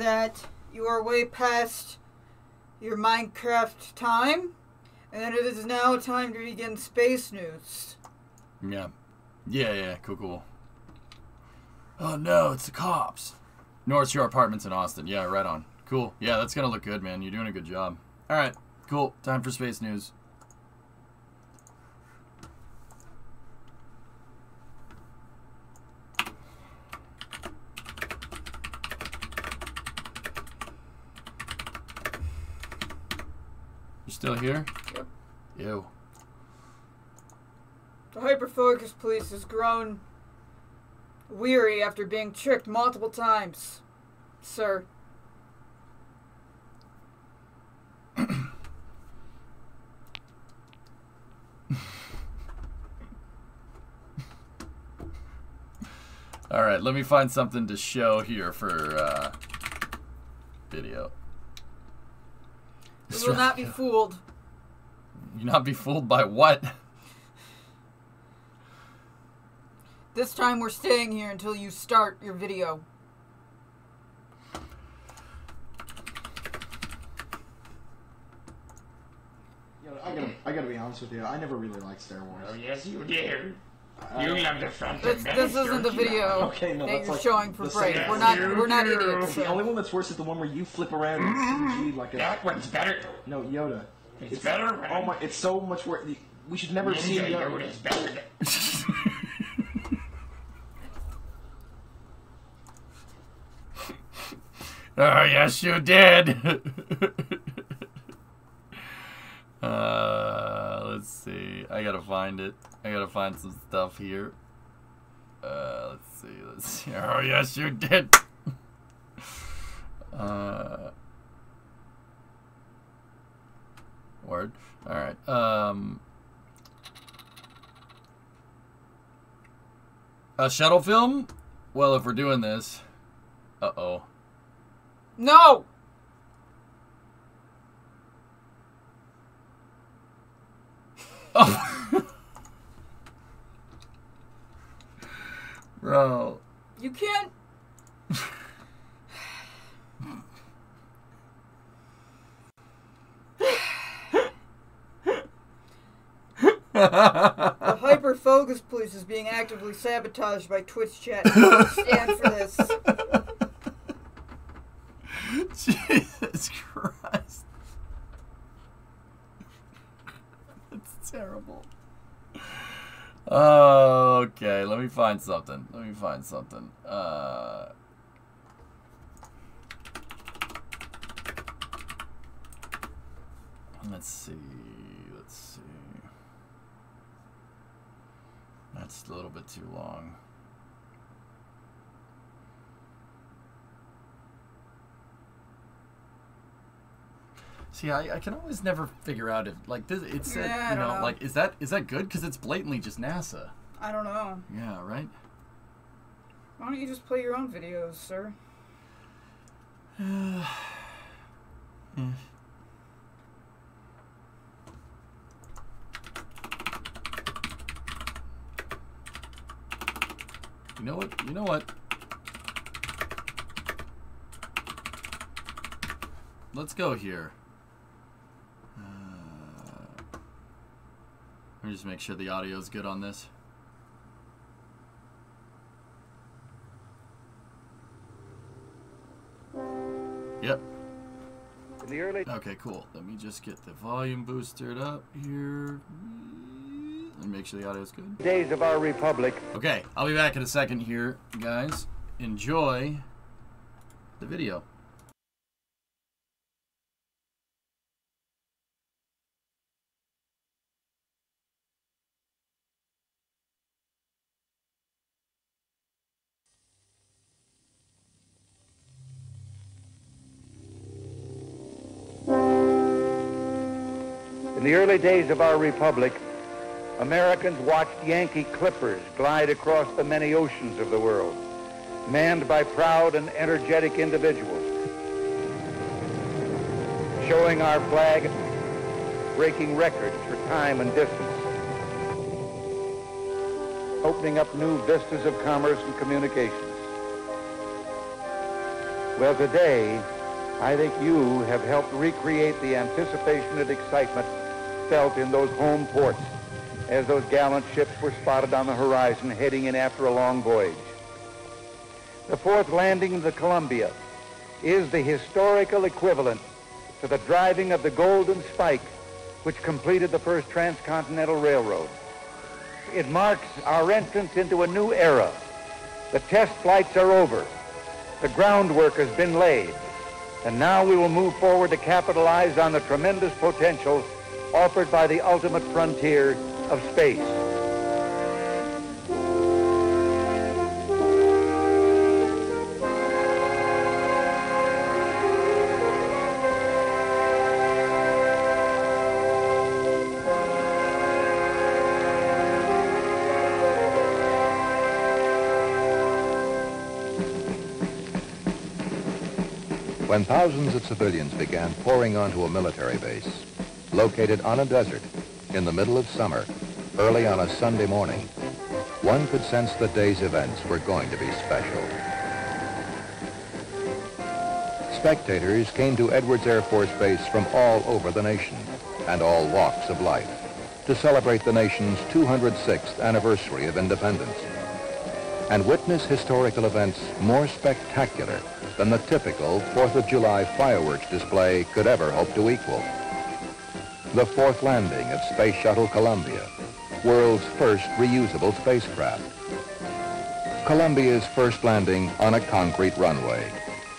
that you are way past your Minecraft time, and it is now time to begin space news. Yeah. Yeah, yeah, cool, cool. Oh no, it's the cops. North Shore Apartments in Austin. Yeah, right on. Cool. Yeah, that's gonna look good, man. You're doing a good job. Alright, cool. Time for space news. Still here? Yep. Ew. The hyperfocus police has grown weary after being tricked multiple times, sir. All right, let me find something to show here for uh, video. We will not be fooled. You not be fooled by what? This time we're staying here until you start your video. You I gotta, I gotta be honest with you. I never really liked Star Wars. Oh, yes, you do. I- You love the front This, this isn't the video Okay, no, that that's you're like showing for the break. same- We're not Yes, we're not you do. idiots. The only one that's worse is the one where you flip around in CG like a That one's better. no Yoda. It's better, man. Oh my! It's so much worse. We should never see Ninja Yoda. Yoda's better. Oh, yes, you did. uh, let's see. I gotta find it. I gotta find some stuff here. Uh, let's see. Let's see. Oh, yes, you did. uh, word. All right. Um, a shuttle film. Well, if we're doing this, uh oh. No. Oh. Bro. You can't. The hyperfocus police is being actively sabotaged by Twitch chat. Stand for this. Jesus Christ. Terrible. Okay, let me find something. Let me find something. Uh Let's see. Let's see. That's a little bit too long. See, I, I can always never figure out if like this. It said, Yeah, you know, know. like is that is that good? Because it's blatantly just NASA. I don't know. Yeah, right. Why don't you just play your own videos, sir? You know what? You know what? Let's go here. Let me just make sure the audio is good on this. Yep. In the early Okay, cool. Let me just get the volume boosted up here. And make sure the audio's good. days of our republic, Okay, I'll be back in a second here, guys. Enjoy the video. The early days of our republic, Americans watched Yankee clippers glide across the many oceans of the world, manned by proud and energetic individuals, showing our flag, breaking records for time and distance, opening up new vistas of commerce and communications. Well, today, I think you have helped recreate the anticipation and excitement felt in those home ports as those gallant ships were spotted on the horizon heading in after a long voyage. The fourth landing of the Columbia is the historical equivalent to the driving of the Golden Spike, which completed the first transcontinental railroad. It marks our entrance into a new era. The test flights are over. The groundwork has been laid. And now we will move forward to capitalize on the tremendous potential offered by the ultimate frontier of space. When thousands of civilians began pouring onto a military base, located on a desert in the middle of summer, early on a Sunday morning, one could sense the day's events were going to be special. Spectators came to Edwards Air Force Base from all over the nation and all walks of life to celebrate the nation's 206th anniversary of independence and witness historical events more spectacular than the typical 4th of July fireworks display could ever hope to equal. The fourth landing of Space Shuttle Columbia, world's first reusable spacecraft. Columbia's first landing on a concrete runway,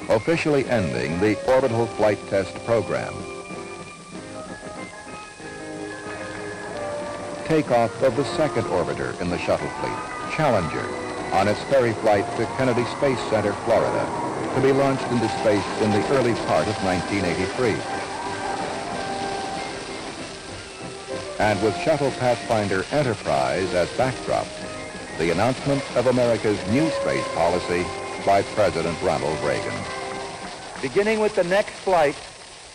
officially ending the orbital flight test program. Takeoff of the second orbiter in the shuttle fleet, Challenger, on its ferry flight to Kennedy Space Center, Florida, to be launched into space in the early part of 1983. And with Shuttle Pathfinder Enterprise as backdrop, the announcement of America's new space policy by President Ronald Reagan. Beginning with the next flight,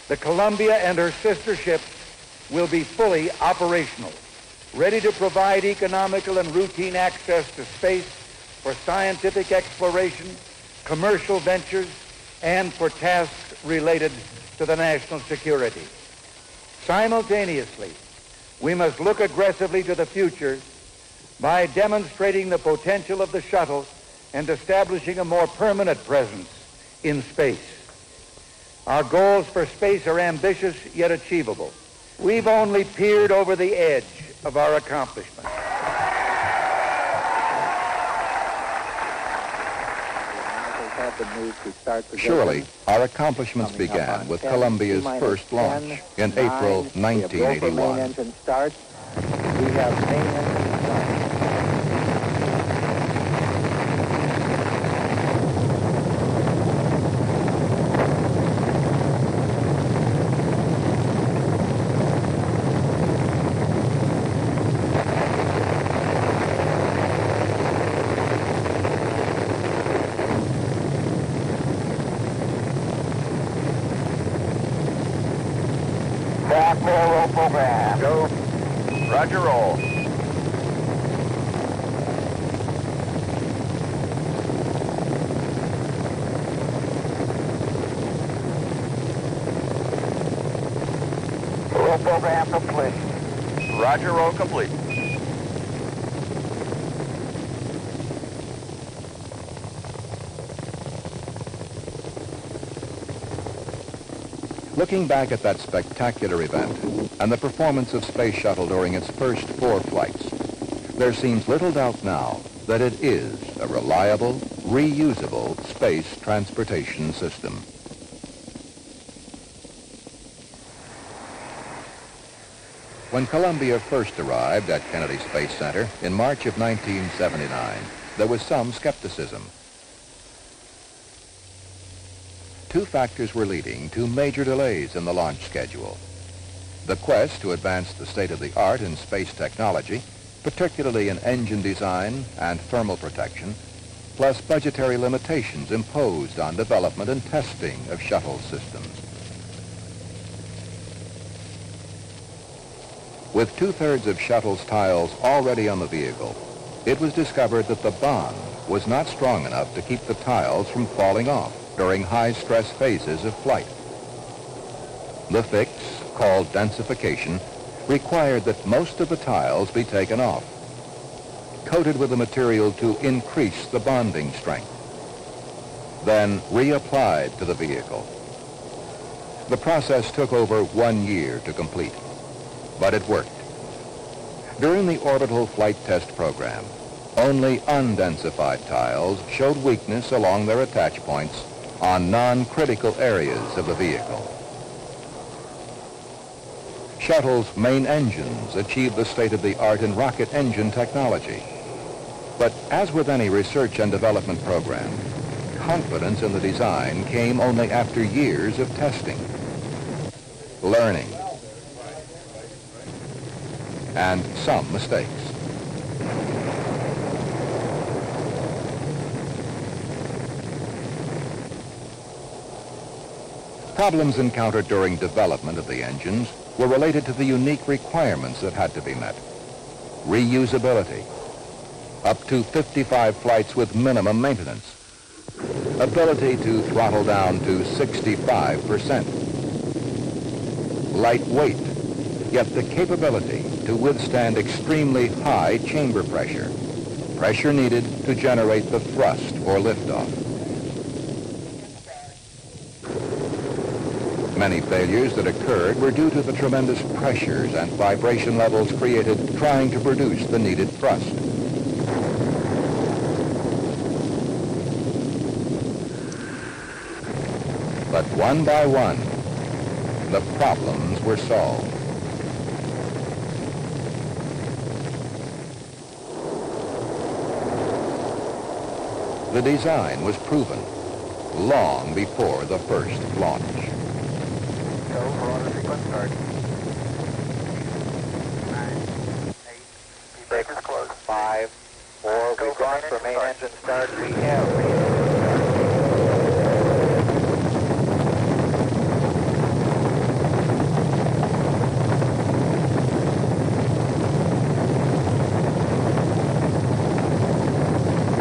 the Columbia and her sister ships will be fully operational, ready to provide economical and routine access to space for scientific exploration, commercial ventures, and for tasks related to the national security. Simultaneously, we must look aggressively to the future by demonstrating the potential of the shuttle and establishing a more permanent presence in space. Our goals for space are ambitious yet achievable. We've only peered over the edge of our accomplishment. Surely, our accomplishments began with Columbia's first launch in April 1981. engine starts. We have main engine starts. Back roll program. Go. Roger roll. Roll program complete. Roger roll complete. Looking back at that spectacular event and the performance of Space Shuttle during its first four flights, there seems little doubt now that it is a reliable, reusable space transportation system. When Columbia first arrived at Kennedy Space Center in March of 1979, there was some skepticism. Two factors were leading to major delays in the launch schedule. The quest to advance the state-of-the-art in space technology, particularly in engine design and thermal protection, plus budgetary limitations imposed on development and testing of shuttle systems. With two-thirds of shuttle's tiles already on the vehicle, it was discovered that the bond was not strong enough to keep the tiles from falling off. During high-stress phases of flight. The fix, called densification, required that most of the tiles be taken off, coated with a material to increase the bonding strength, then reapplied to the vehicle. The process took over one year to complete, but it worked. During the orbital flight test program, only undensified tiles showed weakness along their attach points on non-critical areas of the vehicle. Shuttle's main engines achieved the state-of-the-art in rocket engine technology. But as with any research and development program, confidence in the design came only after years of testing, learning, and some mistakes. Problems encountered during development of the engines were related to the unique requirements that had to be met. Reusability, up to 55 flights with minimum maintenance, ability to throttle down to 65%, lightweight, yet the capability to withstand extremely high chamber pressure, pressure needed to generate the thrust for liftoff. Many failures that occurred were due to the tremendous pressures and vibration levels created trying to produce the needed thrust. But one by one, the problems were solved. The design was proven long before the first launch. Go for auto sequence start. Nine, eight, keep breakers closed. Five, four, we've gone for main engine start. We have main start.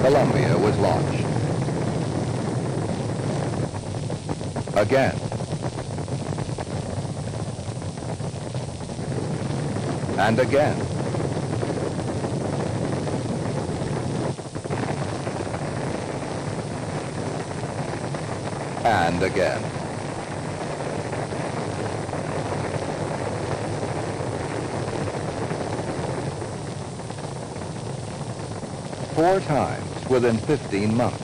Columbia was launched. Again. And again. And again. Four times within 15 months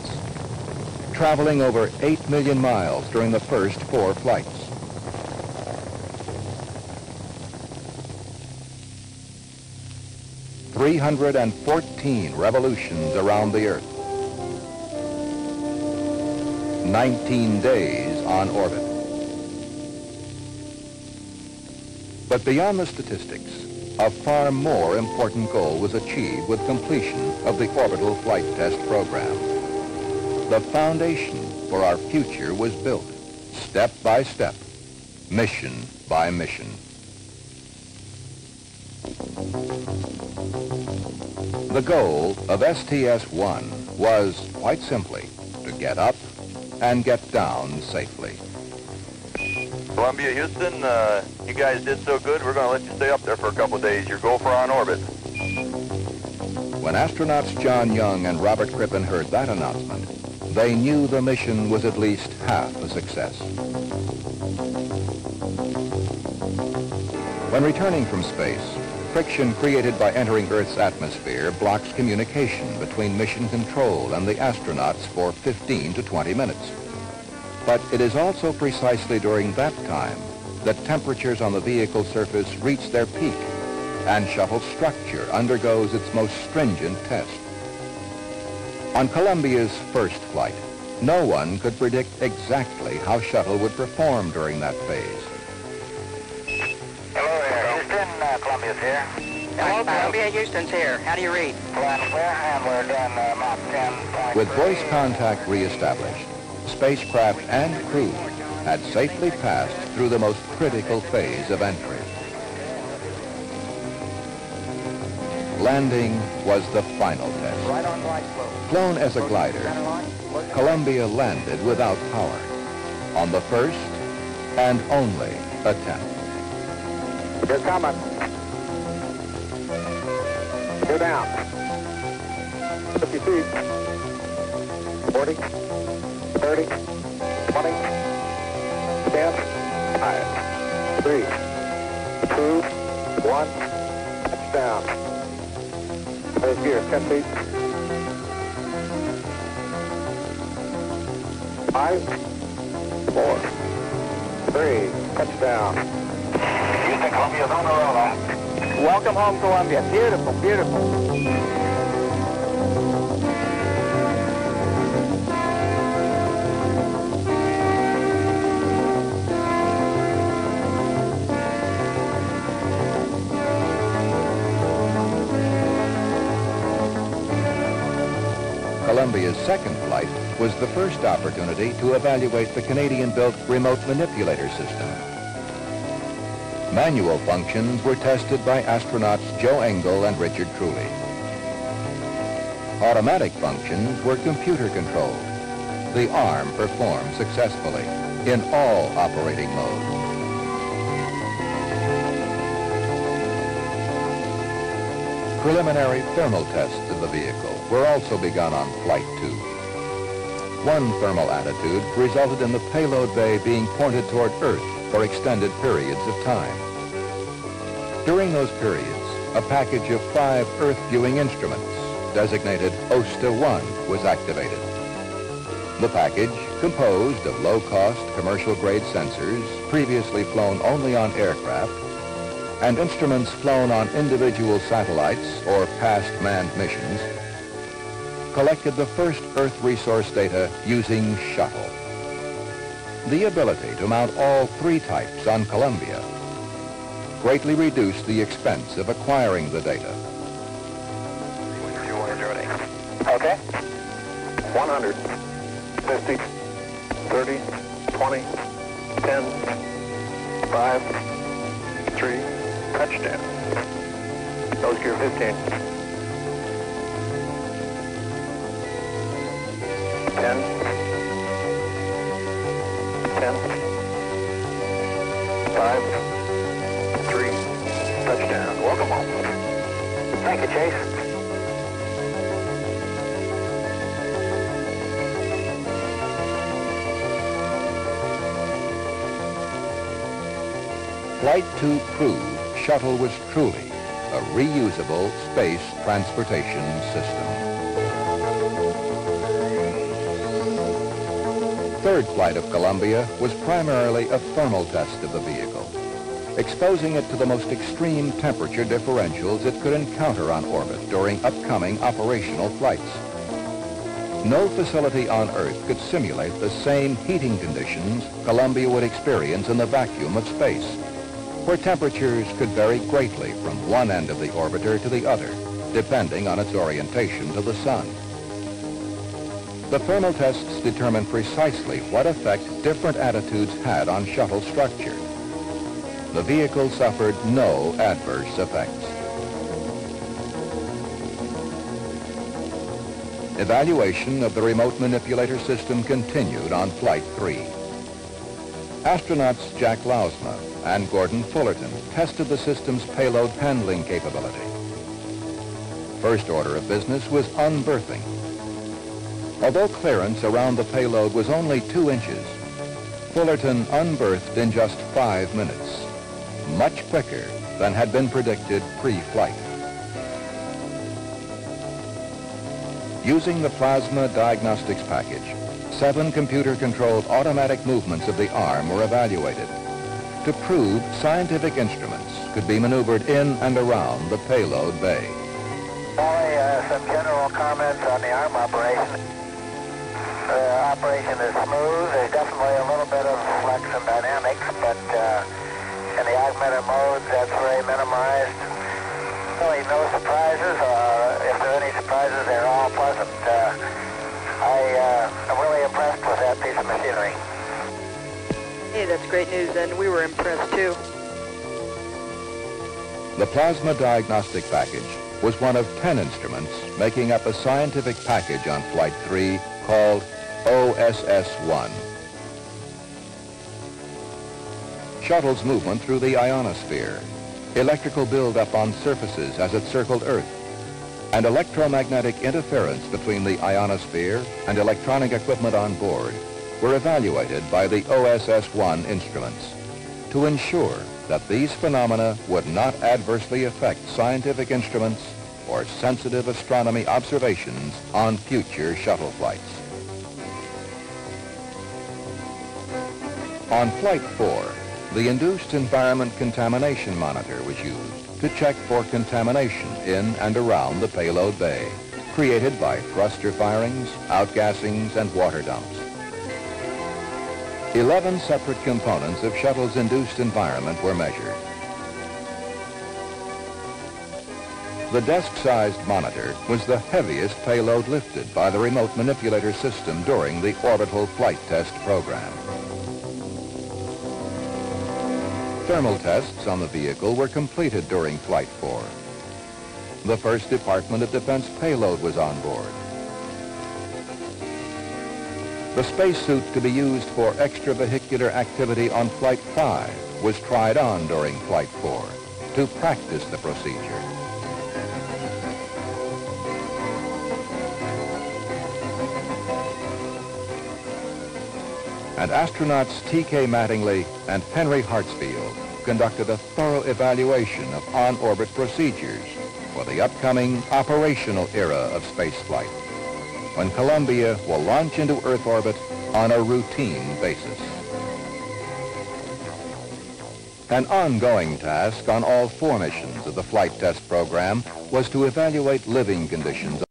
traveling over 8 million miles during the first four flights. Three hundred and fourteen revolutions around the Earth. 19 days on orbit. But beyond the statistics, a far more important goal was achieved with completion of the orbital flight test program. The foundation for our future was built, step by step, mission by mission. The goal of STS-1 was, quite simply, to get up and get down safely. Columbia, Houston, uh, you guys did so good, we're going to let you stay up there for a couple days. Your goal for on orbit. When astronauts John Young and Robert Crippen heard that announcement, they knew the mission was at least half a success. When returning from space, friction created by entering Earth's atmosphere blocks communication between mission control and the astronauts for 15 to 20 minutes. But it is also precisely during that time that temperatures on the vehicle surface reach their peak and shuttle structure undergoes its most stringent test. On Columbia's first flight, no one could predict exactly how shuttle would perform during that phase. Here. Hello, Columbia. Houston's here. How do you read? Plan clear, and we're doing uh, Mach 10.3. With voice contact reestablished, spacecraft and crew had safely passed through the most critical phase of entry. Landing was the final test. Right on glide slope. Flown as a glider, Center line. Look. Columbia landed without power on the first and only attempt. They're coming. Go down. 50 feet. 40. 30. 20. 10. 5. 3. 2. 1. Touchdown. There's gear. 10 feet. 5. 4. 3. Touchdown. Houston, Columbia's on the roll. Welcome home, Columbia. Beautiful, beautiful. Columbia's second flight was the first opportunity to evaluate the Canadian-built remote manipulator system. Manual functions were tested by astronauts Joe Engle and Richard Truly. Automatic functions were computer controlled. The arm performed successfully in all operating modes. Preliminary thermal tests of the vehicle were also begun on Flight 2. One thermal attitude resulted in the payload bay being pointed toward Earth for extended periods of time. During those periods, a package of five Earth viewing instruments, designated OSTA-1, was activated. The package, composed of low-cost commercial-grade sensors previously flown only on aircraft, and instruments flown on individual satellites or past manned missions, collected the first Earth resource data using shuttle. The ability to mount all three types on Columbia greatly reduced the expense of acquiring the data. You want to journey? Okay. 100. 50. 30. 20. 10. 5. 3. Touchdown. Nose gear 15. Chase. Flight 2 proved shuttle was truly a reusable space transportation system. Third flight of Columbia was primarily a thermal test of the vehicle, exposing it to the most extreme temperature differentials it could encounter on orbit during upcoming operational flights. No facility on Earth could simulate the same heating conditions Columbia would experience in the vacuum of space where temperatures could vary greatly from one end of the orbiter to the other, depending on its orientation to the sun. The thermal tests determined precisely what effect different attitudes had on shuttle structure. The vehicle suffered no adverse effects. Evaluation of the remote manipulator system continued on Flight 3. Astronauts Jack Lousma and Gordon Fullerton tested the system's payload handling capability. First order of business was unberthing. Although clearance around the payload was only two inches, Fullerton unberthed in just five minutes, much quicker than had been predicted pre-flight. Using the plasma diagnostics package, seven computer-controlled automatic movements of the arm were evaluated to prove scientific instruments could be maneuvered in and around the payload bay. Only uh, some general comments on the arm operation. The operation is smooth. There's definitely a little bit of flex and dynamics, but uh, in the augmented modes, that's very minimized. Really no surprises. Uh, if there are any surprises, they're all pleasant. Uh, I, uh, I'm really impressed with that piece of machinery. Hey, that's great news, and we were impressed too. The plasma diagnostic package was one of 10 instruments making up a scientific package on Flight 3 called OSS-1. Shuttle's movement through the ionosphere, electrical buildup on surfaces as it circled Earth, and electromagnetic interference between the ionosphere and electronic equipment on board were evaluated by the OSS-1 instruments to ensure that these phenomena would not adversely affect scientific instruments or sensitive astronomy observations on future shuttle flights. On Flight 4, the Induced Environment Contamination Monitor was used to check for contamination in and around the payload bay, created by thruster firings, outgassings, and water dumps. 11 separate components of shuttle's induced environment were measured. The desk-sized monitor was the heaviest payload lifted by the remote manipulator system during the orbital flight test program. Thermal tests on the vehicle were completed during Flight 4. The first Department of Defense payload was on board. The spacesuit to be used for extravehicular activity on Flight 5 was tried on during Flight 4 to practice the procedure. And astronauts T.K. Mattingly and Henry Hartsfield conducted a thorough evaluation of on-orbit procedures for the upcoming operational era of spaceflight when Columbia will launch into Earth orbit on a routine basis. An ongoing task on all four missions of the flight test program was to evaluate living conditions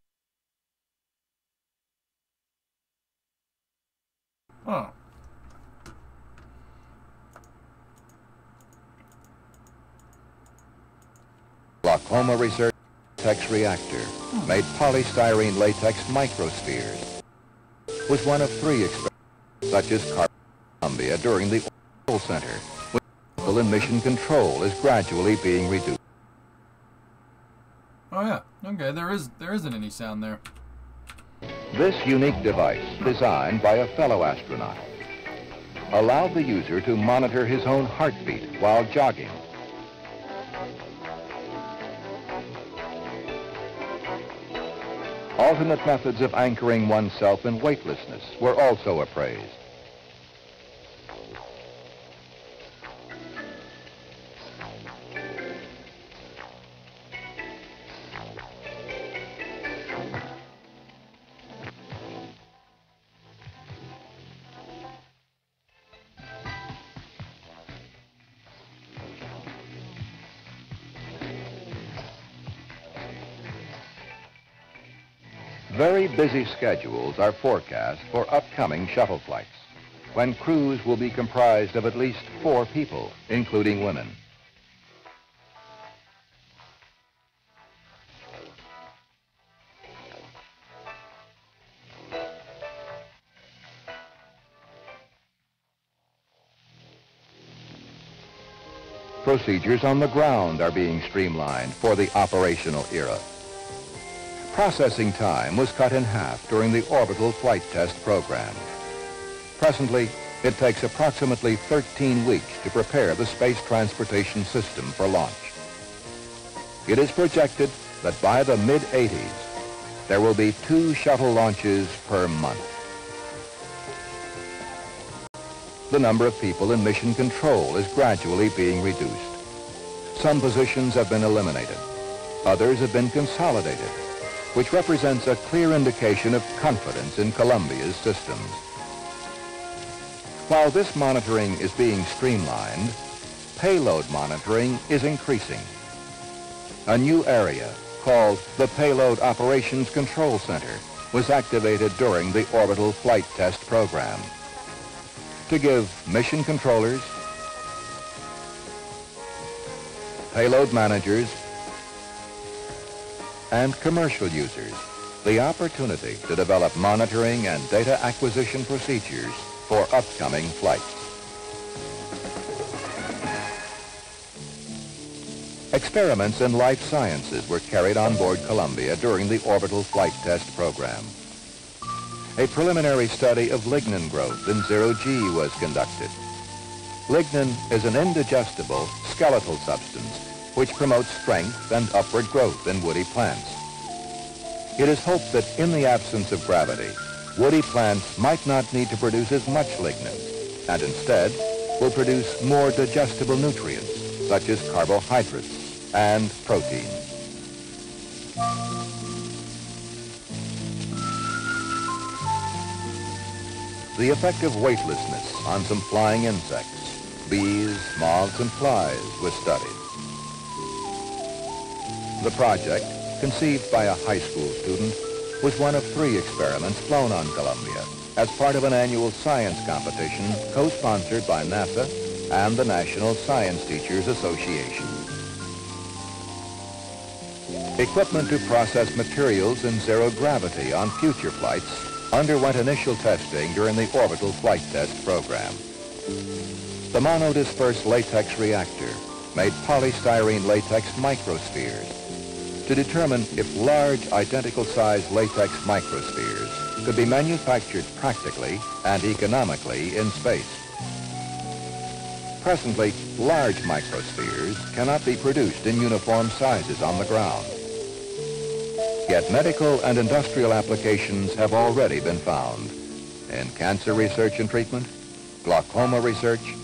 Huh. Glaucoma Research Latex Reactor made polystyrene latex microspheres. Was one of three experiments, such as Columbia during the Oil Center, when in mission control is gradually being reduced. Oh yeah. Okay, there is there isn't any sound there. This unique device, designed by a fellow astronaut, allowed the user to monitor his own heartbeat while jogging. Alternate methods of anchoring oneself in weightlessness were also appraised. Busy schedules are forecast for upcoming shuttle flights, when crews will be comprised of at least four people, including women. Procedures on the ground are being streamlined for the operational era. Processing time was cut in half during the orbital flight test program. Presently, it takes approximately 13 weeks to prepare the space transportation system for launch. It is projected that by the mid-80s, there will be two shuttle launches per month. The number of people in mission control is gradually being reduced. Some positions have been eliminated. Others have been consolidated which represents a clear indication of confidence in Columbia's systems. While this monitoring is being streamlined, payload monitoring is increasing. A new area called the Payload Operations Control Center was activated during the orbital flight test program to give mission controllers, payload managers, and commercial users the opportunity to develop monitoring and data acquisition procedures for upcoming flights. experiments in life sciences were carried on board Columbia during the orbital flight test program. A preliminary study of lignin growth in zero-G was conducted. Lignin is an indigestible, skeletal substance which promotes strength and upward growth in woody plants. It is hoped that in the absence of gravity, woody plants might not need to produce as much lignin, and instead will produce more digestible nutrients, such as carbohydrates and protein. The effect of weightlessness on some flying insects, bees, moths, and flies was studied. The project, conceived by a high school student, was one of three experiments flown on Columbia as part of an annual science competition co-sponsored by NASA and the National Science Teachers Association. Equipment to process materials in zero gravity on future flights underwent initial testing during the orbital flight test program. The monodisperse latex reactor made polystyrene latex microspheres to determine if large identical-sized latex microspheres could be manufactured practically and economically in space. Presently, large microspheres cannot be produced in uniform sizes on the ground. Yet medical and industrial applications have already been found in cancer research and treatment, glaucoma research,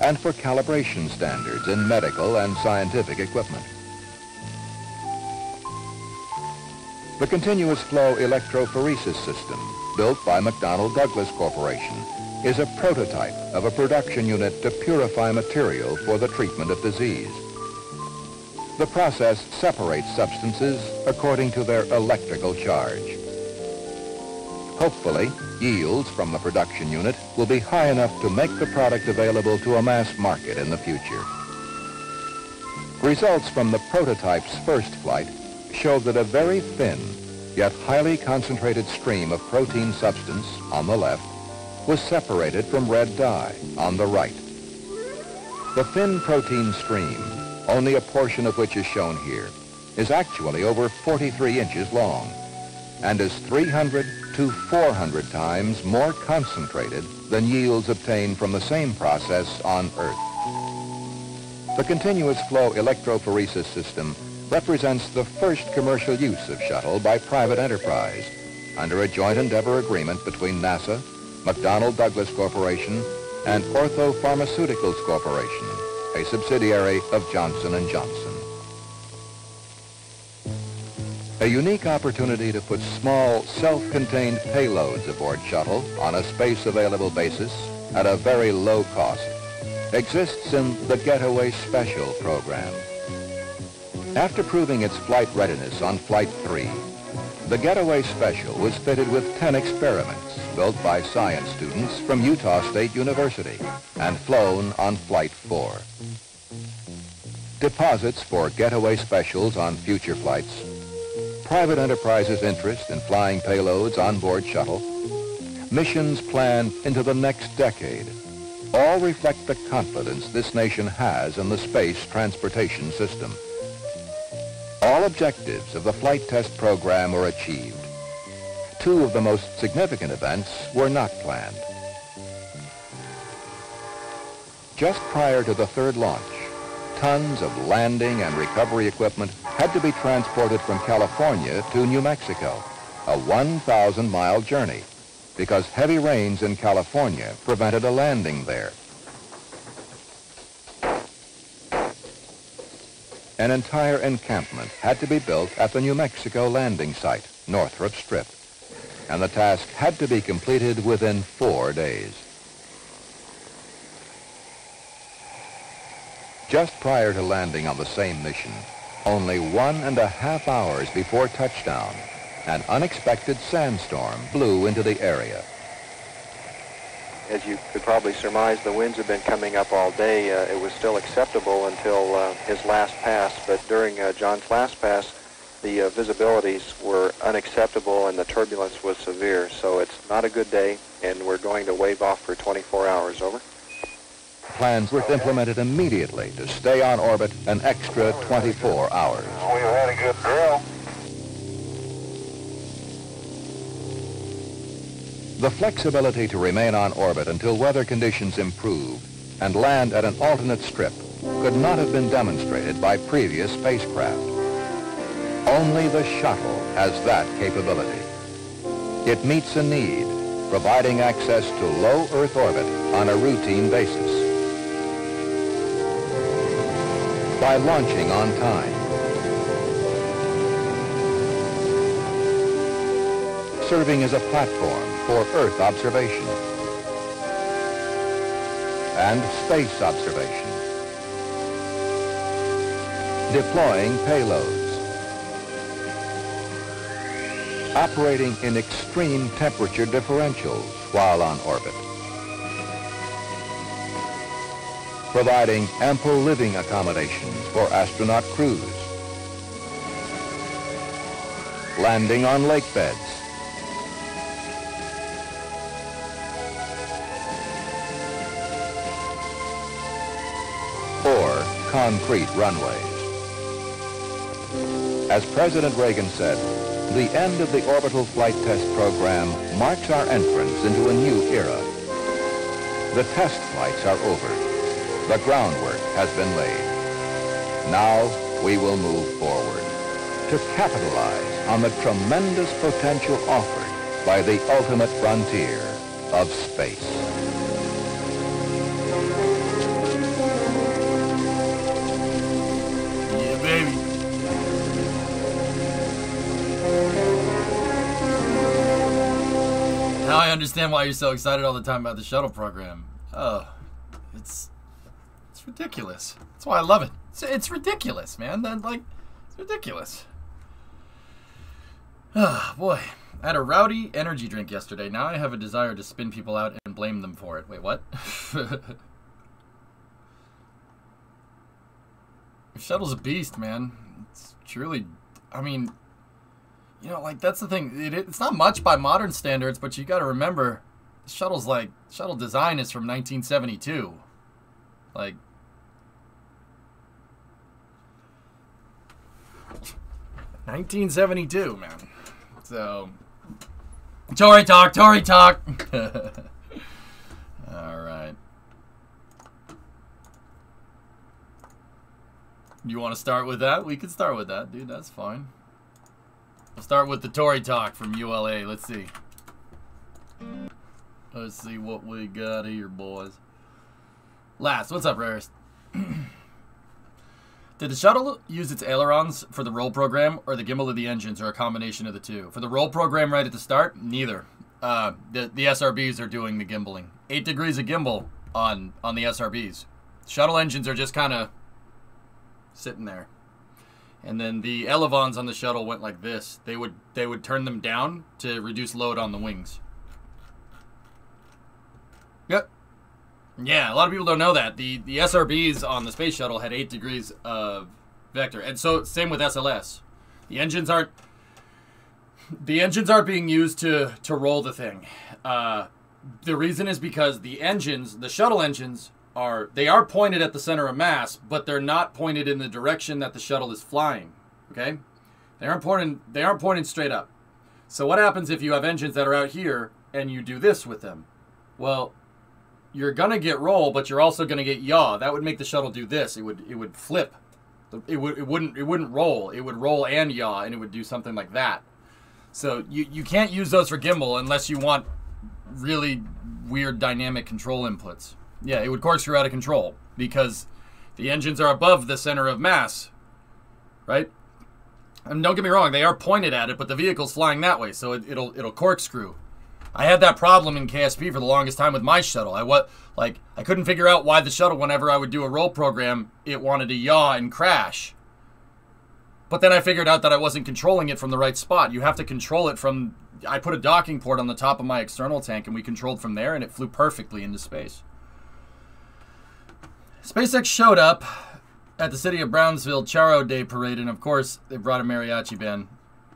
and for calibration standards in medical and scientific equipment. The continuous flow electrophoresis system, built by McDonnell Douglas Corporation, is a prototype of a production unit to purify material for the treatment of disease. The process separates substances according to their electrical charge. Hopefully, yields from the production unit will be high enough to make the product available to a mass market in the future. Results from the prototype's first flight show that a very thin, yet highly concentrated stream of protein substance on the left was separated from red dye on the right. The thin protein stream, only a portion of which is shown here, is actually over 43 inches long and is 300 to 400 times more concentrated than yields obtained from the same process on Earth. The continuous flow electrophoresis system represents the first commercial use of shuttle by private enterprise under a joint endeavor agreement between NASA, McDonnell Douglas Corporation, and Ortho Pharmaceuticals Corporation, a subsidiary of Johnson & Johnson. A unique opportunity to put small, self-contained payloads aboard shuttle on a space-available basis at a very low cost exists in the Getaway Special program. After proving its flight readiness on Flight 3, the Getaway Special was fitted with 10 experiments built by science students from Utah State University and flown on Flight 4. Deposits for Getaway Specials on future flights, private enterprises' interest in flying payloads on board shuttle, missions planned into the next decade, all reflect the confidence this nation has in the space transportation system. All objectives of the flight test program were achieved. Two of the most significant events were not planned. Just prior to the third launch, tons of landing and recovery equipment had to be transported from California to New Mexico, a 1,000-mile journey, because heavy rains in California prevented a landing there. An entire encampment had to be built at the New Mexico landing site, Northrup Strip, and the task had to be completed within four days. Just prior to landing on the same mission, only one and a half hours before touchdown, an unexpected sandstorm blew into the area. As you could probably surmise, the winds have been coming up all day. Uh, it was still acceptable until uh, his last pass, but during uh, John's last pass, the uh, visibilities were unacceptable and the turbulence was severe. So it's not a good day, and we're going to wave off for 24 hours. Over. plans were implemented immediately to stay on orbit an extra 24 hours. We've had a good drill. The flexibility to remain on orbit until weather conditions improved and land at an alternate strip could not have been demonstrated by previous spacecraft. Only the shuttle has that capability. It meets a need, providing access to low Earth orbit on a routine basis. By launching on time, serving as a platform for Earth observation. And space observation, deploying payloads, operating in extreme temperature differentials while on orbit, providing ample living accommodations for astronaut crews, landing on lake beds, concrete runways. As President Reagan said, the end of the orbital flight test program marks our entrance into a new era. The test flights are over. The groundwork has been laid. Now we will move forward to capitalize on the tremendous potential offered by the ultimate frontier of space. Understand why you're so excited all the time about the shuttle program. Oh, it's it's ridiculous. That's why I love it. It's, it's ridiculous, man. That like it's ridiculous. Ah, boy. I had a rowdy energy drink yesterday. Now I have a desire to spin people out and blame them for it. Wait, what? Shuttle's a beast, man. It's truly, I mean, you know, like that's the thing. It, it's not much by modern standards, but you got to remember, shuttle's like shuttle design is from 1972. Like, Nineteen seventy-two, man. So, Tory talk, Tory talk. All right. You want to start with that? We can start with that, dude. That's fine. We'll start with the Tory talk from ULA. Let's see. Let's see what we got here, boys. Last, what's up, Rarest? Did the shuttle use its ailerons for the roll program, or the gimbal of the engines, or a combination of the two? For the roll program right at the start, neither. Uh, the the SRBs are doing the gimbaling. Eight degrees of gimbal on on the SRBs. Shuttle engines are just kind of sitting there. And then the elevons on the shuttle went like this. They would they would turn them down to reduce load on the wings. Yep. Yeah, a lot of people don't know that. The the SRBs on the space shuttle had 8 degrees of vector. And so same with SLS. The engines aren't the engines aren't being used to to roll the thing. Uh, the reason is because the engines, the shuttle engines are they are pointed at the center of mass, but they're not pointed in the direction that the shuttle is flying. Okay? They aren't pointing they aren't pointing straight up. So what happens if you have engines that are out here and you do this with them? Well, you're gonna get roll, but you're also gonna get yaw. That would make the shuttle do this. It would it would flip. It would it wouldn't it wouldn't roll. It would roll and yaw, and it would do something like that. So you you can't use those for gimbal unless you want really weird dynamic control inputs. Yeah, it would corkscrew out of control because the engines are above the center of mass, right? And don't get me wrong, they are pointed at it, but the vehicle's flying that way, so it, it'll it'll corkscrew. I had that problem in KSP for the longest time with my shuttle. I what like I couldn't figure out why the shuttle, whenever I would do a roll program, it wanted to yaw and crash. But then I figured out that I wasn't controlling it from the right spot. You have to control it from. I put a docking port on the top of my external tank, and we controlled from there, and it flew perfectly into space. SpaceX showed up at the city of Brownsville Charro Day parade, and of course, they brought a mariachi band.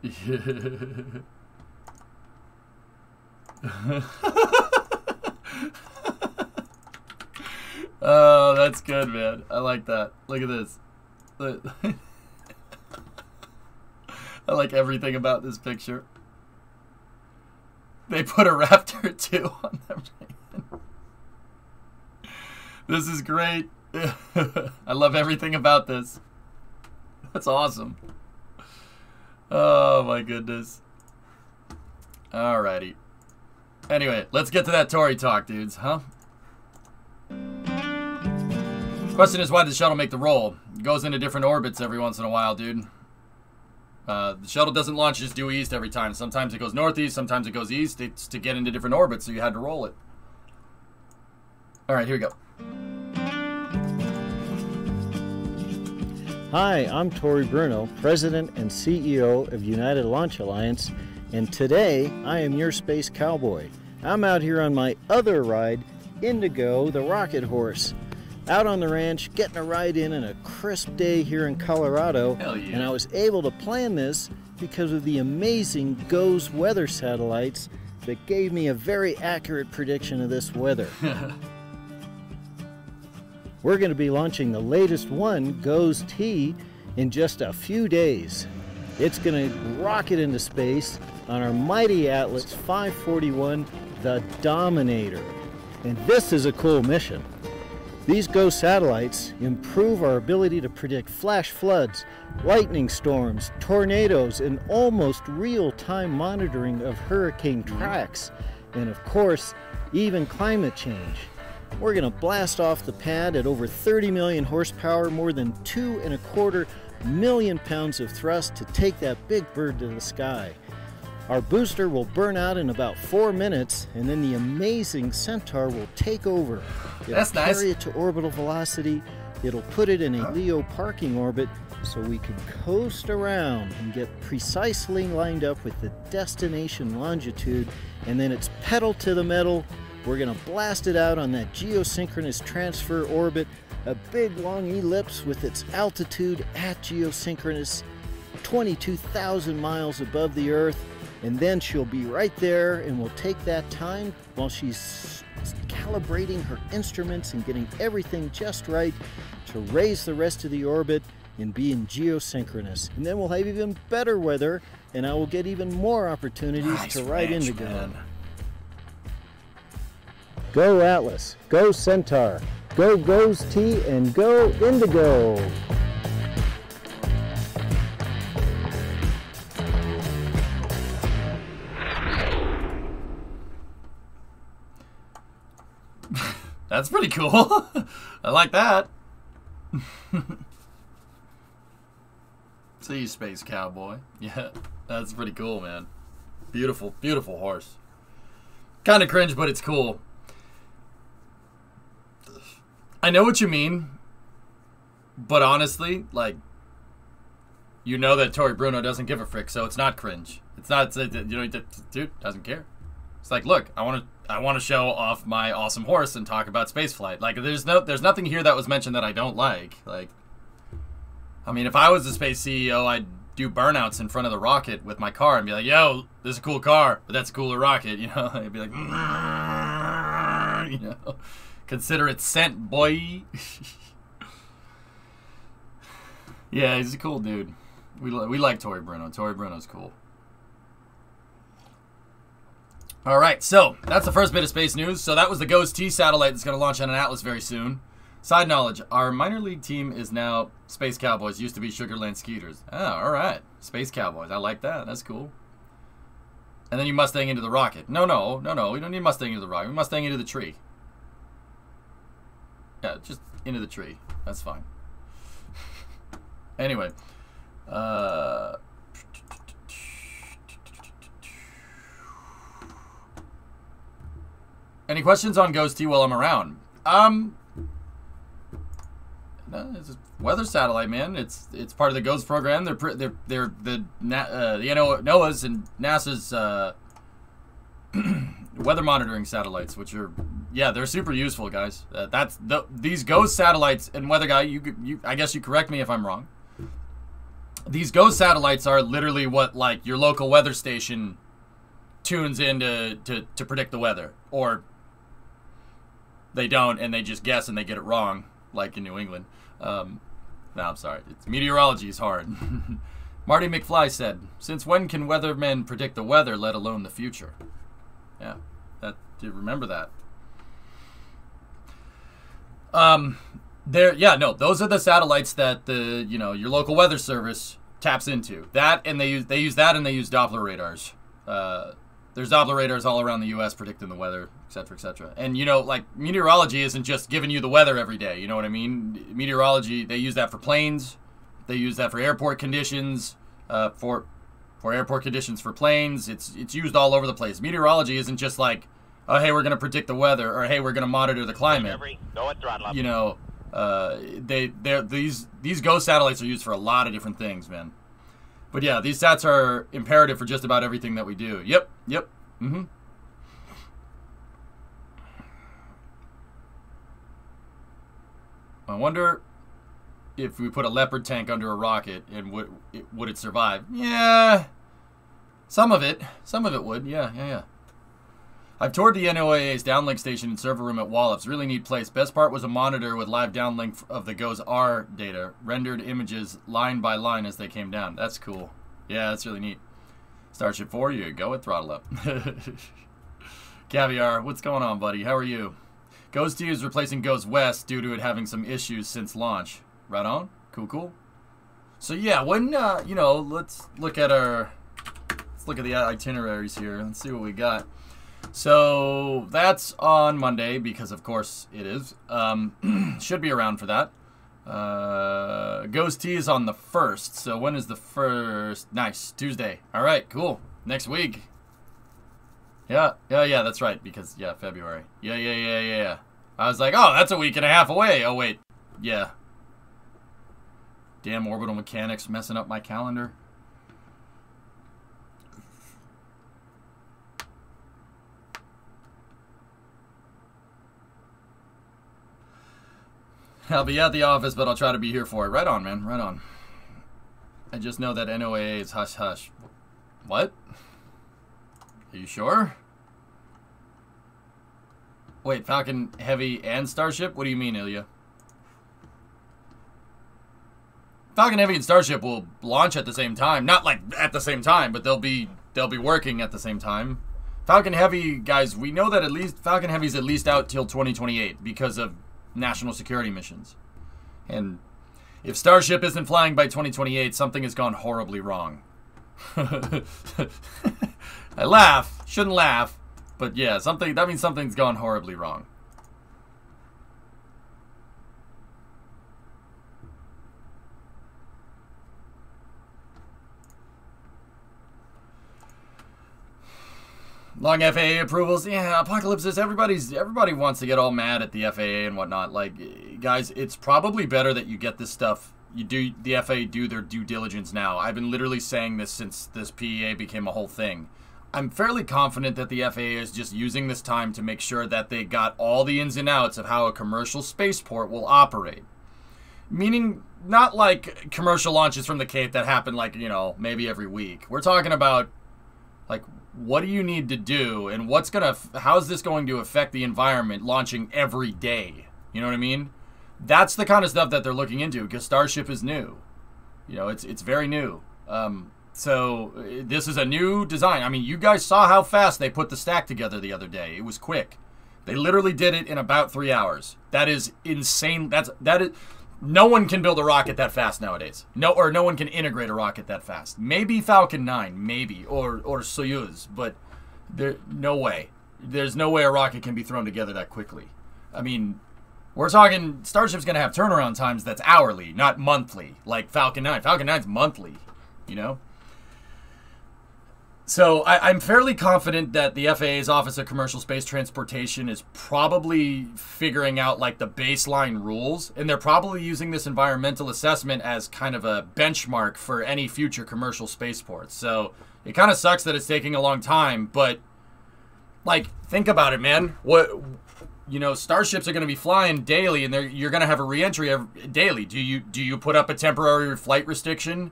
Oh, that's good, man. I like that. Look at this. I like everything about this picture. They put a raptor too on them. This is great. I love everything about this. That's awesome. Oh my goodness. Alrighty. Anyway, let's get to that Tory talk, dudes, huh? Question is, why did the shuttle make the roll? It goes into different orbits every once in a while, dude. Uh, the shuttle doesn't launch just due east every time. Sometimes it goes northeast, sometimes it goes east. It's to get into different orbits, so you had to roll it. All right, here we go. Hi, I'm Tory Bruno, President and CEO of United Launch Alliance, and today I am your space cowboy. I'm out here on my other ride, Indigo, the rocket horse. Out on the ranch, getting a ride in on a crisp day here in Colorado, yeah. and I was able to plan this because of the amazing GOES weather satellites that gave me a very accurate prediction of this weather. We're going to be launching the latest one, GOES T, in just a few days. It's going to rocket into space on our mighty Atlas 541, the Dominator. And this is a cool mission. These GO satellites improve our ability to predict flash floods, lightning storms, tornadoes, and almost real time monitoring of hurricane tracks, and of course, even climate change. We're going to blast off the pad at over 30 million horsepower, more than two and a quarter million pounds of thrust to take that big bird to the sky. Our booster will burn out in about four minutes, and then the amazing Centaur will take over. It'll That's nice. carry it to orbital velocity. It'll put it in a LEO parking orbit so we can coast around and get precisely lined up with the destination longitude, and then it's pedal to the metal. We're going to blast it out on that geosynchronous transfer orbit, a big long ellipse with its altitude at geosynchronous 22,000 miles above the Earth, and then she'll be right there and we'll take that time while she's calibrating her instruments and getting everything just right to raise the rest of the orbit and be in geosynchronous. And then we'll have even better weather and I will get even more opportunities Nice to ride ranch, Indigo. man. Go Atlas, go Centaur, go Goes T, and go Indigo. That's pretty cool. I like that. See you, space cowboy. Yeah, that's pretty cool, man. Beautiful, beautiful horse. Kind of cringe, but it's cool. I know what you mean, but honestly, like, you know that Tory Bruno doesn't give a frick, so it's not cringe. It's not, you know, dude doesn't care. It's like, look, I want to, I want to show off my awesome horse and talk about spaceflight. Like, there's no, there's nothing here that was mentioned that I don't like. Like, I mean, if I was the space CEO, I'd do burnouts in front of the rocket with my car and be like, "Yo, this is a cool car, but that's a cooler rocket," you know? I'd be like, you know, consider it sent, boy. yeah, he's a cool dude. We li- we like Tory Bruno. Tory Bruno's cool. All right, so that's the first bit of space news. So that was the GOES T satellite that's going to launch on an Atlas very soon. Side knowledge: Our minor league team is now Space Cowboys. Used to be Sugarland Skeeters. Oh, all right, Space Cowboys. I like that. That's cool. And then you Mustang into the rocket. No, no, no, no. We don't need Mustang into the rocket. We Mustang into the tree. Yeah, just into the tree. That's fine. anyway, uh, any questions on GOES T while I'm around? Um, no, it's a weather satellite, man. It's it's part of the Ghost program. They're they're they're the uh, the NO- NOAA's and NASA's uh, weather monitoring satellites, which are yeah, they're super useful, guys. Uh, that's the, these GOES satellites and weather guy. You you I guess you correct me if I'm wrong. These GOES satellites are literally what like your local weather station tunes in to, to, to predict the weather or they don't, and they just guess and they get it wrong, like in New England. Um, no, I'm sorry. It's, meteorology is hard. Marty McFly said, "Since when can weathermen predict the weather, let alone the future?" Yeah, that. Remember that? Um, there. Yeah, no. Those are the satellites that the you know your local weather service taps into. That and they use they use that and they use Doppler radars. Uh, there's Doppler radars all around the U.S. predicting the weather, et cetera, et cetera. And you know, like meteorology isn't just giving you the weather every day. You know what I mean? Meteorology they use that for planes, they use that for airport conditions, uh, for for airport conditions for planes. It's it's used all over the place. Meteorology isn't just like, oh hey, we're gonna predict the weather or hey, we're gonna monitor the climate. Go at throttle up. You know, uh, they they these these GOES satellites are used for a lot of different things, man. But yeah, these sats are imperative for just about everything that we do. Yep, yep. Mm-hmm. I wonder if we put a leopard tank under a rocket and would it, would it survive? Yeah, some of it, some of it would. Yeah, yeah, yeah. I've toured the NOAA's downlink station and server room at Wallops. Really neat place. Best part was a monitor with live downlink of the GOES-R data, rendered images line by line as they came down. That's cool. Yeah, that's really neat. Starship 4, you go at throttle up. Caviar, what's going on, buddy? How are you? GOES T is replacing GOES West due to it having some issues since launch. Right on. Cool, cool. So yeah, when uh, you know, let's look at our look at the itineraries here. Let's see what we got. So that's on Monday because of course it is. Um, should be around for that. Uh, GOES T is on the first. So when is the first? Nice Tuesday. All right, cool. Next week. Yeah, yeah, yeah. That's right because yeah, February. Yeah, yeah, yeah, yeah. yeah. I was like, oh, that's a week and a half away. Oh wait, yeah. Damn orbital mechanics messing up my calendar. I'll be at the office, but I'll try to be here for it. Right on, man. Right on. I just know that NOAA is hush hush. What? Are you sure? Wait, Falcon Heavy and Starship? What do you mean, Ilya? Falcon Heavy and Starship will launch at the same time. Not like at the same time, but they'll be they'll be working at the same time. Falcon Heavy, guys, we know that at least Falcon Heavy's at least out till 2028 because of national security missions. And if Starship isn't flying by 2028, something has gone horribly wrong. I laugh, shouldn't laugh, but yeah, something that means something's gone horribly wrong. Long FAA approvals, yeah, apocalypses. Everybody's everybody wants to get all mad at the FAA and whatnot. Like, guys, it's probably better that you get this stuff. You do the FAA do their due diligence now. I've been literally saying this since this PEA became a whole thing. I'm fairly confident that the FAA is just using this time to make sure that they got all the ins and outs of how a commercial spaceport will operate. Meaning, not like commercial launches from the Cape that happen like, you know, maybe every week. We're talking about, like, what do you need to do and what's to, how's this going to affect the environment launching every day? You know what I mean? That's the kind of stuff that they're looking into because Starship is new. You know, it's, it's very new. Um, so uh, this is a new design. I mean, you guys saw how fast they put the stack together the other day. It was quick. They literally did it in about three hours. That is insane. That's that is. No one can build a rocket that fast nowadays. No, or no one can integrate a rocket that fast. Maybe Falcon 9, maybe, or or Soyuz, but there no way. There's no way a rocket can be thrown together that quickly. I mean, we're talking Starship's gonna have turnaround times that's hourly, not monthly, like Falcon 9. Falcon 9's monthly, you know. So I, am fairly confident that the FAA's Office of Commercial Space Transportation is probably figuring out like the baseline rules, and they're probably using this environmental assessment as kind of a benchmark for any future commercial spaceports. So it kind of sucks that it's taking a long time, but like think about it, man. What you know, starships are going to be flying daily, and you're going to have a reentry every, daily. Do you do you put up a temporary flight restriction?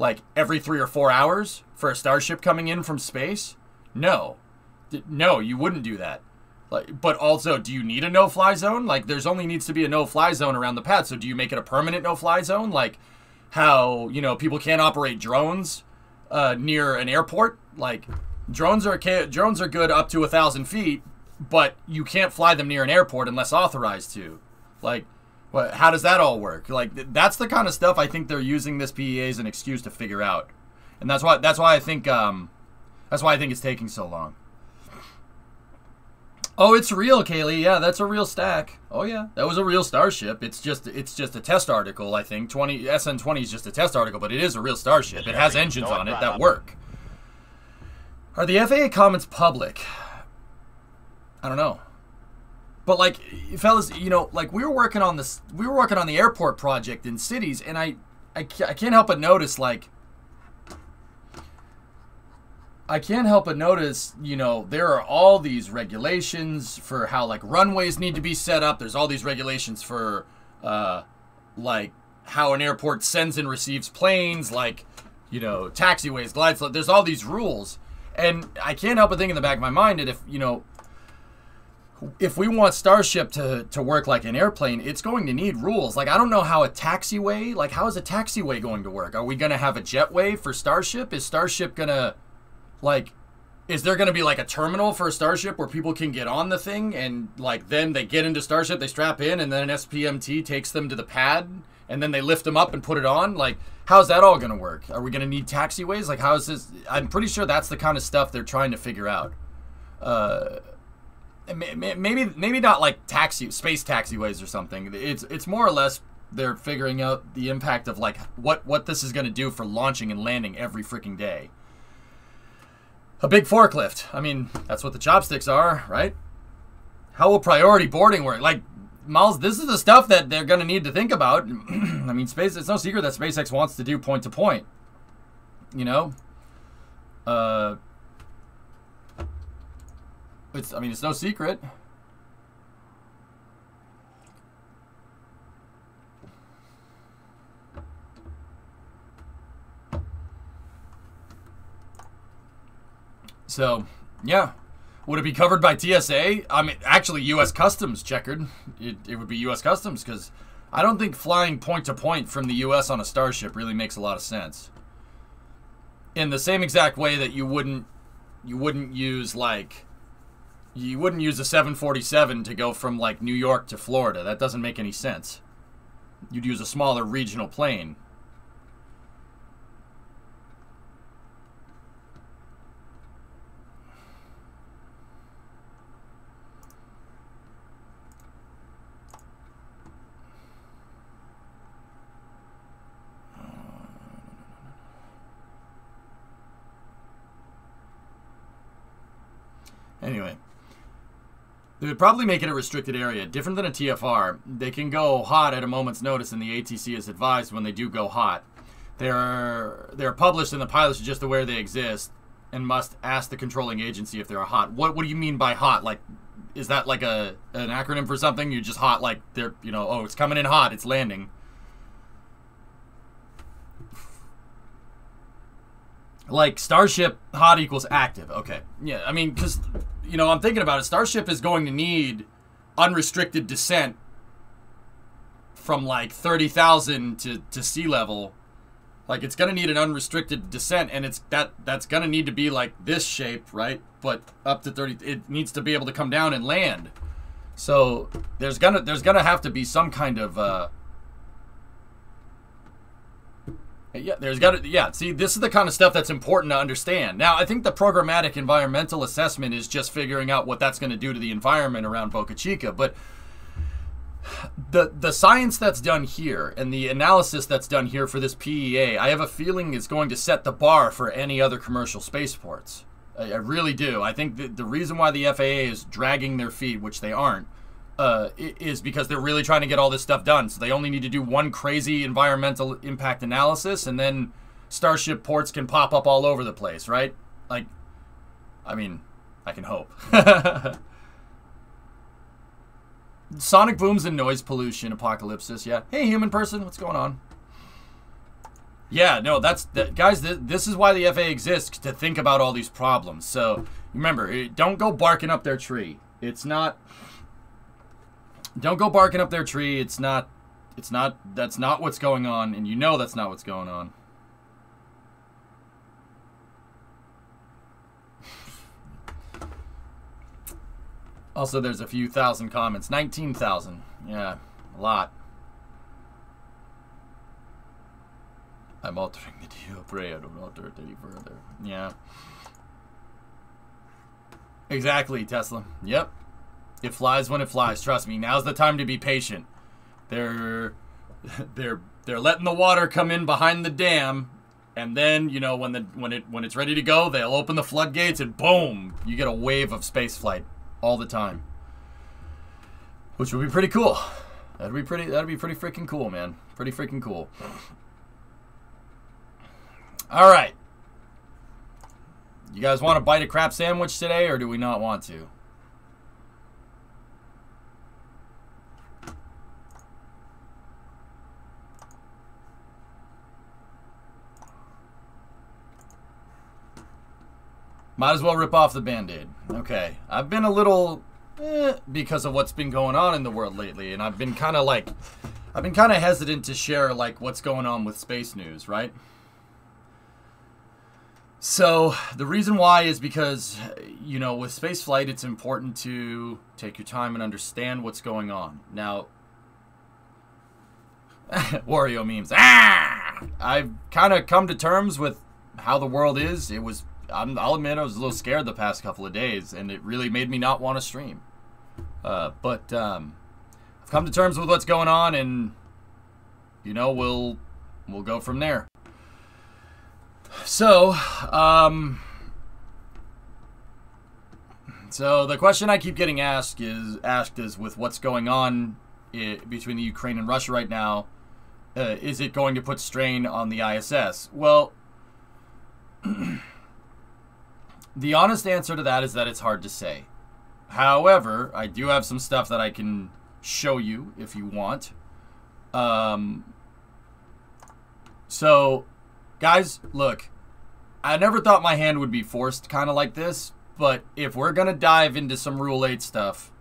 Like every three or four hours for a starship coming in from space? No. No, you wouldn't do that. Like, but also, do you need a no-fly zone? Like, there's only needs to be a no-fly zone around the pad. So, do you make it a permanent no-fly zone? Like, how you know people can't operate drones uh, near an airport? Like, drones are drones are good up to a thousand feet, but you can't fly them near an airport unless authorized to. Like, what? How does that all work? Like, that's the kind of stuff I think they're using this PEA as an excuse to figure out, and that's why that's why I think um, that's why I think it's taking so long. Oh, it's real, Kaylee. Yeah, that's a real stack. Oh yeah, that was a real starship. It's just it's just a test article. I think twenty SN twenty is just a test article, but it is a real starship. It has engines on it that work. Are the FAA comments public? I don't know. But like, fellas, you know, like we were working on this, we were working on the airport project in cities, and I, I, I can't help but notice like. I can't help but notice, you know, there are all these regulations for how like runways need to be set up. There's all these regulations for uh like how an airport sends and receives planes, like, you know, taxiways, glide slope. There's all these rules. And I can't help but think in the back of my mind that if, you know, if we want Starship to, to work like an airplane, it's going to need rules. Like, I don't know how a taxiway, like, how is a taxiway going to work? Are we going to have a jetway for Starship? Is Starship going to, like, is there going to be like a terminal for a Starship where people can get on the thing and, like, then they get into Starship, they strap in, and then an SPMT takes them to the pad, and then they lift them up and put it on? Like, how's that all going to work? Are we going to need taxiways? Like, how is this? I'm pretty sure that's the kind of stuff they're trying to figure out. Uh, maybe maybe not like taxi space taxiways or something. It's it's more or less they're figuring out the impact of like what what this is going to do for launching and landing every freaking day. A big forklift. I mean, that's what the chopsticks are, right? How will priority boarding work? Like Miles, this is the stuff that they're going to need to think about. I mean, space it's no secret that SpaceX wants to do point to point. You know? Uh it's I mean it's no secret. So, yeah. Would it be covered by TSA? I mean, actually, U.S. Customs checkered. It, it would be U.S. Customs because I don't think flying point to point from the U.S. on a starship really makes a lot of sense. In the same exact way that you wouldn't, you wouldn't use like you wouldn't use a 747 to go from like New York to Florida. That doesn't make any sense. You'd use a smaller regional plane. Anyway, they would probably make it a restricted area, different than a TFR. They can go hot at a moment's notice, and the ATC is advised when they do go hot. They're they're published, and the pilots are just aware they exist, and must ask the controlling agency if they are hot. What what do you mean by hot? Like, is that like a an acronym for something? You're just hot, like they're you know, oh, it's coming in hot, it's landing. Like Starship hot equals active. Okay, yeah, I mean, because you know, I'm thinking about it. Starship is going to need unrestricted descent from like 30,000 to, to sea level. Like it's going to need an unrestricted descent and it's that that's going to need to be like this shape, right? But up to 30 it needs to be able to come down and land. So there's going to there's going to have to be some kind of uh Yeah, there's got to yeah. See, this is the kind of stuff that's important to understand. Now, I think the programmatic environmental assessment is just figuring out what that's going to do to the environment around Boca Chica, but the the science that's done here and the analysis that's done here for this PEA, I have a feeling is going to set the bar for any other commercial spaceports. I, I really do. I think the reason why the FAA is dragging their feet, which they aren't, uh, is because they're really trying to get all this stuff done. So they only need to do one crazy environmental impact analysis, and then Starship ports can pop up all over the place, right? Like, I mean, I can hope. Sonic booms and noise pollution, apocalypse. Yeah. Hey, human person, what's going on? Yeah, no, that's that, guys. Th- this is why the FAA exists to think about all these problems. So remember, don't go barking up their tree. It's not. Don't go barking up their tree. It's not. It's not. That's not what's going on, and you know that's not what's going on. Also, there's a few thousand comments. 19,000. Yeah, a lot. I'm altering the deal. Pray I don't alter it any further. Yeah. Exactly, Tesla. Yep. It flies when it flies. Trust me. Now's the time to be patient. They're they're they're letting the water come in behind the dam, and then you know when the when it when it's ready to go, they'll open the floodgates and boom, you get a wave of space flight all the time, which would be pretty cool. That'd be pretty. That'd be pretty freaking cool, man. Pretty freaking cool. All right. You guys want to bite a crap sandwich today, or do we not want to? Might as well rip off the band-aid. Okay. I've been a little eh, because of what's been going on in the world lately, and I've been kind of like I've been kind of hesitant to share like what's going on with space news, right? So the reason why is because you know with space flight it's important to take your time and understand what's going on. Now Wario memes. Ah! I've kind of come to terms with how the world is. It was I'm, I'll admit I was a little scared the past couple of days, and it really made me not want to stream. Uh, but um, I've come to terms with what's going on, and you know we'll we'll go from there. So, um, so the question I keep getting asked is asked is with what's going on i between the Ukraine and Russia right now, uh, is it going to put strain on the ISS? Well. The honest answer to that is that it's hard to say. However, I do have some stuff that I can show you if you want. Um, so, guys, look, I never thought my hand would be forced kind of like this, but if we're going to dive into some Rule 8 stuff,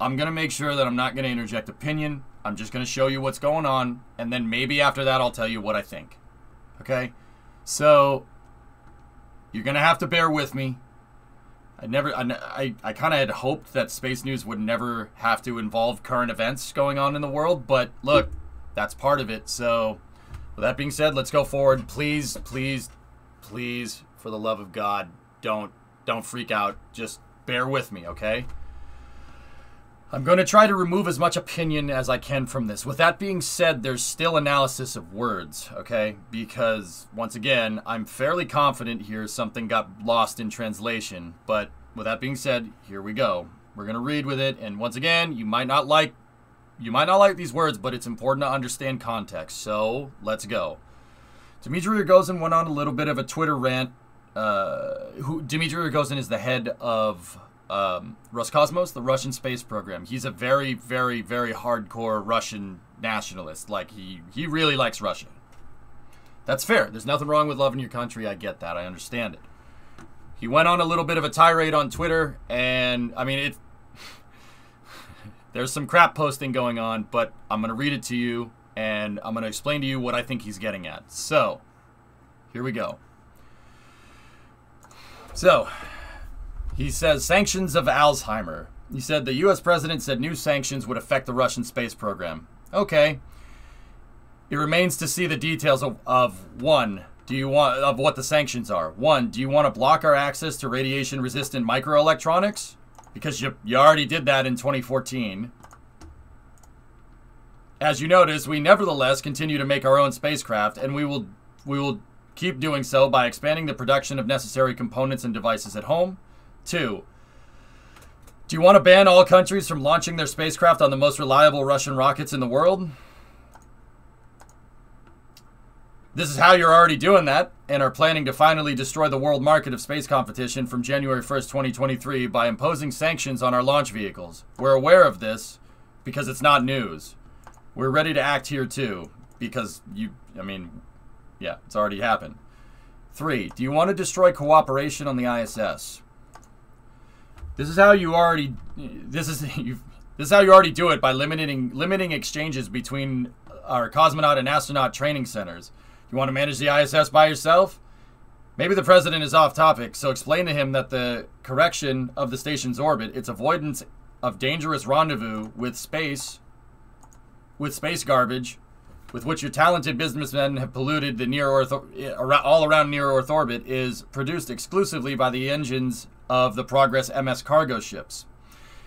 I'm going to make sure that I'm not going to interject opinion. I'm just going to show you what's going on, and then maybe after that I'll tell you what I think. Okay? So, you're gonna have to bear with me. I never, I, I, I kind of had hoped that space news would never have to involve current events going on in the world, but look, that's part of it. So, with that being said, let's go forward. Please, please, please, for the love of God, don't, don't freak out. Just bear with me, okay? I'm going to try to remove as much opinion as I can from this. With that being said, there's still analysis of words, okay? Because, once again, I'm fairly confident here something got lost in translation. But with that being said, here we go. We're going to read with it. And once again, you might not like you might not like these words, but it's important to understand context. So, let's go. Dmitry Rogozin went on a little bit of a Twitter rant. Uh, who Dmitry Rogozin is the head of um, Roscosmos, the Russian space program. He's a very, very, very hardcore Russian nationalist. Like he, he really likes Russia. That's fair. There's nothing wrong with loving your country. I get that. I understand it. He went on a little bit of a tirade on Twitter, and I mean it. there's some crap posting going on, but I'm gonna read it to you, and I'm gonna explain to you what I think he's getting at. So, here we go. So, he says sanctions of Alzheimer. He said the U.S. president said new sanctions would affect the Russian space program. Okay. It remains to see the details of, of one. Do you want of what the sanctions are? One, do you want to block our access to radiation-resistant microelectronics? Because you, you already did that in 2014. As you notice, we nevertheless continue to make our own spacecraft, and we will we will keep doing so by expanding the production of necessary components and devices at home. Two, do you want to ban all countries from launching their spacecraft on the most reliable Russian rockets in the world? This is how you're already doing that and are planning to finally destroy the world market of space competition from January 1st, 2023 by imposing sanctions on our launch vehicles. We're aware of this because it's not news. We're ready to act here too because you, I mean, yeah, it's already happened. Three, do you want to destroy cooperation on the ISS? This is how you already. This is you. This is how you already do it by limiting limiting exchanges between our cosmonaut and astronaut training centers. You want to manage the ISS by yourself? Maybe the president is off topic, so explain to him that the correction of the station's orbit, its avoidance of dangerous rendezvous with space, with space garbage, with which your talented businessmen have polluted the near Earth, eh, all around near Earth orbit, is produced exclusively by the engines of the Progress MS cargo ships.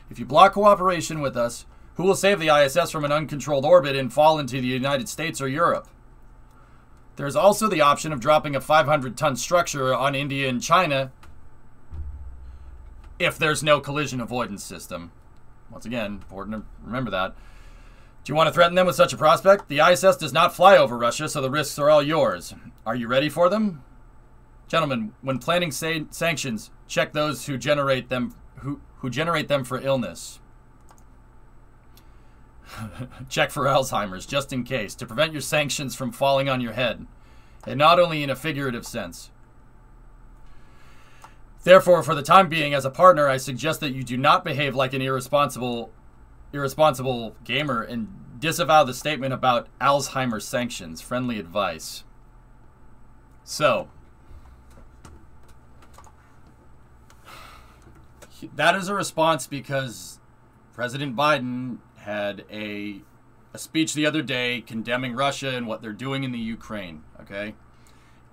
If you block cooperation with us, who will save the ISS from an uncontrolled orbit and fall into the United States or Europe? There's also the option of dropping a 500 ton structure on India and China if there's no collision avoidance system. Once again, important to remember that. Do you want to threaten them with such a prospect? The ISS does not fly over Russia, so the risks are all yours. Are you ready for them? Gentlemen, when planning sa- sanctions, check those who generate them who, who generate them for illness. check for Alzheimer's, just in case, to prevent your sanctions from falling on your head, and not only in a figurative sense. Therefore, for the time being, as a partner, I suggest that you do not behave like an irresponsible, irresponsible gamer and disavow the statement about Alzheimer's sanctions. Friendly advice. So, that is a response because President Biden had a a speech the other day condemning Russia and what they're doing in the Ukraine, okay?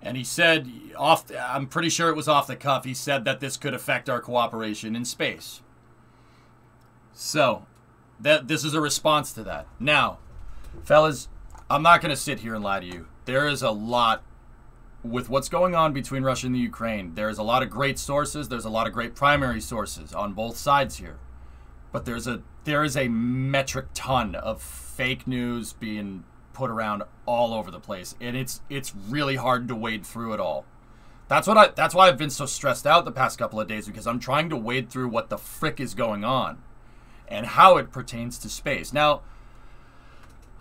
And he said off I'm pretty sure it was off the cuff. He said that this could affect our cooperation in space. So, that this is a response to that. Now, fellas, I'm not going to sit here and lie to you. There is a lot with what's going on between Russia and the Ukraine, there's a lot of great sources. There's a lot of great primary sources on both sides here, but there's a there is a metric ton of fake news being put around all over the place, and it's it's really hard to wade through it all. That's what I. That's why I've been so stressed out the past couple of days because I'm trying to wade through what the frick is going on, and how it pertains to space. Now,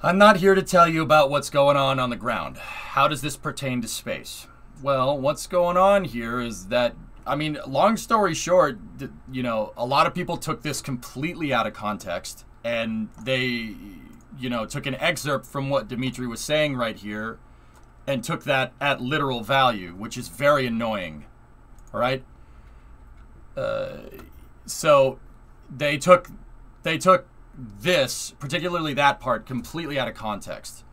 I'm not here to tell you about what's going on on the ground. How does this pertain to space? Well, what's going on here is that, I mean, long story short, you know, a lot of people took this completely out of context and they, you know, took an excerpt from what Dimitri was saying right here and took that at literal value, which is very annoying. All right? Uh, so they took they took this, particularly that part, completely out of context.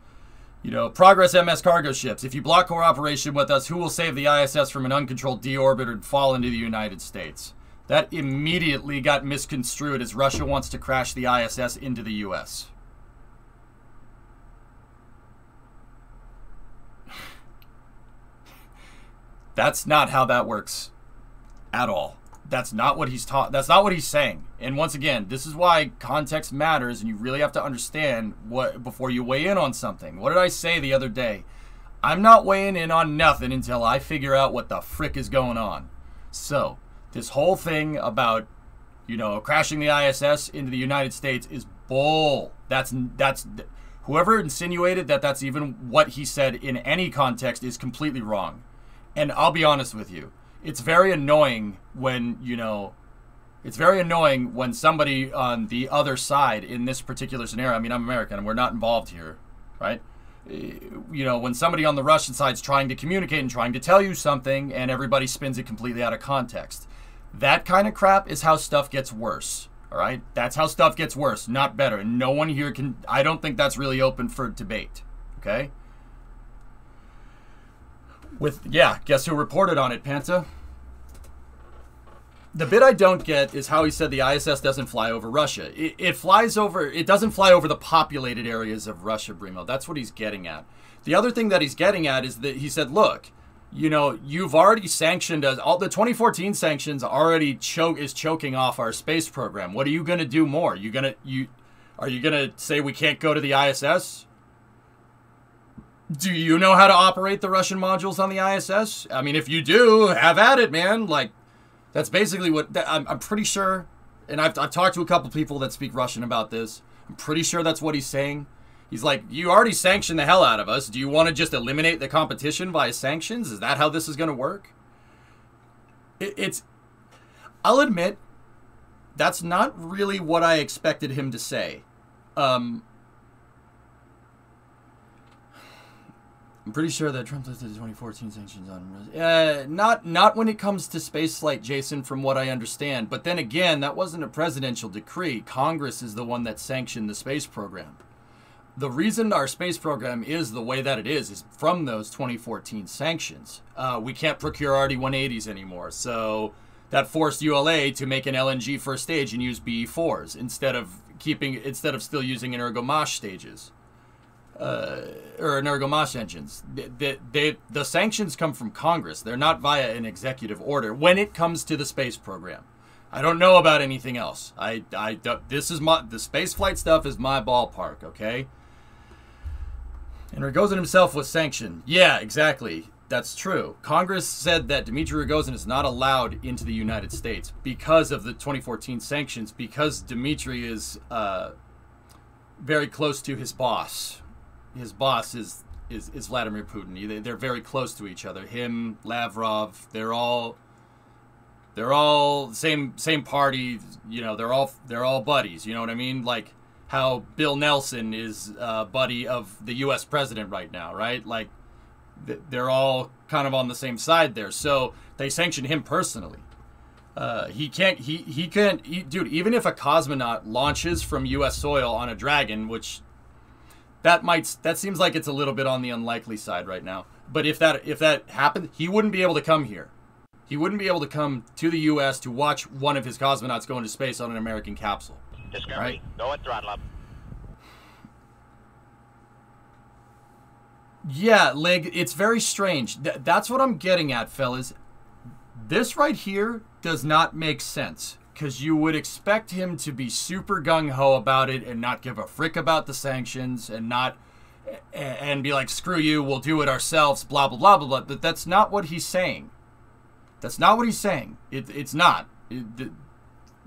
You know, Progress MS cargo ships. If you block cooperation with us, who will save the ISS from an uncontrolled deorbit and fall into the United States? That immediately got misconstrued as Russia wants to crash the ISS into the US. That's not how that works at all. That's not what he's taught. That's not what he's saying. And once again, this is why context matters, and you really have to understand what before you weigh in on something. What did I say the other day? I'm not weighing in on nothing until I figure out what the frick is going on. So, this whole thing about, you know, crashing the ISS into the United States is bull. That's that's whoever insinuated that that's even what he said in any context is completely wrong. And I'll be honest with you it's very annoying when you know it's very annoying when somebody on the other side in this particular scenario i mean i'm american and we're not involved here right? Eh, you know when somebody on the russian side is trying to communicate and trying to tell you something and everybody spins it completely out of context. That kind of crap is how stuff gets worse all right? That's how stuff gets worse not better. And no one here can i don't think that's really open for debate okay with yeah, guess who reported on it, Panta? The bit I don't get is how he said the ISS doesn't fly over Russia. It, it flies over. It doesn't fly over the populated areas of Russia, Brimo. That's what he's getting at. The other thing that he's getting at is that he said, look, you know, you've already sanctioned us. All the 2014 sanctions already choke is choking off our space program. What are you going to do more? You going to you are you going to say we can't go to the ISS? Do you know how to operate the Russian modules on the ISS? I mean, if you do, have at it, man. Like, that's basically what I'm, I'm pretty sure. And I've, I've talked to a couple people that speak Russian about this. I'm pretty sure that's what he's saying. He's like, you already sanctioned the hell out of us. Do you want to just eliminate the competition via sanctions? Is that how this is going to work? It, it's, I'll admit, that's not really what I expected him to say. Um, I'm pretty sure that Trump lifted the 2014 sanctions on Russia. Uh, not not when it comes to space flight, Jason, from what I understand. But then again, that wasn't a presidential decree. Congress is the one that sanctioned the space program. The reason our space program is the way that it is is from those 2014 sanctions. Uh, we can't procure RD-180s anymore, so that forced ULA to make an LNG first stage and use BE4s instead of keeping instead of still using Energomash stages uh, or Energomash engines. They, they, the sanctions come from Congress. They're not via an executive order when it comes to the space program. I don't know about anything else. I, I, this is my, the space flight stuff is my ballpark, okay? And Rogozin himself was sanctioned. Yeah, exactly. That's true. Congress said that Dmitry Rogozin is not allowed into the United States because of the 2014 sanctions, because Dmitry is uh, very close to his boss, his boss is is, is Vladimir Putin. They're very close to each other. Him, Lavrov, they're all they're all same same party. You know, they're all they're all buddies. You know what I mean? Like how Bill Nelson is a buddy of the U.S. president right now, right? Like they're all kind of on the same side there. So they sanction him personally. Uh, he can't. He he can't. He, dude, even if a cosmonaut launches from U.S. soil on a dragon, which that might that seems like it's a little bit on the unlikely side right now. But if that if that happened, he wouldn't be able to come here. He wouldn't be able to come to the U.S. to watch one of his cosmonauts go into space on an American capsule. Discovery, right? go and throttle up. Yeah, Lig, it's very strange. Th- that's what I'm getting at, fellas. This right here does not make sense because you would expect him to be super gung ho about it and not give a frick about the sanctions and not and be like, screw you, we'll do it ourselves, blah blah blah blah blah. But that's not what he's saying. That's not what he's saying. It, it's not. It, the,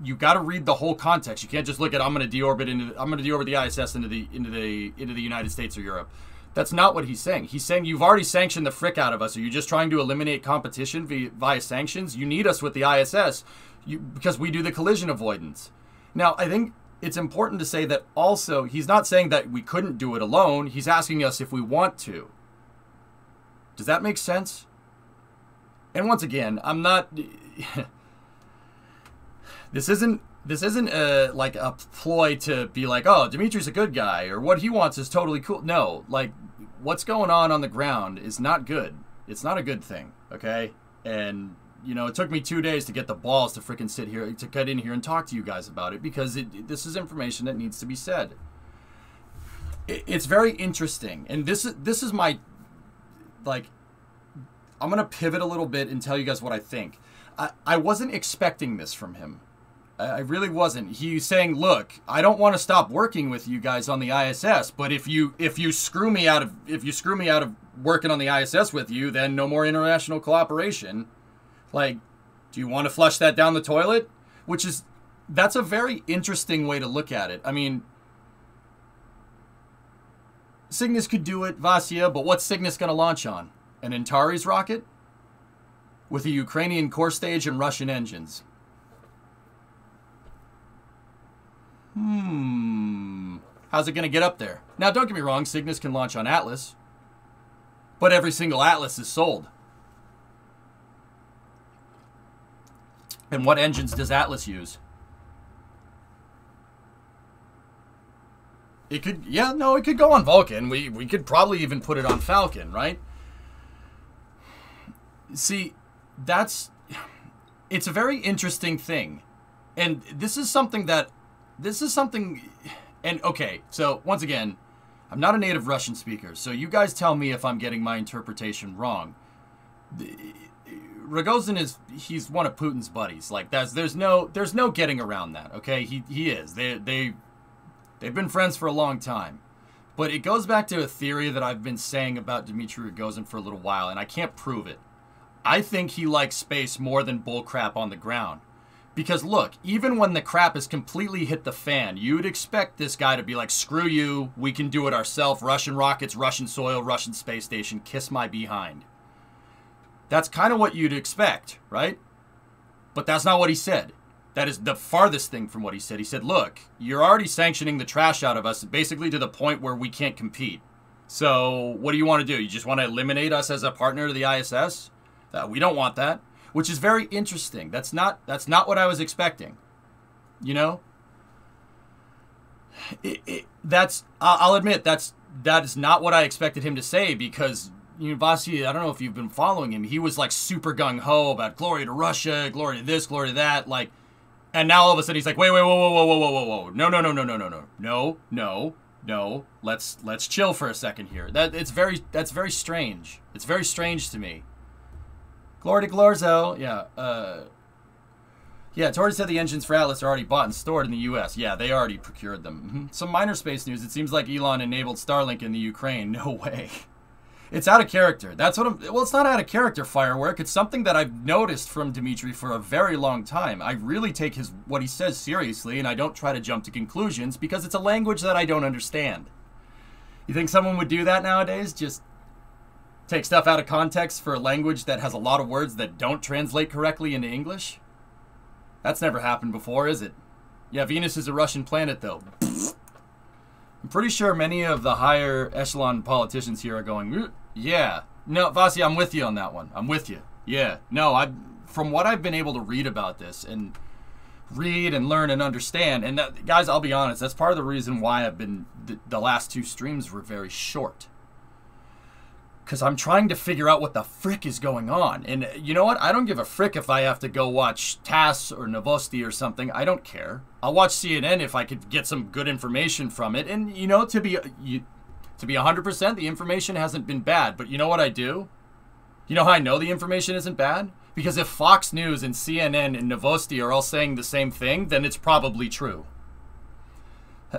you got to read the whole context. You can't just look at I'm going to deorbit into I'm going to deorbit the ISS into the into the into the United States or Europe. That's not what he's saying. He's saying you've already sanctioned the frick out of us. Are you just trying to eliminate competition via, via sanctions? You need us with the ISS you, because we do the collision avoidance. Now, I think it's important to say that also he's not saying that we couldn't do it alone. He's asking us if we want to. Does that make sense? And once again, I'm not. this isn't this isn't a, like a ploy to be like, oh, Dimitri's a good guy or what he wants is totally cool. No, like what's going on on the ground is not good. It's not a good thing, okay? And you know, it took me two days to get the balls to freaking sit here to get in here and talk to you guys about it because it, this is information that needs to be said. It, it's very interesting, and this is this is my like. I'm gonna pivot a little bit and tell you guys what I think. I, I wasn't expecting this from him. I really wasn't. He's saying, "Look, I don't want to stop working with you guys on the ISS, but if you if you screw me out of if you screw me out of working on the ISS with you, then no more international cooperation." Like, do you want to flush that down the toilet? Which is that's a very interesting way to look at it. I mean, Cygnus could do it, Vasya, but what's Cygnus going to launch on? An Antares rocket with a Ukrainian core stage and Russian engines. Hmm. How's it going to get up there? Now, don't get me wrong, Cygnus can launch on Atlas, but every single Atlas is sold. And what engines does Atlas use? It could, yeah, no, it could go on Vulcan. We we could probably even put it on Falcon, right? See, that's it's a very interesting thing, and this is something that this is something, and okay, so once again, I'm not a native Russian speaker, so you guys tell me if I'm getting my interpretation wrong. Rogozin is he's one of Putin's buddies. Like that's there's no there's no getting around that. Okay, he he is. They they they've been friends for a long time. But it goes back to a theory that I've been saying about Dmitry Rogozin for a little while, and I can't prove it. I think he likes space more than bullcrap on the ground. Because look, even when the crap has completely hit the fan, you'd expect this guy to be like, screw you, we can do it ourselves. Russian rockets, Russian soil, Russian space station, kiss my behind. That's kind of what you'd expect, right? But that's not what he said. That is the farthest thing from what he said. He said, "Look, you're already sanctioning the trash out of us, basically to the point where we can't compete. So, what do you want to do? You just want to eliminate us as a partner to the ISS? Uh, we don't want that." Which is very interesting. That's not that's not what I was expecting. You know, it, it, that's I'll admit that's that is not what I expected him to say because you know Vasi, I don't know if you've been following him. He was like super gung ho about glory to Russia, glory to this, glory to that, like, and now all of a sudden he's like, wait, wait, whoa, whoa, whoa, whoa, whoa, whoa, whoa, no, no, no, no, no, no, no, no, no, no. Let's let's chill for a second here. That it's very that's very strange. It's very strange to me. Glory to Glorzo, yeah. Uh, yeah, Tory said the engines for Atlas are already bought and stored in the U.S. Yeah, they already procured them. Mhm. Some minor space news. It seems like Elon enabled Starlink in the Ukraine. No way. It's out of character. That's what I'm. Well, it's not out of character, firework. It's something that I've noticed from Dimitri for a very long time. I really take his what he says seriously, and I don't try to jump to conclusions because it's a language that I don't understand. You think someone would do that nowadays? Just take stuff out of context for a language that has a lot of words that don't translate correctly into English? That's never happened before, is it? Yeah, Venus is a Russian planet, though. I'm pretty sure many of the higher echelon politicians here are going, "Mm, yeah. No, Vasi, I'm with you on that one. I'm with you. Yeah. No, I from what I've been able to read about this and read and learn and understand, and that, guys, I'll be honest, that's part of the reason why I've been the, the last two streams were very short because I'm trying to figure out what the frick is going on. And uh, you know what? I don't give a frick if I have to go watch TASS or Novosti or something. I don't care. I'll watch CNN if I could get some good information from it. And you know, to be uh, you, to be 100%, the information hasn't been bad. But you know what I do? You know how I know the information isn't bad? Because if Fox News and CNN and Novosti are all saying the same thing, then it's probably true.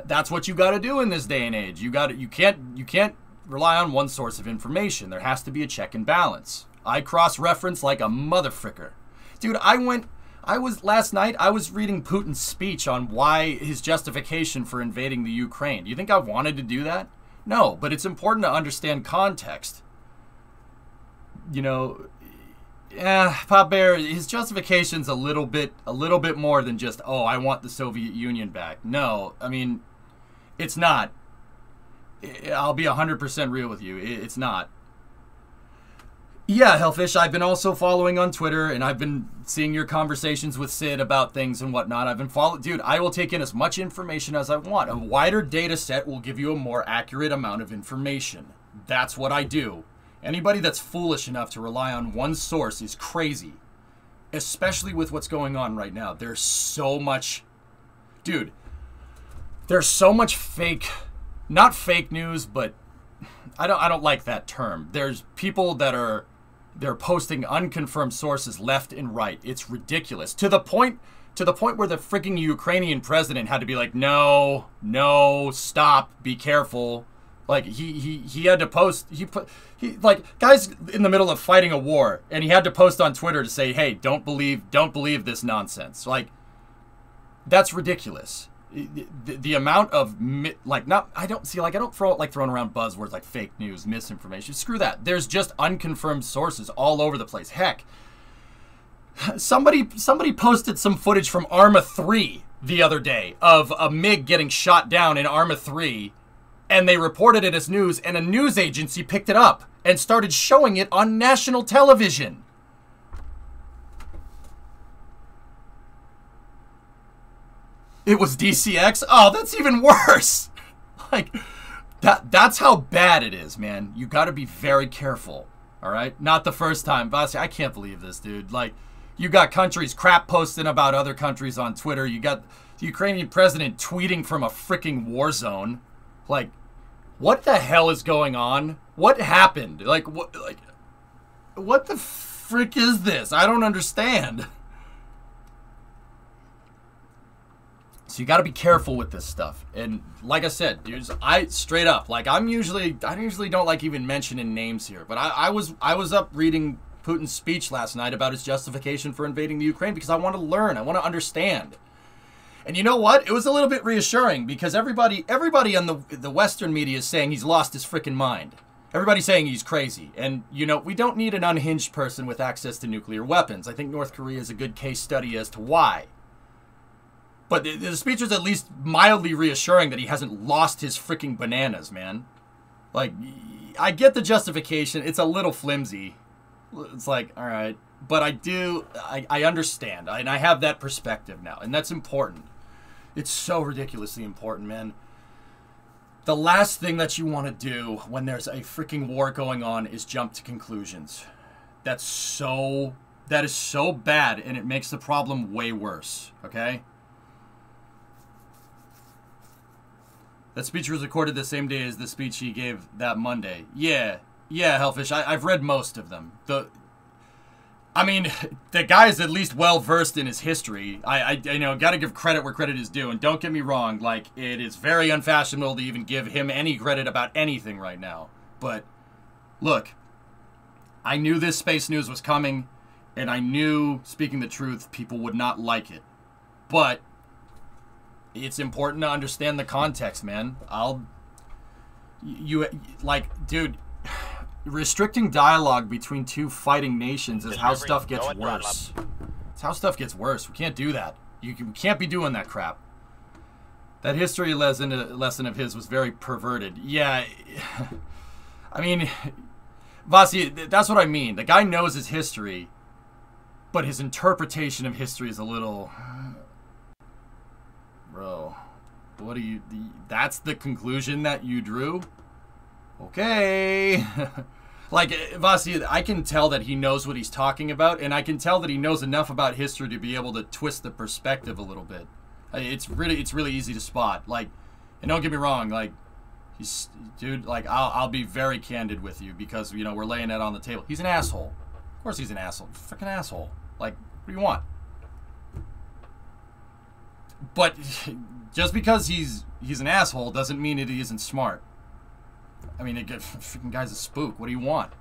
That's what you got to do in this day and age. You got to you can't you can't rely on one source of information. There has to be a check and balance. I cross reference like a motherfricker. Dude, I went I was last night I was reading Putin's speech on why his justification for invading the Ukraine. You think I wanted to do that? No, but it's important to understand context. You know, yeah, Pop Bear, his justification's a little bit a little bit more than just, "Oh, I want the Soviet Union back." No, I mean, it's not. I'll be 100% real with you. It's not. Yeah, Hellfish, I've been also following on Twitter and I've been seeing your conversations with Sid about things and whatnot. I've been following, dude, I will take in as much information as I want. A wider data set will give you a more accurate amount of information. That's what I do. Anybody that's foolish enough to rely on one source is crazy. Especially with what's going on right now. There's so much. Dude, there's so much fake. Not fake news, but I don't I don't like that term. There's people that are they're posting unconfirmed sources left and right. It's ridiculous. To the point to the point where the freaking Ukrainian president had to be like, "No, no, stop, be careful." Like he he he had to post he put he like guys in the middle of fighting a war and he had to post on Twitter to say, "Hey, don't believe don't believe this nonsense." Like that's ridiculous. The, the amount of like not I don't see like I don't throw like throwing around buzzwords like fake news, misinformation. Screw that. There's just unconfirmed sources all over the place. Heck, somebody somebody posted some footage from Arma 3 the other day of a MiG getting shot down in Arma 3 and they reported it as news and a news agency picked it up and started showing it on national television. It was DCS? Oh, that's even worse. like that that's how bad it is, man. You got to be very careful. All right? Not the first time. I can't believe this, dude. Like you got countries crap posting about other countries on Twitter. You got the Ukrainian president tweeting from a freaking war zone. Like what the hell is going on? What happened? Like what like what the frick is this? I don't understand. So you got to be careful with this stuff. And like I said, dudes, I straight up like I'm usually I usually don't like even mentioning names here, but I, I was I was up reading Putin's speech last night about his justification for invading the Ukraine because I want to learn, I want to understand. And you know what? It was a little bit reassuring because everybody everybody on the the Western media is saying he's lost his freaking mind. Everybody's saying he's crazy. And you know, we don't need an unhinged person with access to nuclear weapons. I think North Korea is a good case study as to why. But the, the speech was at least mildly reassuring that he hasn't lost his freaking bananas, man. Like, I get the justification. It's a little flimsy. It's like, all right. But I do, I, I understand. And I have that perspective now. And that's important. It's so ridiculously important, man. The last thing that you want to do when there's a freaking war going on is jump to conclusions. That's so, that is so bad. And it makes the problem way worse, okay? That speech was recorded the same day as the speech he gave that Monday. Yeah, yeah, Hellfish. I, I've read most of them. The, I mean, the guy is at least well versed in his history. I, I, you know, got to give credit where credit is due. And don't get me wrong, like it is very unfashionable to even give him any credit about anything right now. But look, I knew this space news was coming, and I knew, speaking the truth, people would not like it. But it's important to understand the context, man. I'll you like, dude. Restricting dialogue between two fighting nations is how stuff gets worse. It's how stuff gets worse. We can't do that. You we can't be doing that crap. That history lesson uh, lesson of his was very perverted. Yeah, I mean, Vasi, that's what I mean. The guy knows his history, but his interpretation of history is a little Bro, what do you. That's the conclusion that you drew? Okay. like, eh, Vasi, I can tell that he knows what he's talking about, and I can tell that he knows enough about history to be able to twist the perspective a little bit. It's really, it's really easy to spot. Like, and don't get me wrong, like, he's, dude, like, I'll, I'll be very candid with you because, you know, we're laying it on the table. He's an asshole. Of course he's an asshole. Freaking asshole. Like, what do you want? But just because he's he's an asshole doesn't mean that he isn't smart. I mean, it, freaking guy's a spook. What do you want?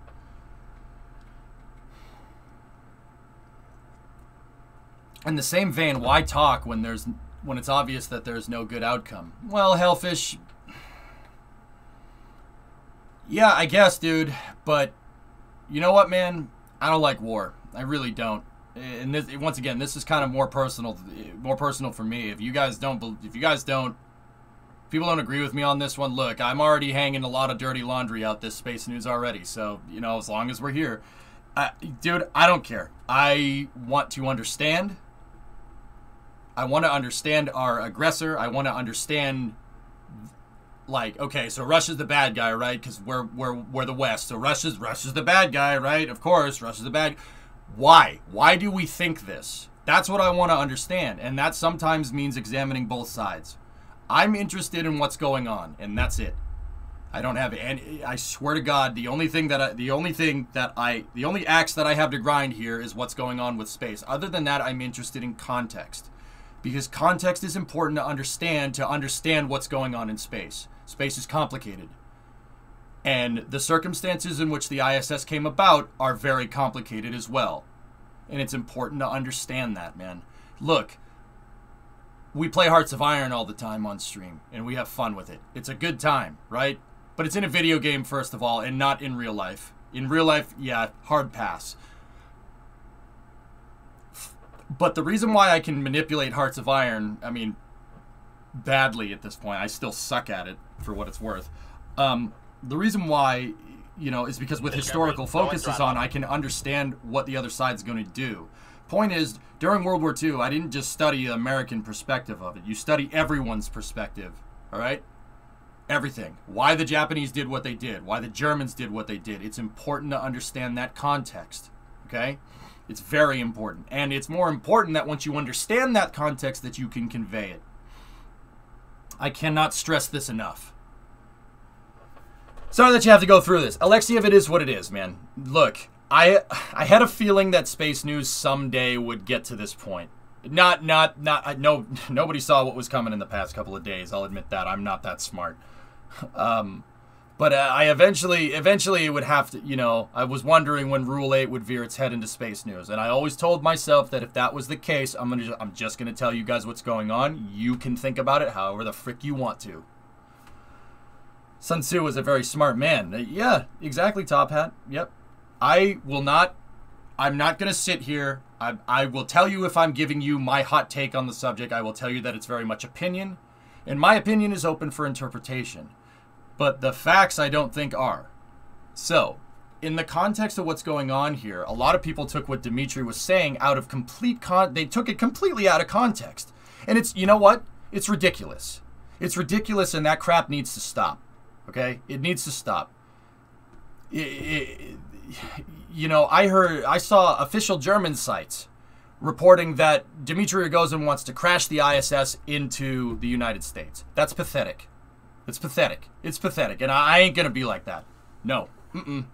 In the same vein, why talk when there's when it's obvious that there's no good outcome? Well, Hellfish. Yeah, I guess, dude. But you know what, man? I don't like war. I really don't and this once again, this is kind of more personal, more personal for me. If you guys don't, if you guys don't, people don't agree with me on this one. Look, I'm already hanging a lot of dirty laundry out this space news already. So you know, as long as we're here, uh, dude, I don't care. I want to understand. I want to understand our aggressor. I want to understand like okay so russia's the bad guy right because we're we're we're the west so russia's russia's the bad guy right of course russia's the bad why? Why do we think this? That's what I want to understand, and that sometimes means examining both sides. I'm interested in what's going on, and that's it. I don't have any. I swear to God, the only thing that I, the only thing that I, the only axe that I have to grind here is what's going on with space. Other than that, I'm interested in context, because context is important to understand to understand what's going on in space. Space is complicated. And the circumstances in which the ISS came about are very complicated as well. And it's important to understand that, man. Look, we play Hearts of Iron all the time on stream, and we have fun with it. It's a good time, right? But it's in a video game, first of all, and not in real life. In real life, yeah, hard pass. But the reason why I can manipulate Hearts of Iron, I mean, badly at this point, I still suck at it for what it's worth. Um, the reason why you know is because with historical focuses on I can understand what the other side's going to do. Point is, during World War II, I didn't just study the American perspective of it. You study everyone's perspective. All right? Everything. Why the Japanese did what they did, why the Germans did what they did. It's important to understand that context. Okay? It's very important. And it's more important that once you understand that context that you can convey it. I cannot stress this enough. Sorry that you have to go through this. Alexiev, it is what it is, man. Look, I I had a feeling that Space News someday would get to this point. Not, not, not. No, nobody saw what was coming in the past couple of days. I'll admit that. I'm not that smart. Um, but uh, I eventually, eventually, it would have to. You know, I was wondering when Rule Eight would veer its head into Space News, and I always told myself that if that was the case, I'm gonna, I'm just gonna tell you guys what's going on. You can think about it however the frick you want to. Sun Tzu was a very smart man. Uh, yeah, exactly, Top Hat. Yep. I will not I'm not going to sit here. I, I will tell you if I'm giving you my hot take on the subject. I will tell you that it's very much opinion. And my opinion is open for interpretation. But the facts I don't think are. So, in the context of what's going on here, a lot of people took what Dimitri was saying out of complete con they took it completely out of context. And it's you know what? It's ridiculous. It's ridiculous and that crap needs to stop. Okay? It needs to stop. It, it, you know, I heard I saw official German sites reporting that Dmitry Rogozin wants to crash the ISS into the United States. That's pathetic. It's pathetic. It's pathetic. And I ain't going to be like that. No. Mm-mm.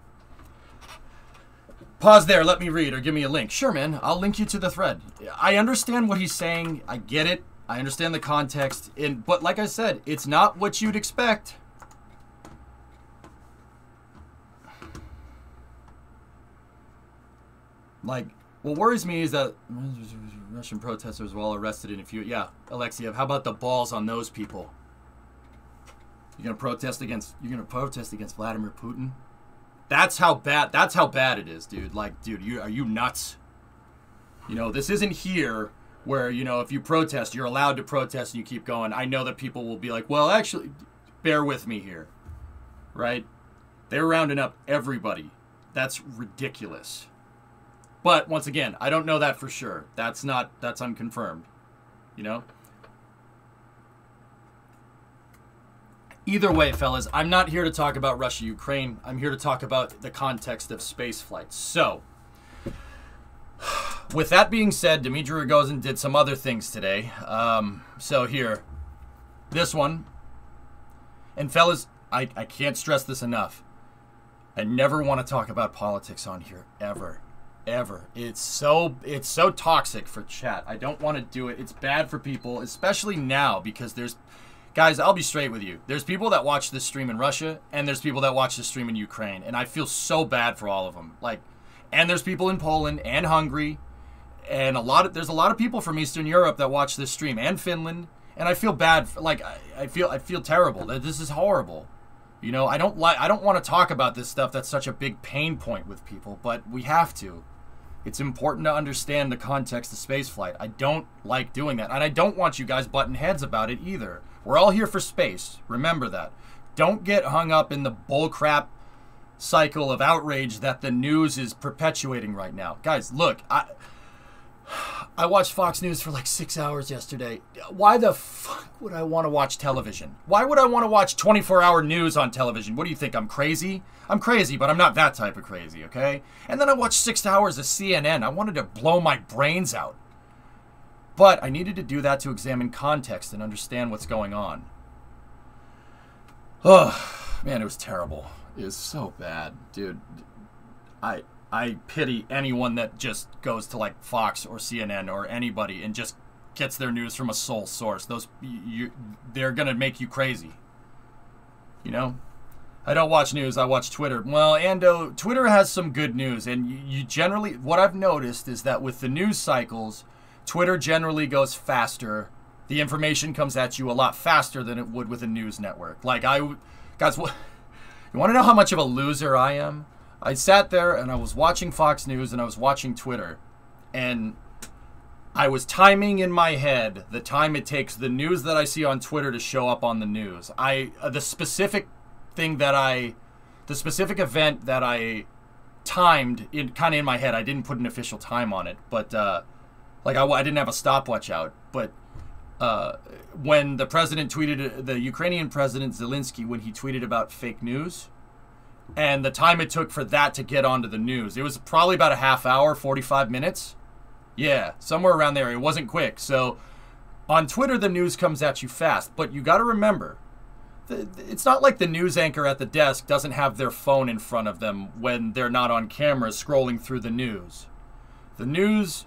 Pause there. Let me read or give me a link. Sure, man. I'll link you to the thread. I understand what he's saying. I get it. I understand the context. And, but like I said, it's not what you'd expect. Like, what worries me is that Russian protesters were all arrested in a few. Yeah, Alexiev, how about the balls on those people? You're gonna protest against. You're gonna protest against Vladimir Putin. That's how bad. That's how bad it is, dude. Like, dude, you are you nuts? You know, this isn't here where you know if you protest, you're allowed to protest and you keep going. I know that people will be like, well, actually, bear with me here, right? They're rounding up everybody. That's ridiculous. But once again, I don't know that for sure. That's not that's unconfirmed. You know? Either way, fellas, I'm not here to talk about Russia Ukraine. I'm here to talk about the context of space flight. So, with that being said, Dmitry Rogozin did some other things today. Um, so here, this one. And fellas, I, I can't stress this enough. I never want to talk about politics on here ever ever. It's so it's so toxic for chat. I don't want to do it. It's bad for people, especially now because there's guys, I'll be straight with you. There's people that watch this stream in Russia and there's people that watch this stream in Ukraine and I feel so bad for all of them. Like and there's people in Poland and Hungary and a lot of there's a lot of people from Eastern Europe that watch this stream and Finland and I feel bad for, like I, I feel I feel terrible. That this is horrible. You know, I don't like I don't want to talk about this stuff that's such a big pain point with people, but we have to. It's important to understand the context of spaceflight. I don't like doing that. And I don't want you guys butting heads about it either. We're all here for space. Remember that. Don't get hung up in the bullcrap cycle of outrage that the news is perpetuating right now. Guys, look, I I watched Fox News for like six hours yesterday. Why the fuck would I want to watch television? Why would I want to watch 24 hour news on television? What do you think? I'm crazy? I'm crazy, but I'm not that type of crazy, okay? And then I watched six hours of CNN. I wanted to blow my brains out. But I needed to do that to examine context and understand what's going on. Ugh, man, it was terrible. It was so bad, dude. I I pity anyone that just goes to like Fox or CNN or anybody and just gets their news from a sole source. Those you, they're gonna make you crazy. You know, I don't watch news. I watch Twitter. Well, Ando, Twitter has some good news, and you, you generally what I've noticed is that with the news cycles, Twitter generally goes faster. The information comes at you a lot faster than it would with a news network. Like I, guys, what? You want to know how much of a loser I am? I sat there and I was watching Fox News and I was watching Twitter, and I was timing in my head the time it takes the news that I see on Twitter to show up on the news. I uh, the specific thing that I, the specific event that I timed in kind of in my head. I didn't put an official time on it, but uh, like I, I didn't have a stopwatch out. But uh, when the president tweeted, the Ukrainian president Zelensky, when he tweeted about fake news and the time it took for that to get onto the news. It was probably about a half hour, 45 minutes. Yeah, somewhere around there. It wasn't quick. So on Twitter, the news comes at you fast. But you got to remember, it's not like the news anchor at the desk doesn't have their phone in front of them when they're not on camera scrolling through the news. The news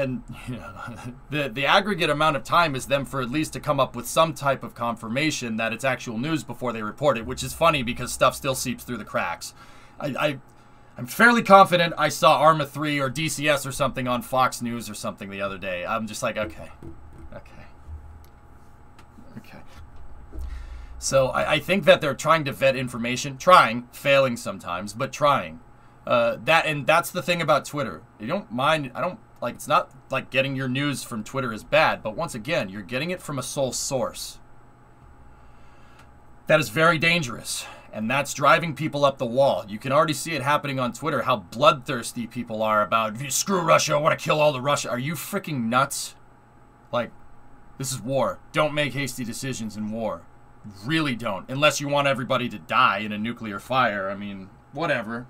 and you know, the the aggregate amount of time is them for at least to come up with some type of confirmation that it's actual news before they report it, which is funny because stuff still seeps through the cracks. I, I I'm fairly confident I saw Arma 3 or DCS or something on Fox News or something the other day. I'm just like, okay, okay, okay. So I, I think that they're trying to vet information, trying, failing sometimes, but trying. Uh, that and that's the thing about Twitter. You don't mind. I don't like. It's not like getting your news from Twitter is bad, but once again, you're getting it from a sole source. That is very dangerous, and that's driving people up the wall. You can already see it happening on Twitter. How bloodthirsty people are about screw Russia. I want to kill all the Russia. Are you freaking nuts? Like, this is war. Don't make hasty decisions in war. Really don't, unless you want everybody to die in a nuclear fire. I mean, whatever.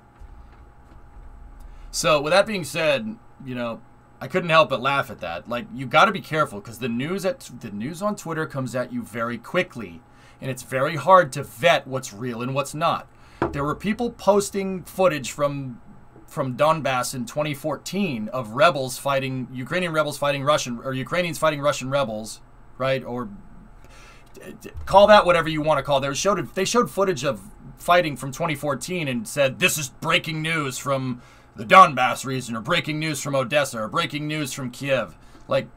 So, with that being said, you know, I couldn't help but laugh at that. Like, you got to be careful because the news at the news on Twitter comes at you very quickly, and it's very hard to vet what's real and what's not. There were people posting footage from from Donbass in 2014 of rebels fighting Ukrainian rebels fighting Russian or Ukrainians fighting Russian rebels, right? Or call that whatever you want to call. They showed they showed footage of fighting from 2014 and said this is breaking news from the Donbass region, or breaking news from Odessa, or breaking news from Kiev. Like,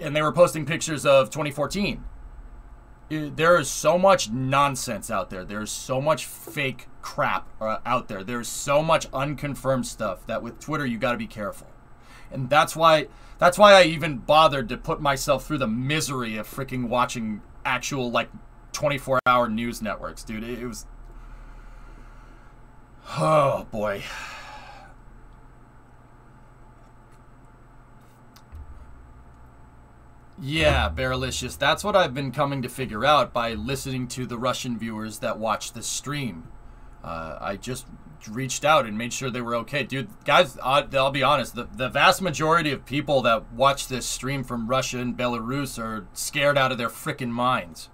and they were posting pictures of 2014. there is so much nonsense out there. There's so much fake crap uh, out there. There's so much unconfirmed stuff that with Twitter you got to be careful. And that's why that's why I even bothered to put myself through the misery of freaking watching actual like 24-hour news networks, dude. It, it was Oh boy. Yeah, Barrelicious. That's what I've been coming to figure out by listening to the Russian viewers that watch this stream. Uh, I just reached out and made sure they were okay. Dude, guys, I'll, I'll be honest. The, the vast majority of people that watch this stream from Russia and Belarus are scared out of their freaking minds.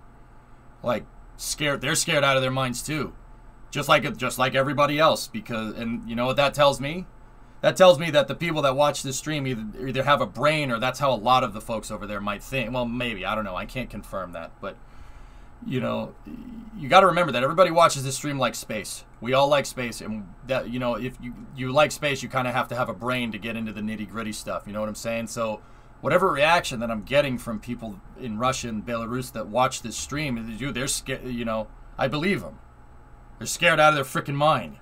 Like, scared. They're scared out of their minds, too. Just like, just like everybody else. Because, and you know what that tells me? That tells me that the people that watch this stream either either have a brain or that's how a lot of the folks over there might think. Well, maybe I don't know. I can't confirm that, but you know, you got to remember that everybody watches this stream like space. We all like space, and that you know, if you you like space, you kind of have to have a brain to get into the nitty gritty stuff. You know what I'm saying? So. Whatever reaction that I'm getting from people in Russia and Belarus that watch this stream, dude, they're scared. You know, I believe them. They're scared out of their freaking mind.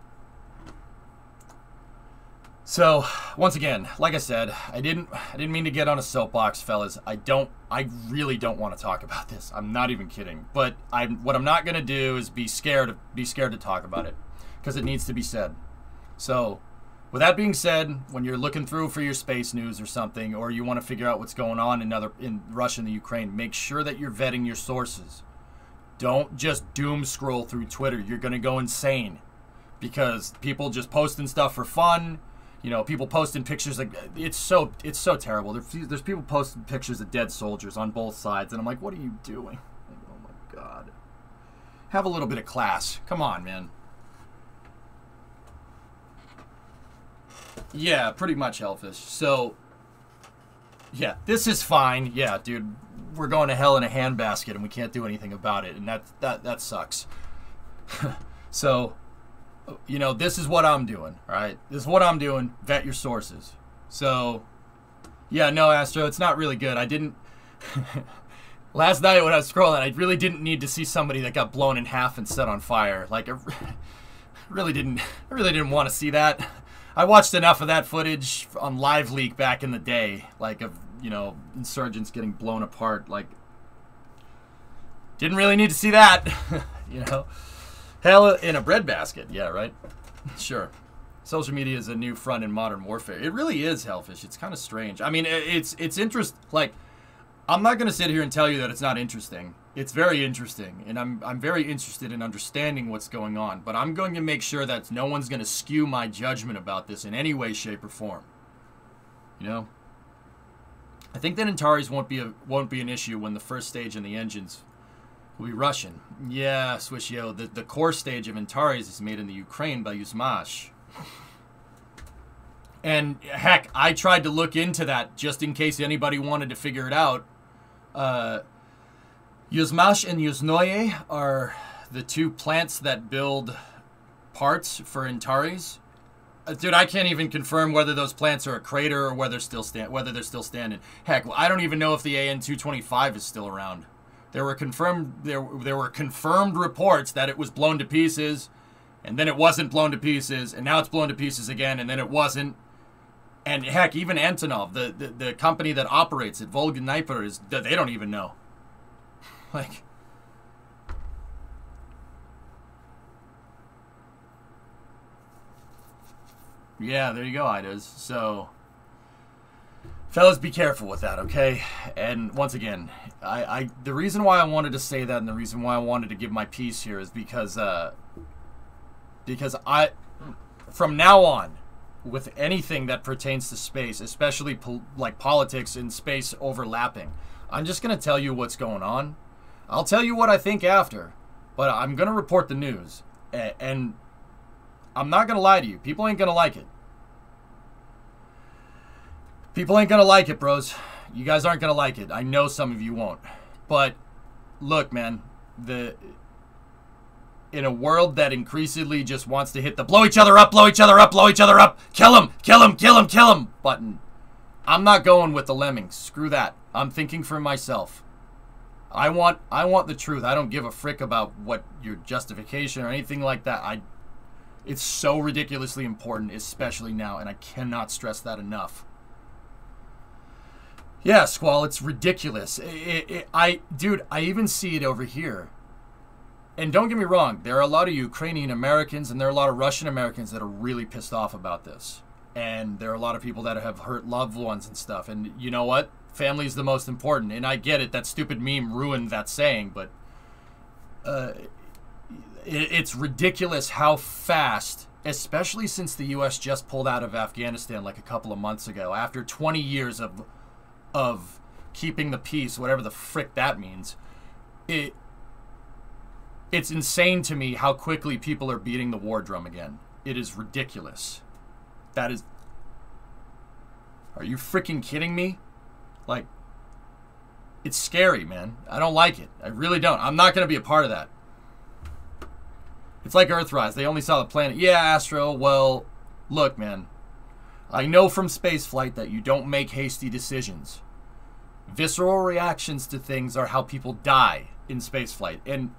So, once again, like I said, I didn't I didn't mean to get on a soapbox, fellas. I don't I really don't want to talk about this. I'm not even kidding. But I'm what I'm not going to do is be scared of, be scared to talk about it because it needs to be said. So, with that being said, when you're looking through for your space news or something or you want to figure out what's going on in other in Russia and the Ukraine, make sure that you're vetting your sources. Don't just doom scroll through Twitter. You're going to go insane because people just posting stuff for fun you know, people posting pictures like it's so it's so terrible. There's, there's people posting pictures of dead soldiers on both sides, and I'm like, what are you doing? Like, oh my god, have a little bit of class. Come on, man. Yeah, pretty much Hellfish. So, yeah, this is fine. Yeah, dude, we're going to hell in a handbasket, and we can't do anything about it, and that that that sucks. so you know, this is what I'm doing, right? This is what I'm doing. Vet your sources. So, yeah, no, Astro, it's not really good. I didn't. Last night when I was scrolling, I really didn't need to see somebody that got blown in half and set on fire. Like, I really didn't. I really didn't want to see that. I watched enough of that footage on Live Leak back in the day, like of you know insurgents getting blown apart. Like, didn't really need to see that, you know. Hell in a breadbasket. Yeah, right? sure. Social media is a new front in modern warfare. It really is, Hellfish. It's kind of strange. I mean, it's it's interest like I'm not going to sit here and tell you that it's not interesting. It's very interesting, and I'm I'm very interested in understanding what's going on. But I'm going to make sure that no one's going to skew my judgment about this in any way, shape, or form. You know. I think that Antares won't be a won't be an issue when the first stage and the engines we Russian. Yeah, Swishio. The, the core stage of Antares is made in the Ukraine by Yuzhmash. And heck, I tried to look into that just in case anybody wanted to figure it out. Uh, Yuzhmash and Yuzhnoye are the two plants that build parts for Antares. Uh, dude, I can't even confirm whether those plants are a crater or whether still stand whether they're still standing. Heck, I don't even know if the AN 225 is still around. There were confirmed there there were confirmed reports that it was blown to pieces, and then it wasn't blown to pieces, and now it's blown to pieces again, and then it wasn't. And heck, even Antonov, the, the, the company that operates it, Volga is they don't even know. Like, yeah, there you go, Idas. So, fellas, be careful with that, okay? And once again, I, I the reason why I wanted to say that and the reason why I wanted to give my piece here is because uh, because I from now on with anything that pertains to space, especially like politics and space overlapping, I'm just gonna tell you what's going on. I'll tell you what I think after, but I'm gonna report the news, and I'm not gonna lie to you. People ain't gonna like it. People ain't gonna like it, bros. You guys aren't gonna like it. I know some of you won't. But look, man, the in a world that increasingly just wants to hit the blow each other up, blow each other up, blow each other up, kill him, kill him, kill him, kill him button. I'm not going with the lemmings. Screw that. I'm thinking for myself. I want I want the truth. I don't give a frick about what your justification or anything like that. I it's so ridiculously important, especially now, and I cannot stress that enough. Yeah, Squall, it's ridiculous. It, it, I, dude, I even see it over here. And don't get me wrong, there are a lot of Ukrainian Americans and there are a lot of Russian Americans that are really pissed off about this. And there are a lot of people that have hurt loved ones and stuff. And you know what? Family is the most important. And I get it. That stupid meme ruined that saying, but uh, it, it's ridiculous how fast, especially since the U.S. just pulled out of Afghanistan like a couple of months ago, after 20 years of of keeping the peace, whatever the frick that means. It it's insane to me how quickly people are beating the war drum again. It is ridiculous. That is Are you freaking kidding me? Like it's scary, man. I don't like it. I really don't. I'm not going to be a part of that. It's like Earthrise. They only saw the planet. Yeah, Astro. Well, look, man. I know from spaceflight that you don't make hasty decisions. Visceral reactions to things are how people die in spaceflight. And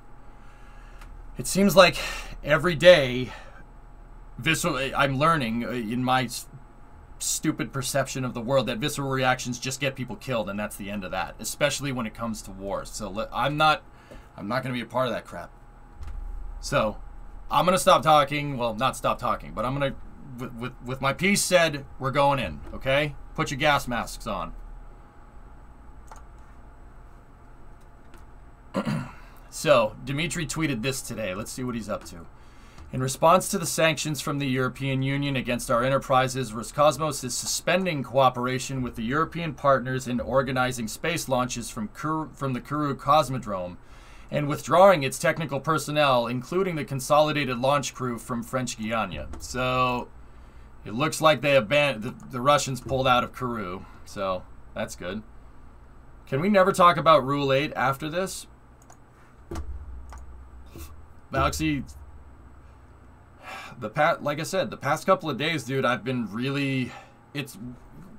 it seems like every day, visceral, I'm learning uh, in my stupid perception of the world that visceral reactions just get people killed, and that's the end of that. Especially when it comes to war. So I'm not, I'm not going to be a part of that crap. So I'm going to stop talking. Well, not stop talking, but I'm going to with, with, with my piece said, we're going in, okay? Put your gas masks on. so, Dmitry tweeted this today. Let's see what he's up to. In response to the sanctions from the European Union against our enterprises, Roscosmos is suspending cooperation with the European partners in organizing space launches from, Kur- from the Kourou Cosmodrome and withdrawing its technical personnel, including the consolidated launch crew from French Guiana. So, it looks like they abandoned the, the Russians pulled out of Kourou, so that's good. Can we never talk about Rule 8 after this? Galaxy the past like I said, the past couple of days, dude, I've been really it's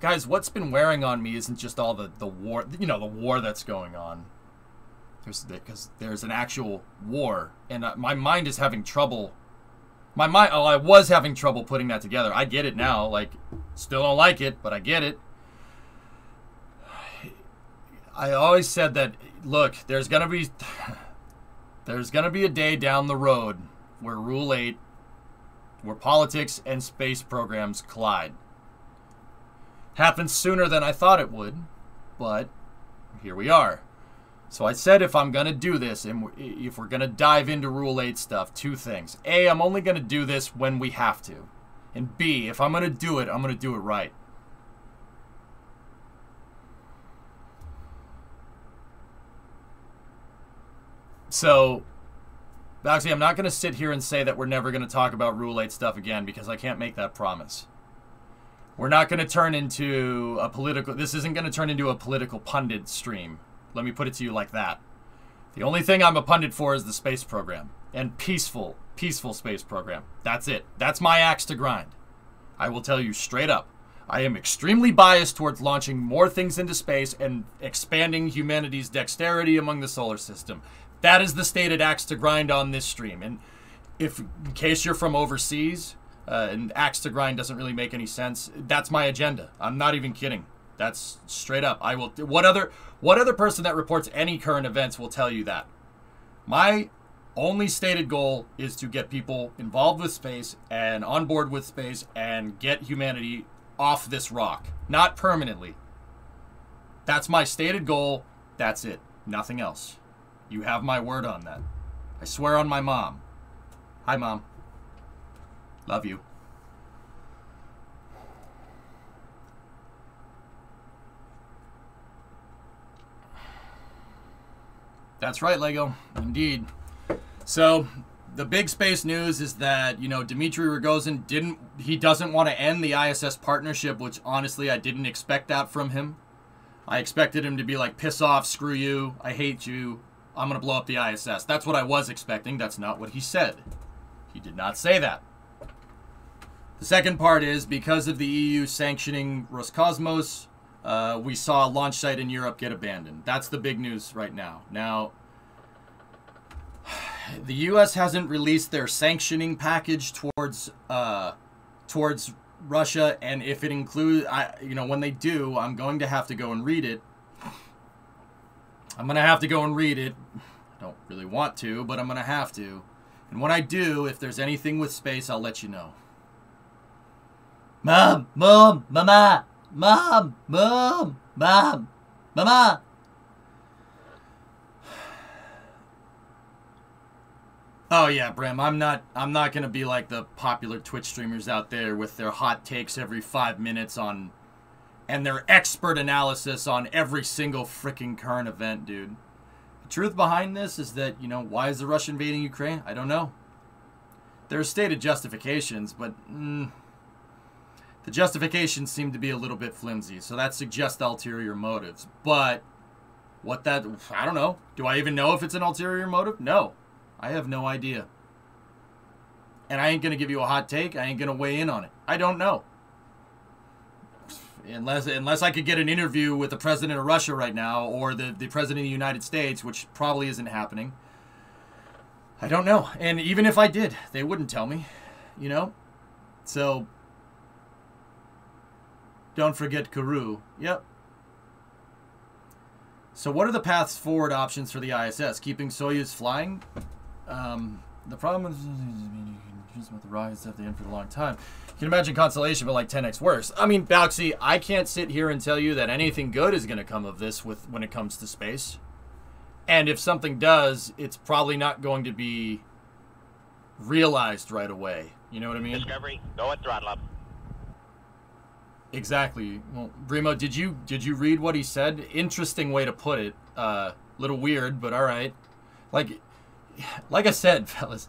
guys, what's been wearing on me isn't just all the the war, you know, the war that's going on. There's because there's an actual war and my mind is having trouble. My mind oh i was having trouble putting that together. I get it now like still don't like it but i get it. I always said that look there's gonna be there's gonna be a day down the road where rule 8 where politics and space programs collide happens sooner than i thought it would but here we are so I said if I'm going to do this and if we're going to dive into Rule 8 stuff, two things. A, I'm only going to do this when we have to. And B, if I'm going to do it, I'm going to do it right. So, actually, I'm not going to sit here and say that we're never going to talk about Rule 8 stuff again because I can't make that promise. We're not going to turn into a political. This isn't going to turn into a political pundit stream. Let me put it to you like that. The only thing I'm a pundit for is the space program and peaceful, peaceful space program. That's it. That's my axe to grind. I will tell you straight up. I am extremely biased towards launching more things into space and expanding humanity's dexterity among the solar system. That is the stated axe to grind on this stream. And if in case you're from overseas uh, and axe to grind doesn't really make any sense, that's my agenda. I'm not even kidding. That's straight up. I will. What other what other person that reports any current events will tell you that? My only stated goal is to get people involved with space and on board with space and get humanity off this rock, not permanently. That's my stated goal. That's it. Nothing else. You have my word on that. I swear on my mom. Hi, mom. Love you. That's right, Lego. Indeed. So, the big space news is that, you know, Dmitry Rogozin didn't, he doesn't want to end the ISS partnership, which honestly, I didn't expect that from him. I expected him to be like, piss off, screw you, I hate you, I'm going to blow up the ISS. That's what I was expecting. That's not what he said. He did not say that. The second part is because of the EU sanctioning Roscosmos, uh, we saw a launch site in Europe get abandoned. That's the big news right now. Now, the U.S. hasn't released their sanctioning package towards uh, towards Russia, and if it includes, I you know, when they do, I'm going to have to go and read it. I'm gonna have to go and read it. I don't really want to, but I'm gonna have to. And when I do, if there's anything with space, I'll let you know. Mom, mom, mama, mom, mom, mom, mama. Oh yeah, Brim. I'm not. I'm not gonna be like the popular Twitch streamers out there with their hot takes every five minutes on, and their expert analysis on every single freaking current event, dude. The truth behind this is that you know why is the Russia invading Ukraine? I don't know. There are stated justifications, but mm, the justifications seem to be a little bit flimsy. So that suggests ulterior motives. But what that I don't know. Do I even know if it's an ulterior motive? No. I have no idea. And I ain't going to give you a hot take. I ain't going to weigh in on it. I don't know. Unless unless I could get an interview with the president of Russia right now or the, the president of the United States, which probably isn't happening. I don't know. And even if I did, they wouldn't tell me, you know? So don't forget Kourou. Yep. So what are the paths forward options for the ISS? Keeping Soyuz flying? Um, the problem is with the rockets have the end for a long time. You can imagine consolation, but like 10x worse. I mean, Bauxy, I can't sit here and tell you that anything good is going to come of this with when it comes to space. And if something does, it's probably not going to be realized right away. You know what I mean? Discovery, go at throttle up. Exactly. Well, Brimo, did you did you read what he said? Interesting way to put it. Uh, little weird, but all right. Like, like I said, fellas,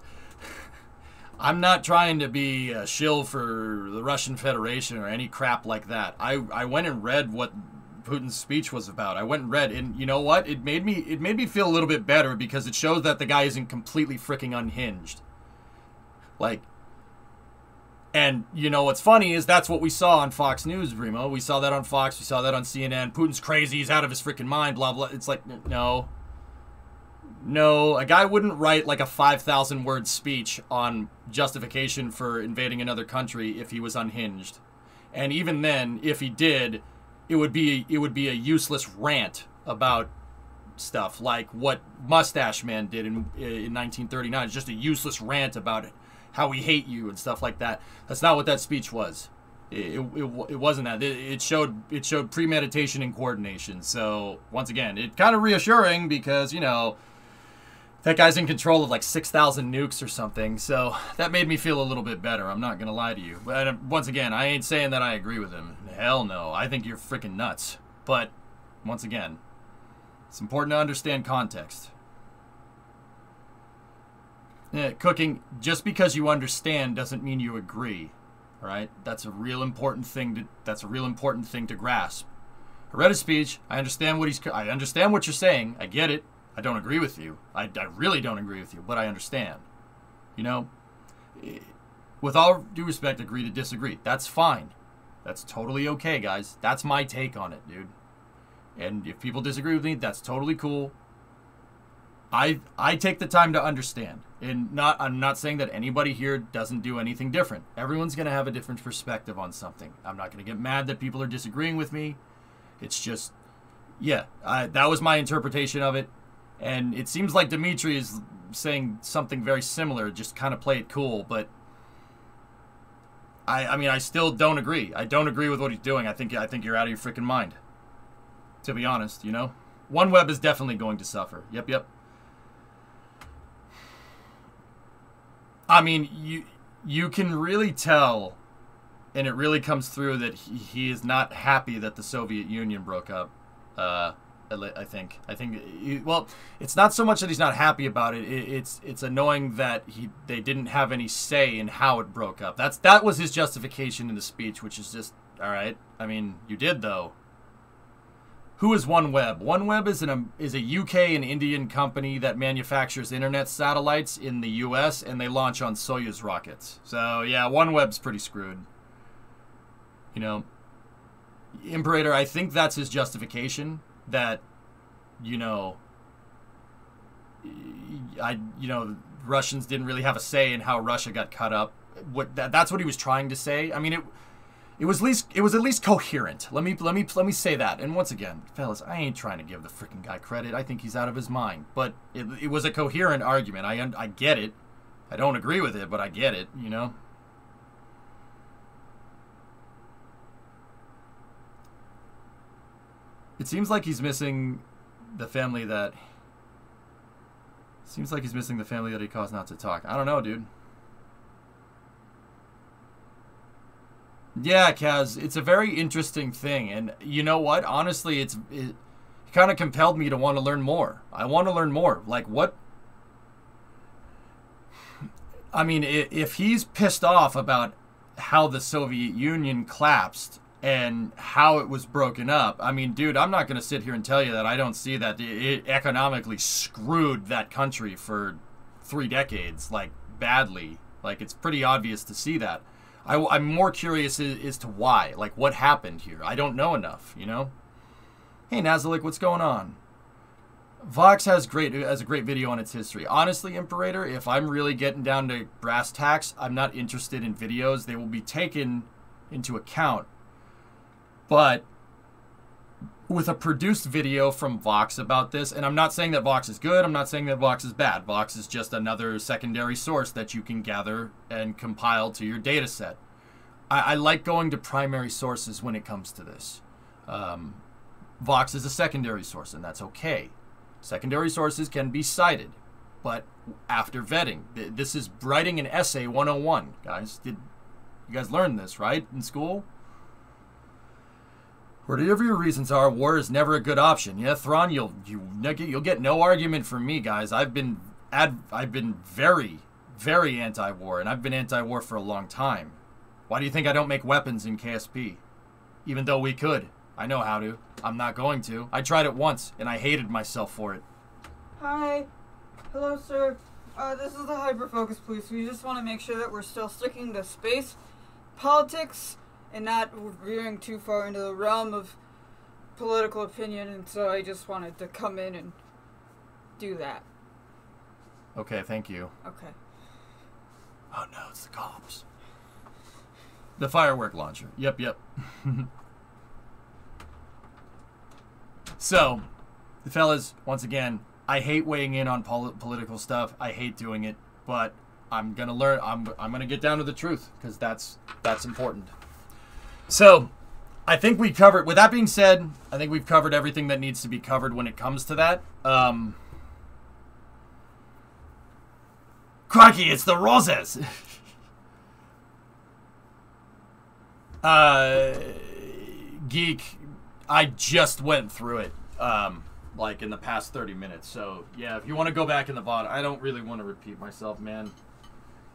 I'm not trying to be a shill for the Russian Federation or any crap like that. I I went and read what Putin's speech was about. I went and read, and you know what? It made me it made me feel a little bit better because it shows that the guy isn't completely freaking unhinged. Like and you know what's funny is that's what we saw on Fox News, Remo. We saw that on Fox. We saw that on CNN. Putin's crazy. He's out of his freaking mind. Blah blah. It's like no, no. A guy wouldn't write like a five thousand word speech on justification for invading another country if he was unhinged. And even then, if he did, it would be it would be a useless rant about stuff like what Mustache Man did in in 1939. It's just a useless rant about it how we hate you and stuff like that. That's not what that speech was. It, it, it, wasn't that. It, it showed it showed premeditation and coordination. So once again, it kind of reassuring because you know that guy's in control of like six thousand nukes or something. So that made me feel a little bit better. I'm not gonna lie to you. But once again, I ain't saying that I agree with him. Hell no. I think you're freaking nuts. But once again, it's important to understand context. Yeah, cooking, just because you understand doesn't mean you agree. Right? That's a real important thing to that's a real important thing to grasp. I read his speech. I understand what he's I understand what you're saying. I get it. I don't agree with you. I, I really don't agree with you, but I understand. You know, eh, with all due respect, agree to disagree. That's fine. That's totally okay, guys. That's my take on it, dude. And if people disagree with me, that's totally cool. I I take the time to understand. And not I'm not saying that anybody here doesn't do anything different. Everyone's going to have a different perspective on something. I'm not going to get mad that people are disagreeing with me. It's just yeah, I, that was my interpretation of it. And it seems like Dimitri is saying something very similar, just kind of play it cool, but I I mean I still don't agree. I don't agree with what he's doing. I think I think you're out of your freaking mind. To be honest, you know? OneWeb is definitely going to suffer. Yep, yep. I mean, you you can really tell, and it really comes through that he, he is not happy that the Soviet Union broke up. Uh, I think. I think. He, well, it's not so much that he's not happy about it. it. It's it's annoying that he they didn't have any say in how it broke up. That's that was his justification in the speech, which is just all right. I mean, you did though. Who is OneWeb? OneWeb is an is a UK and Indian company that manufactures internet satellites in the US and they launch on Soyuz rockets. So yeah, OneWeb's pretty screwed. You know, Imperator, I think that's his justification that you know I you know Russians didn't really have a say in how Russia got cut up. What that, that's what he was trying to say. I mean it it was least it was at least coherent. Let me let me let me say that. And once again, fellas, I ain't trying to give the freaking guy credit. I think he's out of his mind. But it, it was a coherent argument. I I get it. I don't agree with it, but I get it. You know. It seems like he's missing the family that. Seems like he's missing the family that he caused not to talk. I don't know, dude. Yeah, Kaz, it's a very interesting thing, and you know what? Honestly, it's it kind of compelled me to want to learn more. I want to learn more. Like what? I mean, if he's pissed off about how the Soviet Union collapsed and how it was broken up, I mean, dude, I'm not going to sit here and tell you that I don't see that it economically screwed that country for three decades, like badly. Like it's pretty obvious to see that. I, am more curious as, as, to why. Like, what happened here? I don't know enough, you know? Hey, Nazalik, what's going on? Vox has great has a great video on its history. Honestly, Imperator, if I'm really getting down to brass tacks, I'm not interested in videos. They will be taken into account. But with a produced video from Vox about this, and I'm not saying that Vox is good, I'm not saying that Vox is bad. Vox is just another secondary source that you can gather and compile to your data set. I, I like going to primary sources when it comes to this. Um, Vox is a secondary source, and that's okay. Secondary sources can be cited, but after vetting. This is writing an essay 101, guys. Did you guys learn this, right, in school? Whatever your reasons are, war is never a good option. Yeah, Thrawn, you'll you you'll get no argument from me, guys. I've been ad, I've been very very anti-war, and I've been anti-war for a long time. Why do you think I don't make weapons in KSP? Even though we could. I know how to. I'm not going to. I tried it once, and I hated myself for it. Hi. Hello, sir. Uh, this is the Hyperfocus Police. We just want to make sure that we're still sticking to space politics and not veering too far into the realm of political opinion, and so I just wanted to come in and do that. Okay, thank you. Okay. Oh no, it's the cops. The firework launcher. Yep, yep. so, the fellas, once again, I hate weighing in on pol- political stuff. I hate doing it, but I'm gonna learn. I'm I'm gonna get down to the truth because that's that's important. So, I think we covered. With that being said, I think we've covered everything that needs to be covered when it comes to that. Um, Crikey, it's the roses. uh, geek, I just went through it. Um, like in the past 30 minutes. So, yeah, if you want to go back in the VOD, I don't really want to repeat myself, man.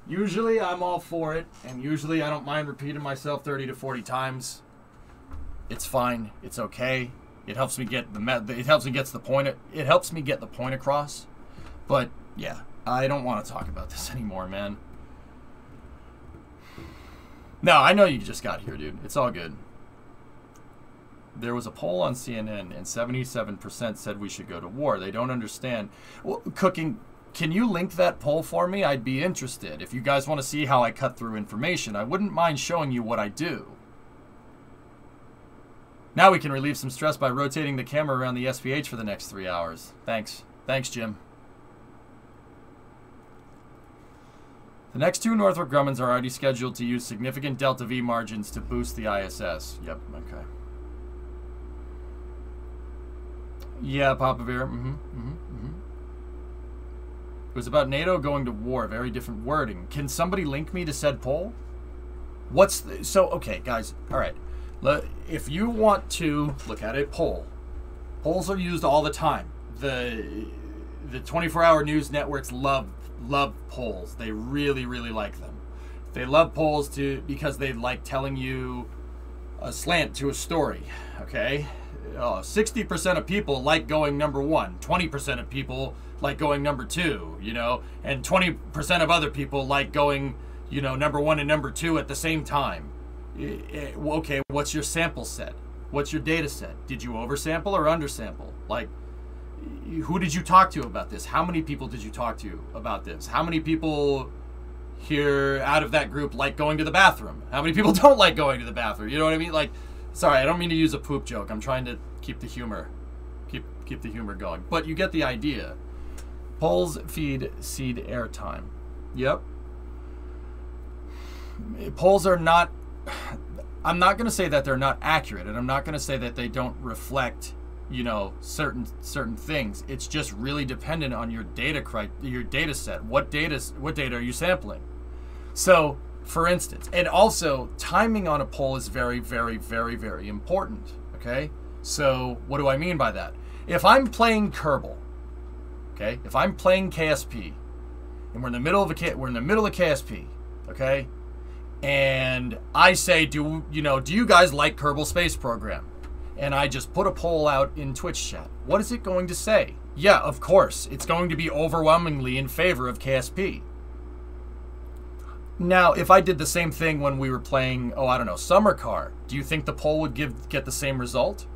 Usually I'm all for it, and usually I don't mind repeating myself 30 to 40 times. It's fine. It's okay. It helps me get the it helps me get the point it helps me get the point across. But yeah, I don't want to talk about this anymore, man. No, I know you just got here, dude. It's all good. There was a poll on CNN, and 77% said we should go to war. They don't understand. Well, cooking. Can you link that poll for me? I'd be interested. If you guys want to see how I cut through information, I wouldn't mind showing you what I do. Now we can relieve some stress by rotating the camera around the SPH for the next three hours. Thanks. Thanks, Jim. The next two Northrop Grummans are already scheduled to use significant delta V margins to boost the ISS. Yep, okay. Yeah, Papa Bear. Mm-hmm, mm-hmm, mm-hmm. It was about NATO going to war. Very different wording. Can somebody link me to said poll? What's the, so? Okay, guys. All right. If you want to look at a poll, polls are used all the time. The the 24-hour news networks love love polls. They really really like them. They love polls to because they like telling you a slant to a story. Okay, uh, 60% of people like going number one. 20% of people like going number two. You know, and 20% of other people like going you know number one and number two at the same time. Okay, what's your sample set? What's your data set? Did you oversample or undersample? Like, who did you talk to about this? How many people did you talk to about this? How many people here out of that group like going to the bathroom? How many people don't like going to the bathroom? You know what I mean? Like, sorry, I don't mean to use a poop joke. I'm trying to keep the humor, keep keep the humor going. But you get the idea. Polls feed seed airtime. Yep. Polls are not. I'm not going to say that they're not accurate, and I'm not going to say that they don't reflect, you know, certain certain things. It's just really dependent on your data cri- your data set. What data what data are you sampling? So, for instance, and also timing on a poll is very, very, very, very important. Okay. So, what do I mean by that? If I'm playing Kerbal, okay, if I'm playing KSP, and we're in the middle of a we're in the middle of KSP, okay, and I say, do you know, do you guys like Kerbal Space Program? And I just put a poll out in Twitch chat. What is it going to say? Yeah, of course, it's going to be overwhelmingly in favor of KSP. Now, if I did the same thing when we were playing, oh, I don't know, Summer Car, do you think the poll would give get the same result?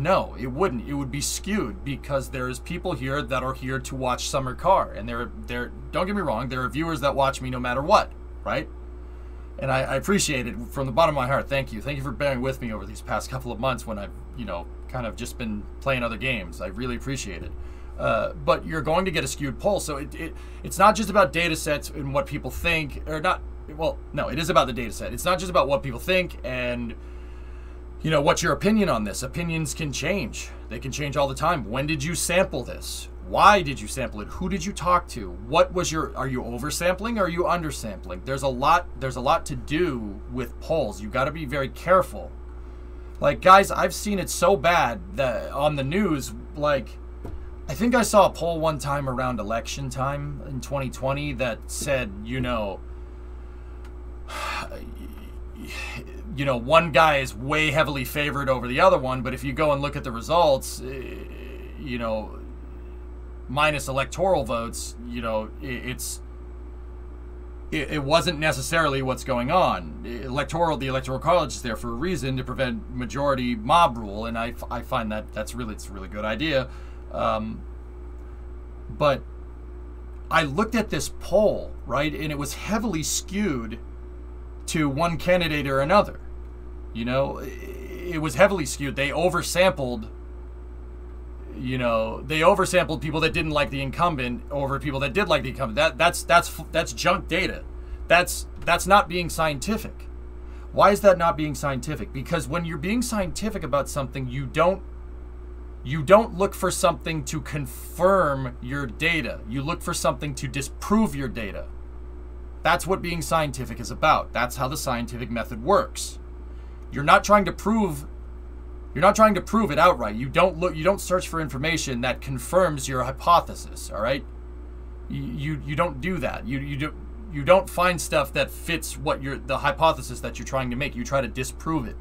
No, it wouldn't. It would be skewed because there's people here that are here to watch Summer Car, and there, there. Don't get me wrong, there are viewers that watch me no matter what, right? And I, I appreciate it from the bottom of my heart. Thank you. Thank you for bearing with me over these past couple of months when I've, you know, kind of just been playing other games. I really appreciate it. Uh, but you're going to get a skewed poll, so it, it it's not just about data sets and what people think, or not. Well, no, it is about the data set. It's not just about what people think and you know, what's your opinion on this? Opinions can change. They can change all the time. When did you sample this? Why did you sample it? Who did you talk to? What was your are you oversampling or are you undersampling? There's a lot there's a lot to do with polls. You got to be very careful. Like guys, I've seen it so bad that on the news like I think I saw a poll one time around election time in 2020 that said, you know, you know, one guy is way heavily favored over the other one, but if you go and look at the results, eh, you know, minus electoral votes, you know, it's it, wasn't necessarily what's going on. Electoral, the electoral college is there for a reason to prevent majority mob rule, and I, I find that that's really it's a really good idea. Um, but I looked at this poll right, and it was heavily skewed to one candidate or another. You know, it was heavily skewed. They oversampled. You know, they oversampled people that didn't like the incumbent over people that did like the incumbent. That that's that's that's junk data. That's that's not being scientific. Why is that not being scientific? Because when you're being scientific about something, you don't you don't look for something to confirm your data. You look for something to disprove your data. That's what being scientific is about. That's how the scientific method works. You're not trying to prove you're not trying to prove it outright. You don't look you don't search for information that confirms your hypothesis, all right? You you, you don't do that. You you do you don't find stuff that fits what you're the hypothesis that you're trying to make. You try to disprove it.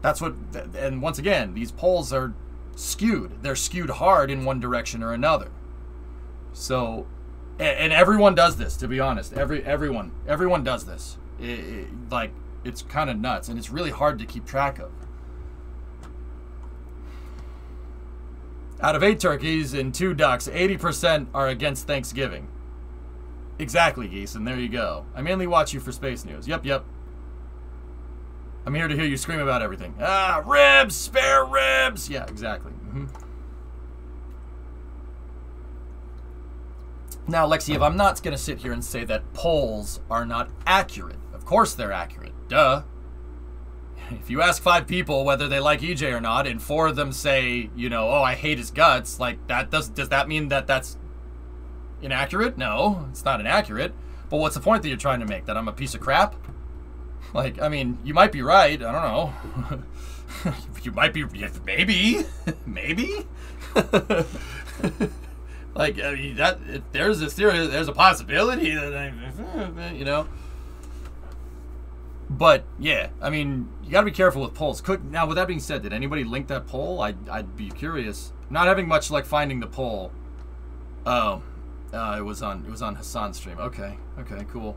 That's what and once again, these polls are skewed. They're skewed hard in one direction or another. So and everyone does this to be honest. Every everyone everyone does this. It, it, like it's kind of nuts and it's really hard to keep track of. Out of eight turkeys and two ducks 80% are against thanksgiving. Exactly geese and there you go. I mainly watch you for space news. Yep yep. I'm here to hear you scream about everything. Ah ribs spare ribs! Yeah exactly. Mm -hmm. Now, Lexi, if I'm not going to sit here and say that polls are not accurate, of course they're accurate. Duh. If you ask five people whether they like EJ or not, and four of them say, you know, oh, I hate his guts, like that does does that mean that that's inaccurate? No, it's not inaccurate. But what's the point that you're trying to make? That I'm a piece of crap? Like, I mean, you might be right. I don't know. you might be, maybe, maybe. like, I mean, that if there's a theory, there's a possibility that I, you know. But yeah, I mean, you got to be careful with polls. Could now, with that being said, did anybody link that poll? I'd I'd be curious. Not having much like finding the poll. Oh, uh, it was on it was on Hassan's stream. Okay, okay, cool.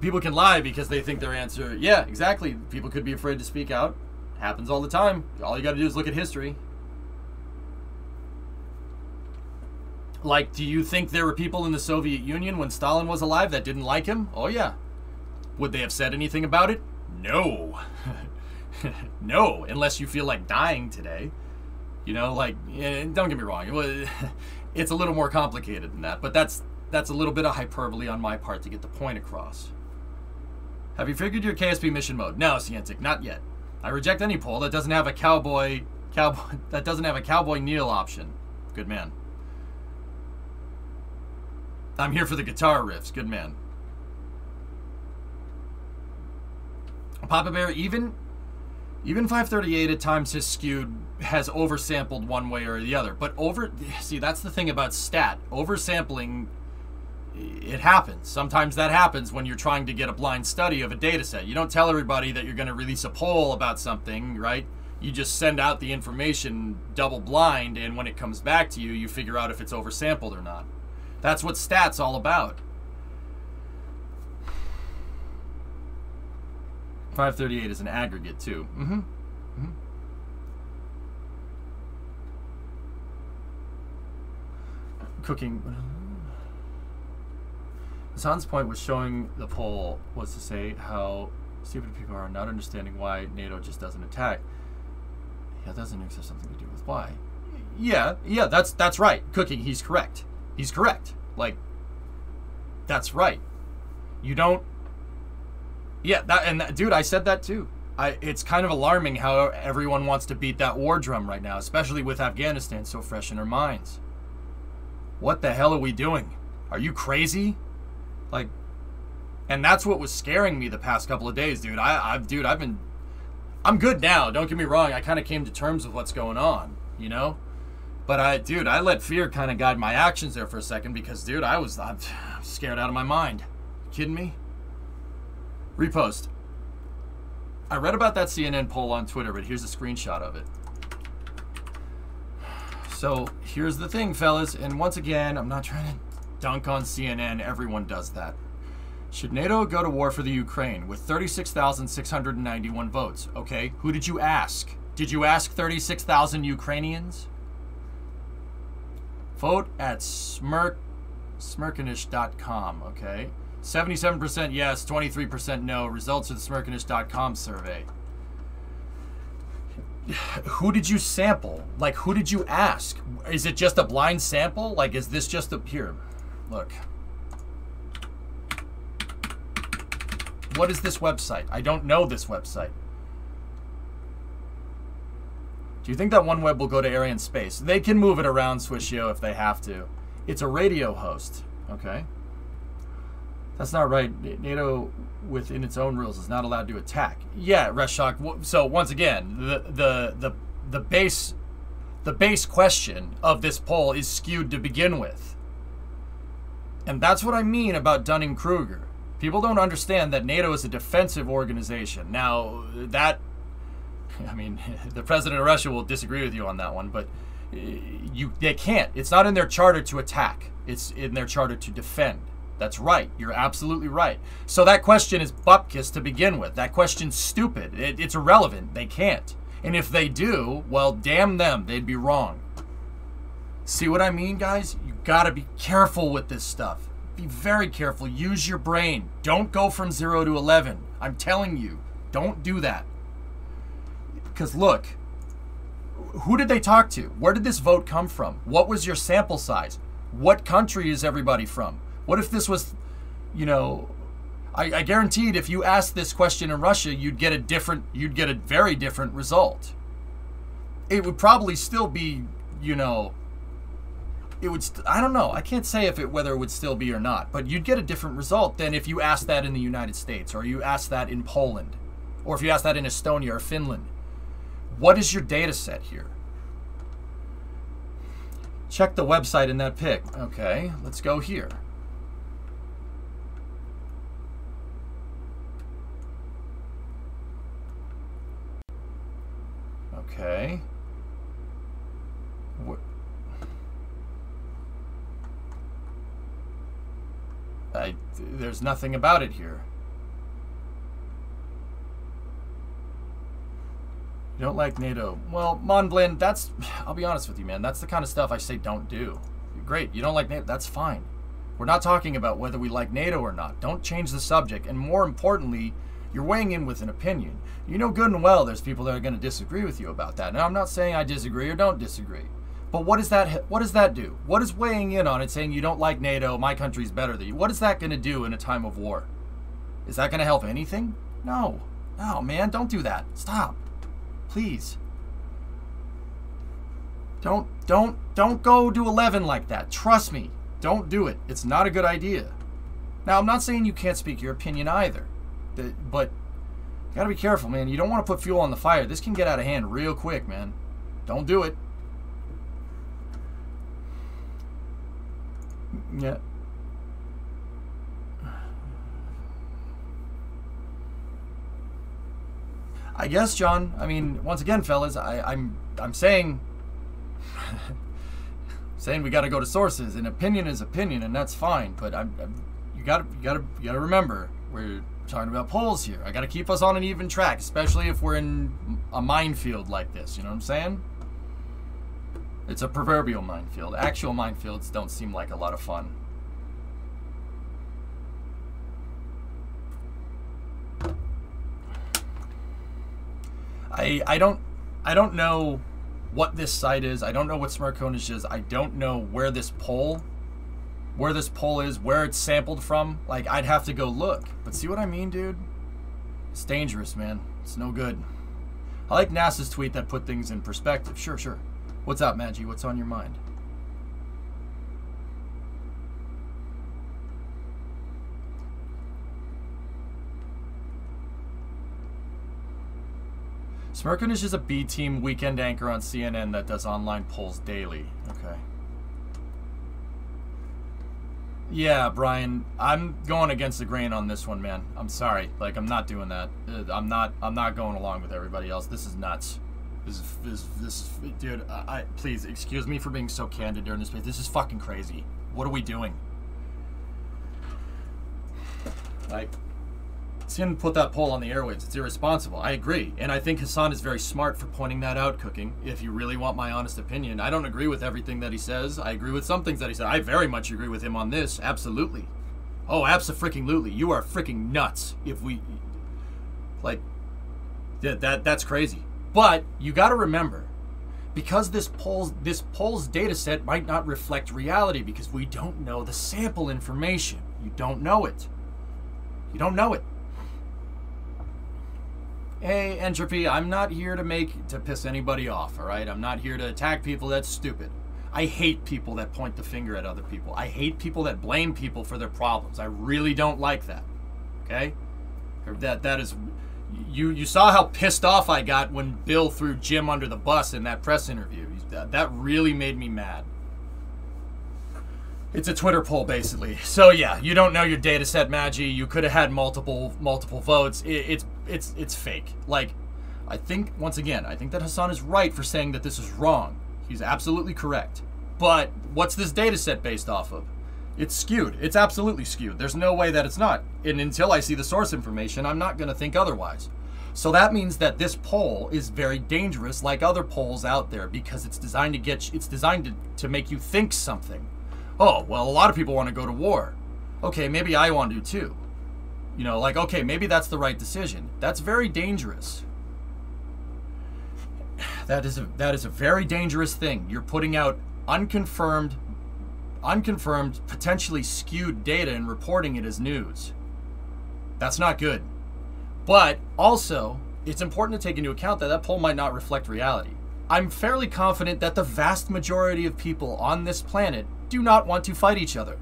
People can lie because they think their answer. Yeah, exactly. People could be afraid to speak out. Happens all the time. All you got to do is look at history. Like, do you think there were people in the Soviet Union when Stalin was alive that didn't like him? Oh, yeah. Would they have said anything about it? No. no, unless you feel like dying today. You know, like, eh, don't get me wrong. It's a little more complicated than that, but that's that's a little bit of hyperbole on my part to get the point across. Have you figured your KSP mission mode? No, Cientic, not yet. I reject any poll that doesn't have a cowboy cowboy that doesn't have a cowboy kneel option. Good man. I'm here for the guitar riffs. Good man. Papa Bear, even even 538 at times has skewed has oversampled one way or the other. But over see that's the thing about stat. Oversampling it happens. Sometimes that happens when you're trying to get a blind study of a data set. You don't tell everybody that you're going to release a poll about something, right? You just send out the information double blind and when it comes back to you, you figure out if it's oversampled or not. That's what stats all about. 538 is an aggregate too. Mm-hmm. mm-hmm. Cooking. Hassan's point was showing the poll was to say how stupid people are not understanding why NATO just doesn't attack. Yeah, doesn't have something to do with why? Yeah, yeah, that's that's right. Cooking, he's correct. He's correct. Like, that's right. You don't. Yeah, that and that, dude, I said that too. I, it's kind of alarming how everyone wants to beat that war drum right now, especially with Afghanistan so fresh in our minds. What the hell are we doing? Are you crazy? Like, and that's what was scaring me the past couple of days, dude. I, I've, dude, I've been, I'm good now. Don't get me wrong. I kind of came to terms with what's going on, you know. But I, dude, I let fear kind of guide my actions there for a second because, dude, I was I'm scared out of my mind. You kidding me? Repost. I read about that CNN poll on Twitter, but here's a screenshot of it. So here's the thing, fellas, and once again, I'm not trying to dunk on CNN. Everyone does that. Should NATO go to war for the Ukraine with 36,691 votes? Okay, who did you ask? Did you ask 36,000 Ukrainians? Vote at smirk smerconish.com, okay? 77% yes, 23% no. Results of the smerconish.com survey. Who did you sample? Like, who did you ask? Is it just a blind sample? Like, is this just a. Here, look. What is this website? I don't know this website. Do you think that OneWeb will go to Arianespace? They can move it around Swishio if they have to. It's a radio host. Okay. That's not right. NATO, within its own rules, is not allowed to attack. Yeah, Reshok. So once again, the the the the base the base question of this poll is skewed to begin with. And that's what I mean about Dunning Kruger. People don't understand that NATO is a defensive organization. Now, that I mean, the president of Russia will disagree with you on that one, but uh, you they can't. It's not in their charter to attack. It's in their charter to defend. That's right. You're absolutely right. So that question is bupkis to begin with. That question's stupid. It, it's irrelevant. They can't. And if they do, well, damn them, they'd be wrong. See what I mean, guys? You gotta be careful with this stuff. Be very careful. Use your brain. Don't go from 0 to 11. I'm telling you, don't do that. Because look, who did they talk to? Where did this vote come from? What was your sample size? What country is everybody from? What if this was, you know, I, I guaranteed if you asked this question in Russia, you'd get a different, you'd get a very different result. It would probably still be, you know, it would. I don't know. I can't say if it whether it would still be or not, but you'd get a different result than if you asked that in the United States or you asked that in Poland, or if you asked that in Estonia or Finland. What is your data set here? Check the website in that pic. Okay, let's go here. Okay. What? I, there's nothing about it here. You don't like NATO. Well, Monblin, that's, I'll be honest with you, man. That's the kind of stuff I say don't do. Great, you don't like NATO. That's fine. We're not talking about whether we like NATO or not. Don't change the subject. And more importantly, you're weighing in with an opinion. You know good and well there's people that are going to disagree with you about that. Now, I'm not saying I disagree or don't disagree. But what does that what does that do? What is weighing in on it saying you don't like NATO, my country's better than you? What is that going to do in a time of war? Is that going to help anything? No. No, man, don't do that. Stop. Please. Don't don't don't go to 11 like that. Trust me. Don't do it. It's not a good idea. Now, I'm not saying you can't speak your opinion either. But you got to be careful, man. You don't want to put fuel on the fire. This can get out of hand real quick, man. Don't do it. Yeah. I guess, John. I mean, once again, fellas, I, I'm I'm saying saying we got to go to sources, and opinion is opinion, and that's fine. But I'm, I'm you got to you got to you got to remember we're talking about polls here. I got to keep us on an even track, especially if we're in a minefield like this. You know what I'm saying? It's a proverbial minefield. Actual minefields don't seem like a lot of fun. I I don't I don't know what this site is. I don't know what Smerconish is. I don't know where this poll where this poll is, where it's sampled from. Like I'd have to go look. But see what I mean, dude? It's dangerous, man. It's no good. I like NASA's tweet that put things in perspective. Sure, sure. What's up, Maggie? What's on your mind? Smerconish is just a B team weekend anchor on CNN that does online polls daily. Okay. Yeah, Brian, I'm going against the grain on this one, man. I'm sorry. Like, I'm not doing that. Uh, I'm not. I'm not going along with everybody else. This is nuts. This is this this is, dude. I, I please excuse me for being so candid during this. This is fucking crazy. What are we doing? Like, CNN put that poll on the airwaves. It's irresponsible. I agree. And I think Hassan is very smart for pointing that out, Cooking. If you really want my honest opinion, I don't agree with everything that he says. I agree with some things that he said. I very much agree with him on this. Absolutely. Oh, absolutely. You are freaking nuts. If we. Like. That, that that's crazy. But you got to remember because this polls this polls data set might not reflect reality because we don't know the sample information. You don't know it. You don't know it. Hey, Entropy, I'm not here to make to piss anybody off, all right? I'm not here to attack people. That's stupid. I hate people that point the finger at other people. I hate people that blame people for their problems. I really don't like that. Okay? That that is you you saw how pissed off I got when Bill threw Jim under the bus in that press interview. That, that really made me mad. It's a Twitter poll, basically. So yeah, you don't know your data set, Magi. You could have had multiple multiple votes. It, it's it's it's fake. Like, I think once again, I think that Hassan is right for saying that this is wrong. He's absolutely correct. But what's this data set based off of? It's skewed. It's absolutely skewed. There's no way that it's not. And until I see the source information, I'm not going to think otherwise. So that means that this poll is very dangerous, like other polls out there, because it's designed to get it's designed to, to make you think something. Oh, well, a lot of people want to go to war. Okay, maybe I want to too. You know, like okay, maybe that's the right decision. That's very dangerous. That is a that is a very dangerous thing. You're putting out unconfirmed unconfirmed, potentially skewed data and reporting it as news. That's not good. But also, it's important to take into account that that poll might not reflect reality. I'm fairly confident that the vast majority of people on this planet do not want to fight each other.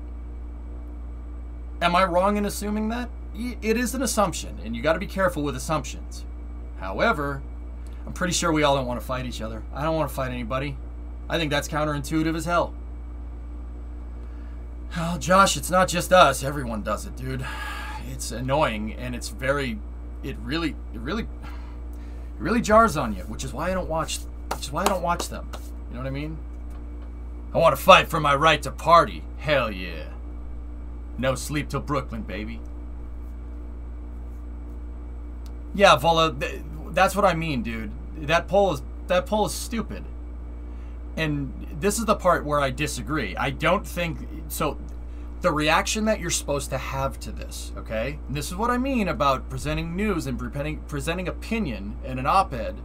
Am I wrong in assuming that? It is an assumption, and you got to be careful with assumptions. However, I'm pretty sure we all don't want to fight each other. I don't want to fight anybody. I think that's counterintuitive as hell. Oh, Josh, it's not just us. Everyone does it, dude. It's annoying and it's very it really it really it really jars on you, which is why I don't watch which is why I don't watch them. You know what I mean? I want to fight for my right to party. Hell yeah. No sleep till Brooklyn, baby. Yeah, Vola, th- that's what I mean, dude. That poll is that poll is stupid. And this is the part where I disagree. I don't think so the reaction that you're supposed to have to this, okay? And this is what I mean about presenting news and presenting presenting opinion in an op-ed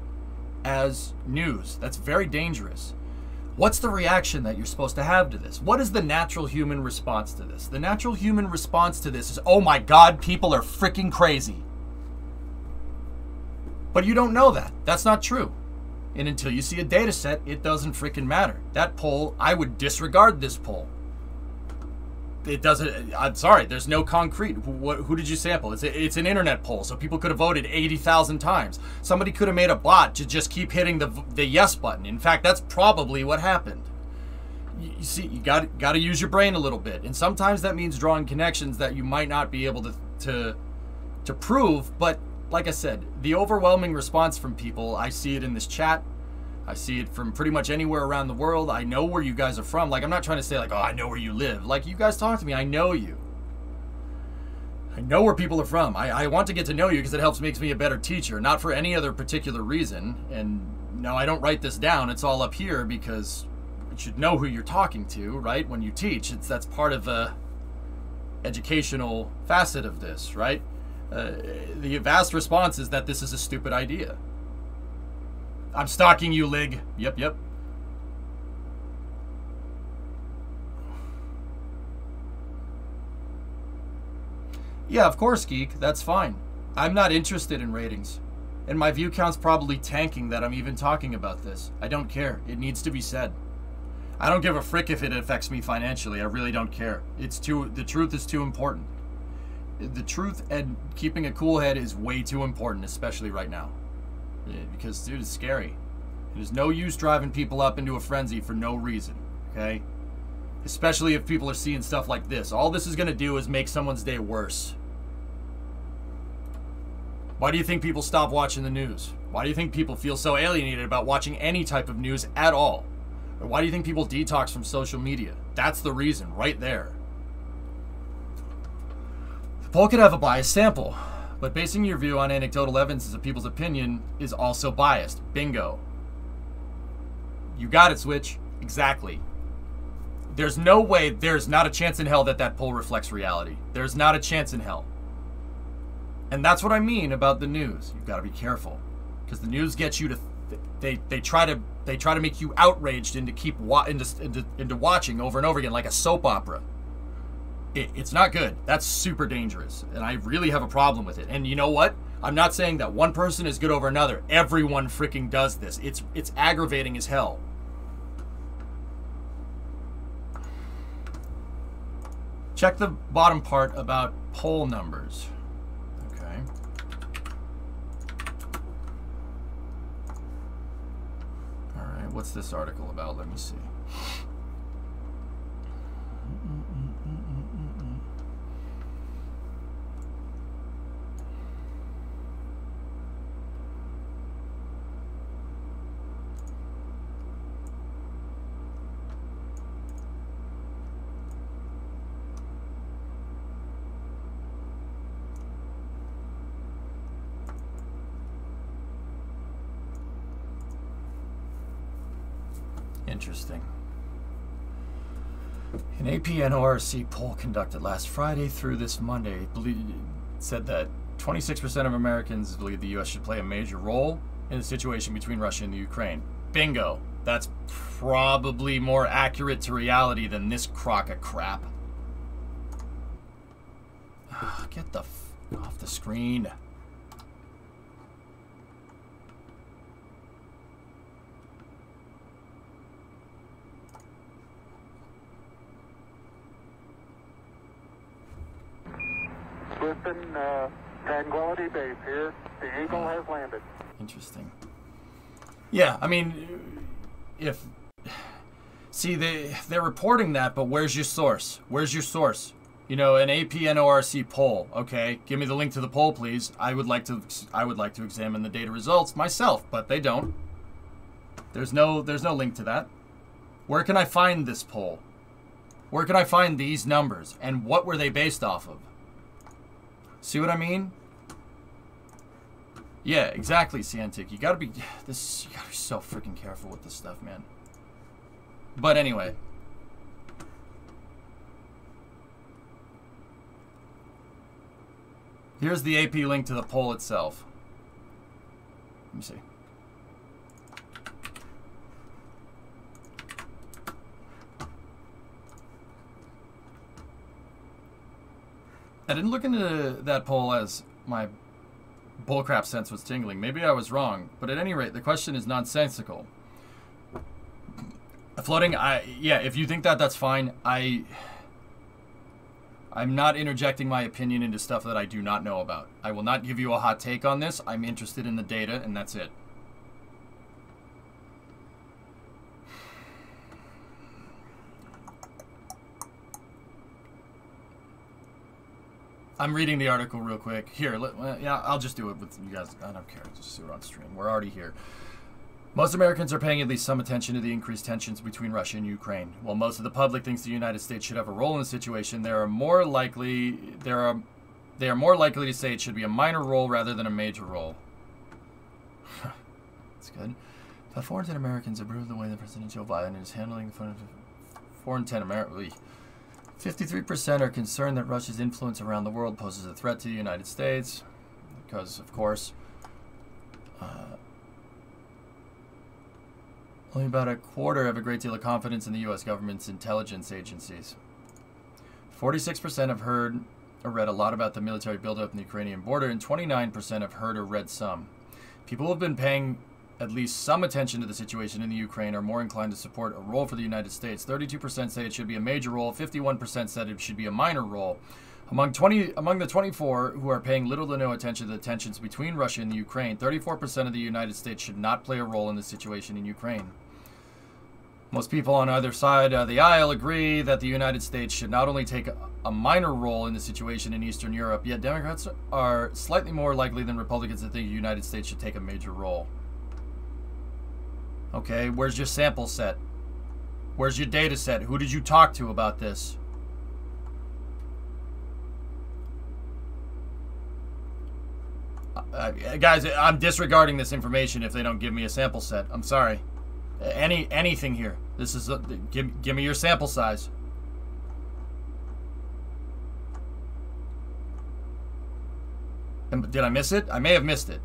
as news. That's very dangerous. What's the reaction that you're supposed to have to this? What is the natural human response to this? The natural human response to this is, "Oh my god, people are freaking crazy." But you don't know that. That's not true. And until you see a data set, it doesn't freaking matter. That poll, I would disregard this poll. It doesn't. I'm sorry. There's no concrete. Who, who did you sample? It's a, it's an internet poll, so people could have voted 80,000 times. Somebody could have made a bot to just keep hitting the the yes button. In fact, that's probably what happened. You, you see, you got got to use your brain a little bit, and sometimes that means drawing connections that you might not be able to to to prove. But like I said, the overwhelming response from people, I see it in this chat. I see it from pretty much anywhere around the world. I know where you guys are from. Like, I'm not trying to say, like, oh, I know where you live. Like, you guys talk to me. I know you. I know where people are from. I, I want to get to know you because it helps makes me a better teacher, not for any other particular reason. And no, I don't write this down. It's all up here because you should know who you're talking to, right? When you teach, it's that's part of the educational facet of this, right? Uh, the vast response is that this is a stupid idea. I'm stalking you, Lig. Yep, yep. Yeah, of course, Geek. That's fine. I'm not interested in ratings. And my view count's probably tanking that I'm even talking about this. I don't care. It needs to be said. I don't give a frick if it affects me financially. I really don't care. It's too the truth is too important. The truth and keeping a cool head is way too important, especially right now. Because, dude, it's scary. There's no use driving people up into a frenzy for no reason, okay? Especially if people are seeing stuff like this. All this is going to do is make someone's day worse. Why do you think people stop watching the news? Why do you think people feel so alienated about watching any type of news at all? Or why do you think people detox from social media? That's the reason, right there. The poll could have a biased sample. But basing your view on anecdotal evidence of people's opinion is also biased. Bingo. You got it, Switch. Exactly. There's no way, there's not a chance in hell that that poll reflects reality. There's not a chance in hell. And that's what I mean about the news. You've got to be careful. Because the news gets you to, they, they try to, they try to make you outraged into keep, wa- into, into, into watching over and over again like a soap opera it, it's not good. That's super dangerous. And I really have a problem with it. And you know what? I'm not saying that one person is good over another. Everyone freaking does this. It's it's aggravating as hell. Check the bottom part about poll numbers. Okay. All right, what's this article about? Let me see. Interesting. An AP NORC poll conducted last Friday through this Monday said that 26% of Americans believe the U.S. should play a major role in the situation between Russia and the Ukraine. Bingo. That's probably more accurate to reality than this crock of crap. Get the off the screen. Listen, uh, Tranquility Base here. The Eagle has landed. Interesting. Yeah, I mean, if see they they're reporting that, but where's your source? Where's your source? You know, an AP NORC poll. Okay, give me the link to the poll, please. I would like to I would like to examine the data results myself, but they don't. There's no there's no link to that. Where can I find this poll? Where can I find these numbers and what were they based off of? See what I mean? Yeah, exactly, Ciantic. You gotta be this. You gotta be so freaking careful with this stuff, man. But anyway. Here's the AP link to the poll itself. Let me see. I didn't look into that poll as my bullcrap sense was tingling. Maybe I was wrong, but at any rate, the question is nonsensical. Floating, I yeah. If you think that, that's fine. I I'm not interjecting my opinion into stuff that I do not know about. I will not give you a hot take on this. I'm interested in the data, and that's it. I'm reading the article real quick. Here, let, yeah, I'll just do it with you guys. I don't care. Just do it on stream. We're already here. Most Americans are paying at least some attention to the increased tensions between Russia and Ukraine. While most of the public thinks the United States should have a role in the situation, there are more likely there are they are more likely to say it should be a minor role rather than a major role. That's good. But foreign 10 Americans approve the way that President Joe Biden is handling the foreign 10 Americans. 53% are concerned that Russia's influence around the world poses a threat to the United States, because, of course, uh, only about a quarter have a great deal of confidence in the U.S. government's intelligence agencies. 46% have heard or read a lot about the military buildup in the Ukrainian border, and 29% have heard or read some. People have been paying at least some attention to the situation in the Ukraine are more inclined to support a role for the United States. 32% say it should be a major role, 51% said it should be a minor role. Among 20 among the 24 who are paying little to no attention to the tensions between Russia and the Ukraine, 34% of the United States should not play a role in the situation in Ukraine. Most people on either side of the aisle agree that the United States should not only take a minor role in the situation in Eastern Europe, yet Democrats are slightly more likely than Republicans to think the United States should take a major role. Okay, where's your sample set? Where's your data set? Who did you talk to about this? Uh, guys, I'm disregarding this information if they don't give me a sample set. I'm sorry. Any anything here. This is a, give give me your sample size. Did I miss it? I may have missed it.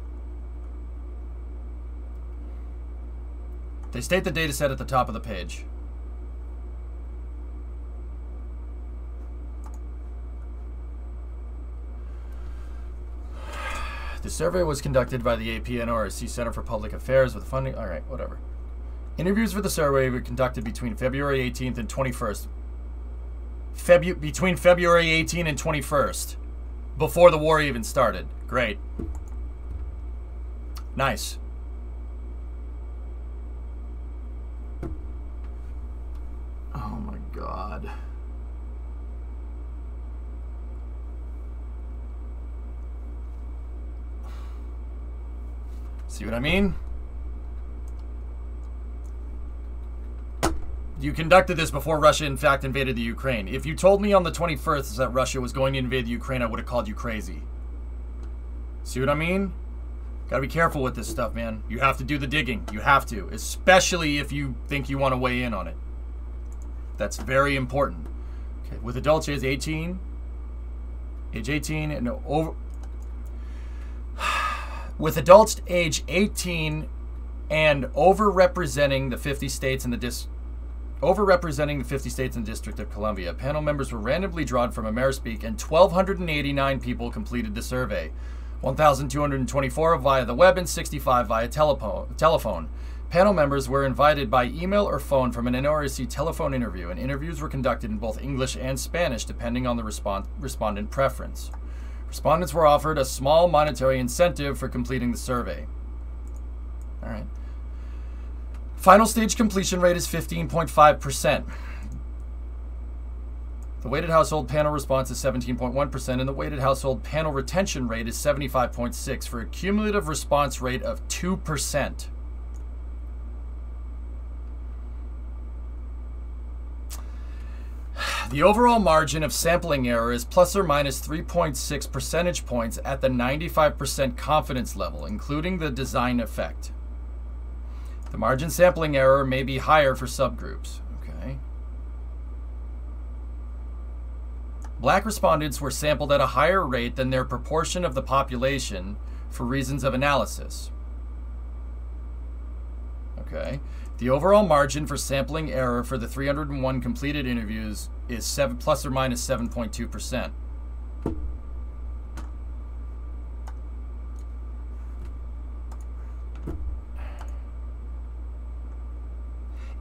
They state the data set at the top of the page. The survey was conducted by the AP NORC Center for Public Affairs with funding. All right, whatever. Interviews for the survey were conducted between February 18th and 21st. Febu- between February 18 and 21st, before the war even started. Great. Nice. Oh my god. See what I mean? You conducted this before Russia, in fact, invaded the Ukraine. If you told me on the 21st that Russia was going to invade the Ukraine, I would have called you crazy. See what I mean? Gotta be careful with this stuff, man. You have to do the digging. You have to, especially if you think you want to weigh in on it. That's very important. Okay, with adults age 18, age 18 and over. With adults age 18 and overrepresenting the 50 states and the dis overrepresenting the 50 states and District of Columbia. Panel members were randomly drawn from Amerispeak, and 1,289 people completed the survey. 1,224 via the web and 65 via telephone. Panel members were invited by email or phone from an NORC telephone interview, and interviews were conducted in both English and Spanish depending on the respond- respondent preference. Respondents were offered a small monetary incentive for completing the survey. All right. Final stage completion rate is 15.5%. The weighted household panel response is 17.1%, and the weighted household panel retention rate is 75.6 for a cumulative response rate of 2%. The overall margin of sampling error is plus or minus 3.6 percentage points at the 95% confidence level, including the design effect. The margin sampling error may be higher for subgroups. Okay. Black respondents were sampled at a higher rate than their proportion of the population for reasons of analysis. Okay. The overall margin for sampling error for the 301 completed interviews is 7 plus or minus 7.2%.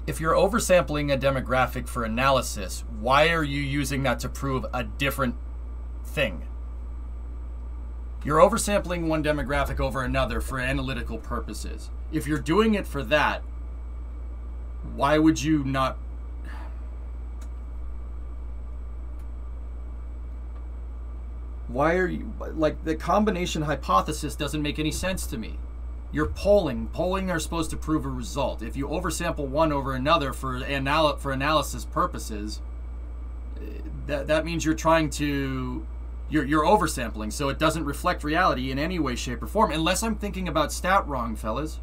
If you're oversampling a demographic for analysis, why are you using that to prove a different thing? You're oversampling one demographic over another for analytical purposes. If you're doing it for that, why would you not why are you like the combination hypothesis doesn't make any sense to me. You're polling. Polling are supposed to prove a result. If you oversample one over another for anal- for analysis purposes eh, that, that means you're trying to you're, you're oversampling so it doesn't reflect reality in any way shape or form unless i'm thinking about stat wrong fellas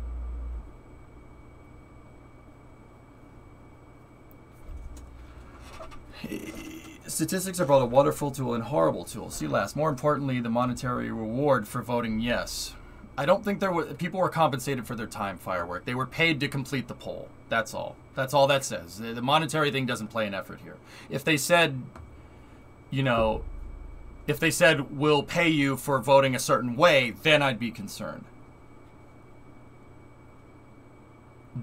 Statistics are both a wonderful tool and horrible tool. See last. More importantly, the monetary reward for voting yes. I don't think there were people were compensated for their time. Firework. They were paid to complete the poll. That's all. That's all that says. The, the monetary thing doesn't play an effort here. If they said, you know, if they said we'll pay you for voting a certain way, then I'd be concerned.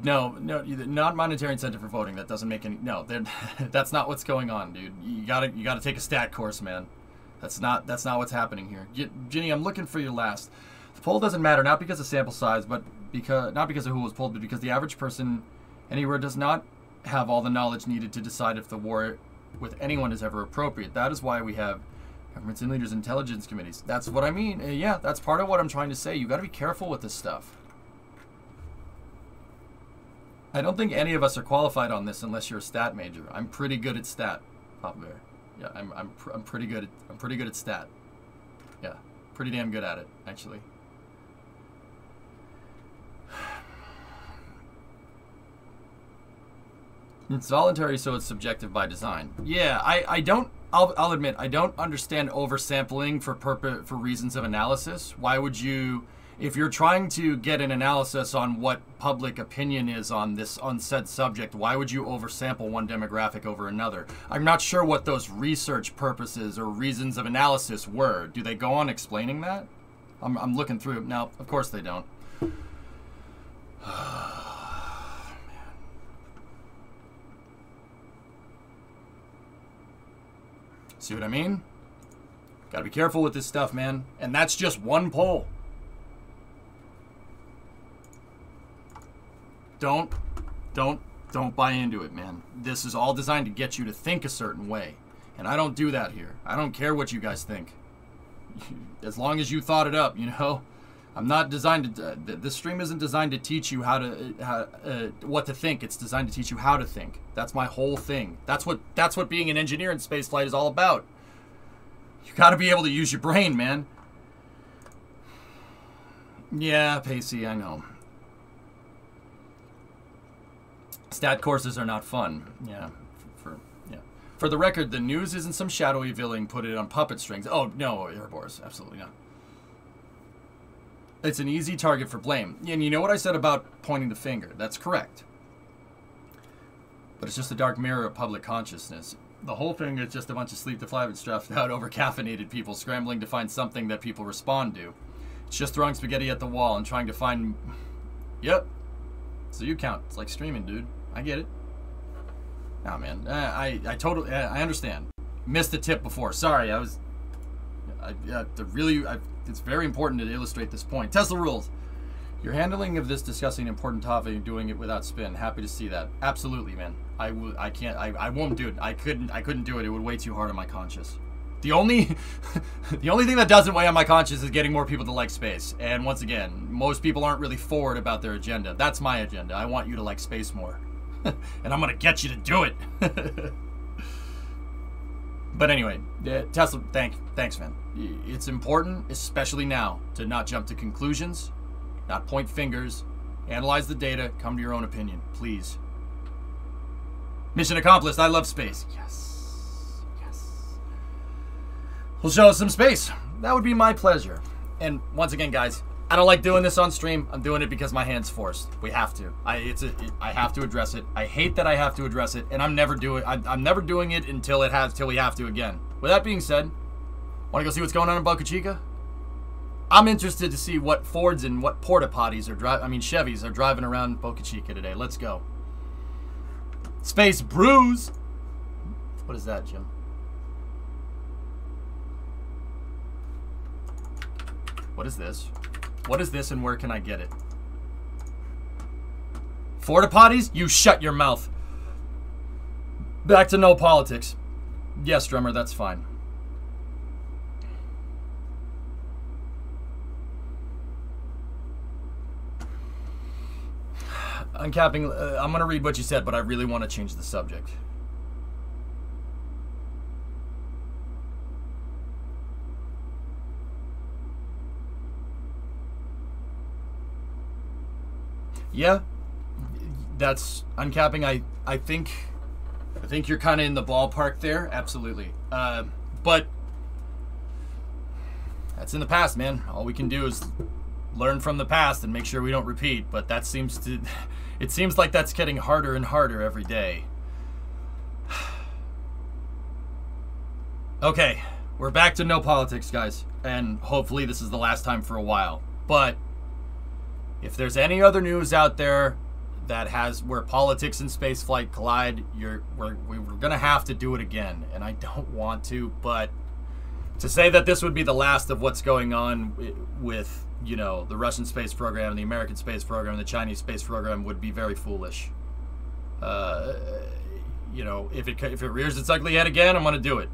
No, no, not monetary incentive for voting. That doesn't make any. No, that's not what's going on, dude. You gotta, you gotta take a stat course, man. That's not, that's not what's happening here. Ginny, I'm looking for your last. The poll doesn't matter, not because of sample size, but because not because of who was polled, but because the average person anywhere does not have all the knowledge needed to decide if the war with anyone is ever appropriate. That is why we have governments and leaders intelligence committees. That's what I mean. Uh, yeah, that's part of what I'm trying to say. You got to be careful with this stuff. I don't think any of us are qualified on this unless you're a stat major. I'm pretty good at stat, Papa Bear. Yeah, I'm I'm pr- I'm pretty good at I'm pretty good at stat. Yeah, pretty damn good at it actually. It's voluntary, so it's subjective by design. Yeah, I, I don't. I'll, I'll admit I don't understand oversampling for purpose for reasons of analysis. Why would you, if you're trying to get an analysis on what public opinion is on this on said subject, why would you oversample one demographic over another? I'm not sure what those research purposes or reasons of analysis were. Do they go on explaining that? I'm, I'm looking through. Now, of course they don't. See what I mean? Gotta be careful with this stuff, man. And that's just one poll. Don't, don't, don't buy into it, man. This is all designed to get you to think a certain way. And I don't do that here. I don't care what you guys think. As long as you thought it up, you know? I'm not designed to. Uh, this stream isn't designed to teach you how to uh, how, uh, what to think. It's designed to teach you how to think. That's my whole thing. That's what that's what being an engineer in spaceflight is all about. You got to be able to use your brain, man. Yeah, Pacey, I know. Stat courses are not fun. Yeah, for, yeah. For the record, the news isn't some shadowy villain put it on puppet strings. Oh no, Ouroboros, absolutely not. It's an easy target for blame. And you know what I said about pointing the finger? That's correct. But it's just a dark mirror of public consciousness. The whole thing is just a bunch of sleep deprived, stressed out, over caffeinated people scrambling to find something that people respond to. It's just throwing spaghetti at the wall and trying to find. Yep. So you count. It's like streaming, dude. I get it. Nah, man. Uh, I I totally uh, I understand. Missed the tip before. Sorry, I was. I, the really, I, it's very important to illustrate this point. Tesla rules. Your handling of this discussing important topic and doing it without spin. Happy to see that. Absolutely, man. I will. I can't. I, I won't do it. I couldn't. I couldn't do it. It would weigh too hard on my conscience. The only, the only thing that doesn't weigh on my conscience is getting more people to like space. And once again, most people aren't really forward about their agenda. That's my agenda. I want you to like space more, and I'm gonna get you to do it. but anyway, Tesla. Thank, thanks, man. It's important, especially now, to not jump to conclusions, not point fingers, analyze the data, come to your own opinion, please. Mission accomplished. I love space. Yes. Yes. We'll show us some space. That would be my pleasure. And once again, guys, I don't like doing this on stream. I'm doing it because my hand's forced. We have to. I it's a, it, I have to address it. I hate that I have to address it, and I'm never doing. I, I'm never doing it until it has till we have to again. With that being said, want to go see what's going on in Boca Chica? I'm interested to see what Fords and what porta potties are driving. I mean Chevys are driving around Boca Chica today. Let's go. Space Brews. What is that, Jim? What is this? What is this and where can I get it? Porta potties? You shut your mouth. Back to no politics. Yes, drummer, that's fine. Uncapping, uh, I'm going to read what you said, but I really want to change the subject. Yeah, that's uncapping. I I think I think you're kind of in the ballpark there. Absolutely. Uh, but that's in the past, man. All we can do is learn from the past and make sure we don't repeat. But that seems to it seems like that's getting harder and harder every day. okay, we're back to no politics, guys, and hopefully this is the last time for a while. But if there's any other news out there that has where politics and spaceflight collide, you're we're, we're gonna have to do it again, and I don't want to, but to say that this would be the last of what's going on with you know the Russian space program, the American space program, the Chinese space program would be very foolish. Uh, you know, if it if it rears its ugly head again, I'm gonna do it,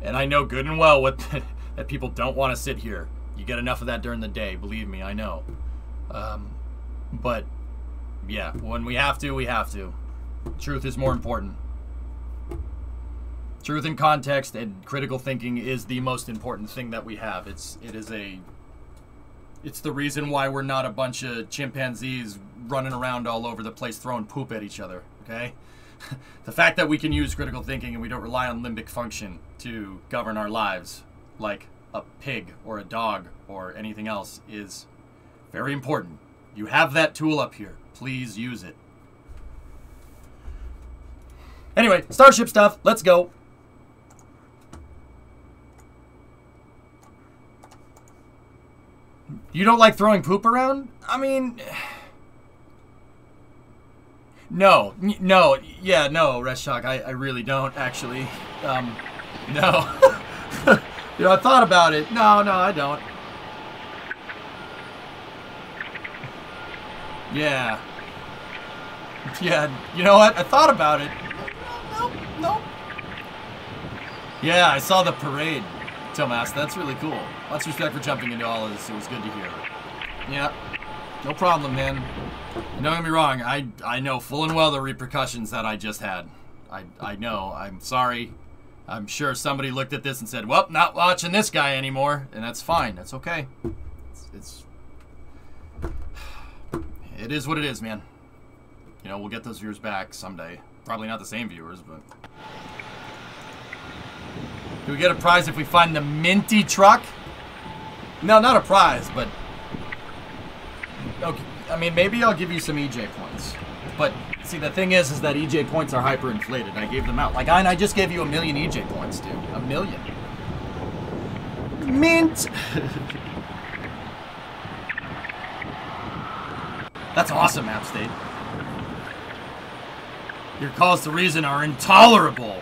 and I know good and well what that people don't want to sit here. You get enough of that during the day, believe me, I know. Um, but yeah, when we have to, we have to. Truth is more important. Truth and context and critical thinking is the most important thing that we have. It's it is a it's the reason why we're not a bunch of chimpanzees running around all over the place throwing poop at each other, okay? the fact that we can use critical thinking and we don't rely on limbic function to govern our lives like a pig or a dog or anything else is very important. You have that tool up here. Please use it. Anyway, Starship stuff. Let's go. You don't like throwing poop around? I mean... No. No. Yeah, no, Reshock. I, I really don't, actually. Um, no. you know, I thought about it. No, no, I don't. Yeah. Yeah, you know what? I thought about it. Nope, nope. Yeah, I saw the parade, Tomas. That's really cool. Lots of respect for jumping into all of this. It was good to hear. Yeah, no problem, man. And don't get me wrong. I I know full and well the repercussions that I just had. I I know. I'm sorry. I'm sure somebody looked at this and said, "Well, not watching this guy anymore," and that's fine. That's okay. It's, it's it is what it is, man. You know, we'll get those viewers back someday. Probably not the same viewers, but. Do we get a prize if we find the minty truck? No, not a prize, but. Okay, I mean, maybe I'll give you some EJ points. But see, the thing is, is that EJ points are hyperinflated. I gave them out. Like, I, I just gave you a million EJ points, dude. A million. Mint. That's awesome, App State. Your calls to reason are intolerable.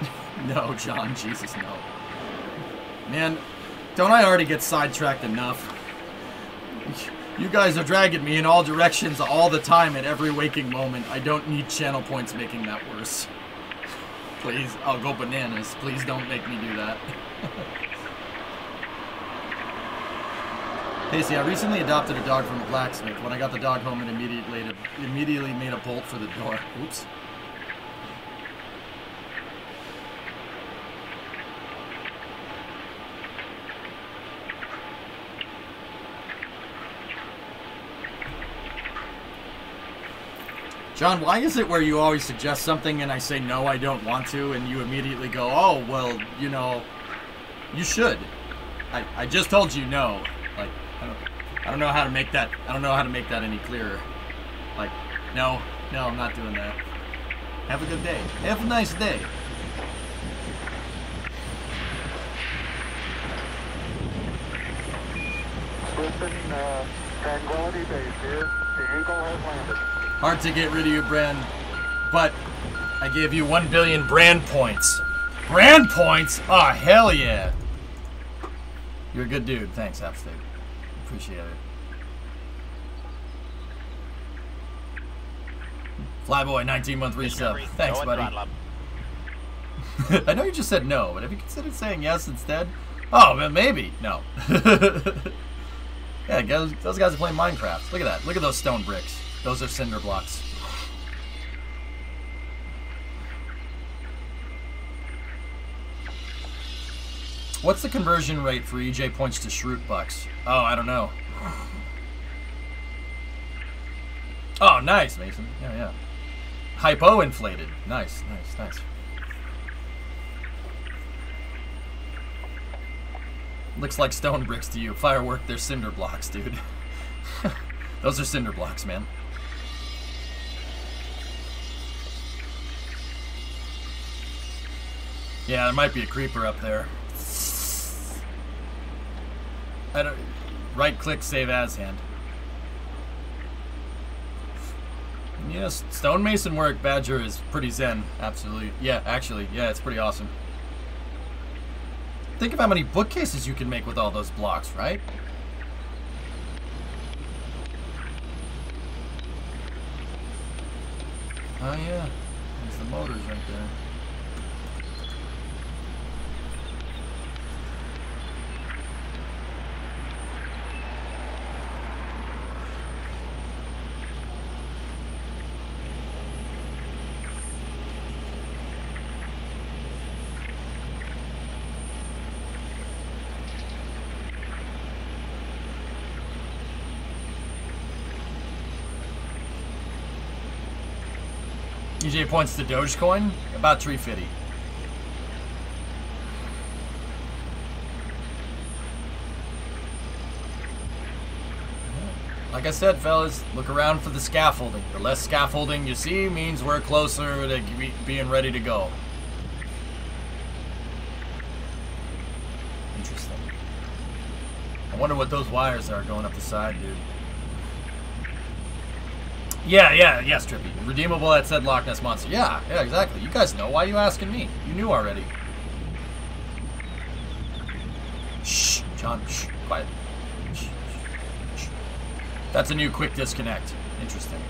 no, John, Jesus, no. Man, don't I already get sidetracked enough? You guys are dragging me in all directions all the time at every waking moment. I don't need channel points making that worse. Please, I'll go bananas. Please don't make me do that. Casey, I recently adopted a dog from a blacksmith. When I got the dog home, it immediately immediately made a bolt for the door. Oops. John, why is it where you always suggest something and I say no, I don't want to, and you immediately go, oh, well, you know, you should. I, I just told you no. Like, I don't, I don't know how to make that, I don't know how to make that any clearer. Like, no, no, I'm not doing that. Have a good day. Have a nice day. Brisbane, uh, Tranquility Base here. The Eagle has landed. Hard to get rid of you, Brand, but I gave you one billion brand points. Brand points? Oh, hell yeah. You're a good dude. Thanks, Appstate. Appreciate it. Flyboy, 19 month resub. Thanks, buddy. I know you just said no, but have you considered saying yes instead? Oh, well, maybe. No. yeah, guys, those guys are playing Minecraft. Look at that. Look at those stone bricks. Those are cinder blocks. What's the conversion rate for EJ points to Schrute bucks? Oh, I don't know. Oh, nice, Mason. Yeah, yeah. Hypo inflated. Nice, nice, nice. Looks like stone bricks to you. Firework, they're cinder blocks, dude. Those are cinder blocks, man. Yeah, there might be a creeper up there. I don't. Right click, save as hand. Yes, stonemason work, Badger is pretty zen. Absolutely. Yeah, actually, yeah, it's pretty awesome. Think of how many bookcases you can make with all those blocks, right? Oh yeah, there's the motors right there. EJ points to Dogecoin, about 350. Like I said, fellas, look around for the scaffolding. The less scaffolding you see means we're closer to being ready to go. Interesting. I wonder what those wires are going up the side, dude. Yeah, yeah, yes, Trippy. Redeemable at said Loch Ness Monster. Yeah, yeah, exactly. You guys know. Why are you asking me? You knew already. Shh, John, shh, quiet. Shh, shh, shh. That's a new quick disconnect. Interesting.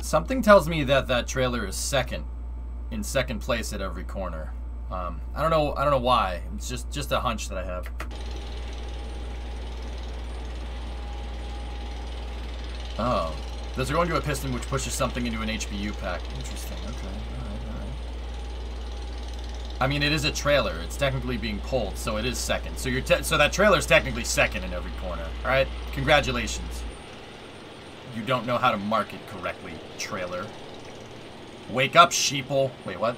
Something tells me that that trailer is second, in second place at every corner. Um, I don't know. I don't know why. It's just just a hunch that I have. Oh. Those are going to a piston which pushes something into an HPU pack. Interesting. Okay. Alright, alright. I mean, it is a trailer. It's technically being pulled, so it is second. So you're so that trailer is technically second in every corner. All right. Congratulations. You don't know how to market correctly, trailer. Wake up, sheeple. Wait, what?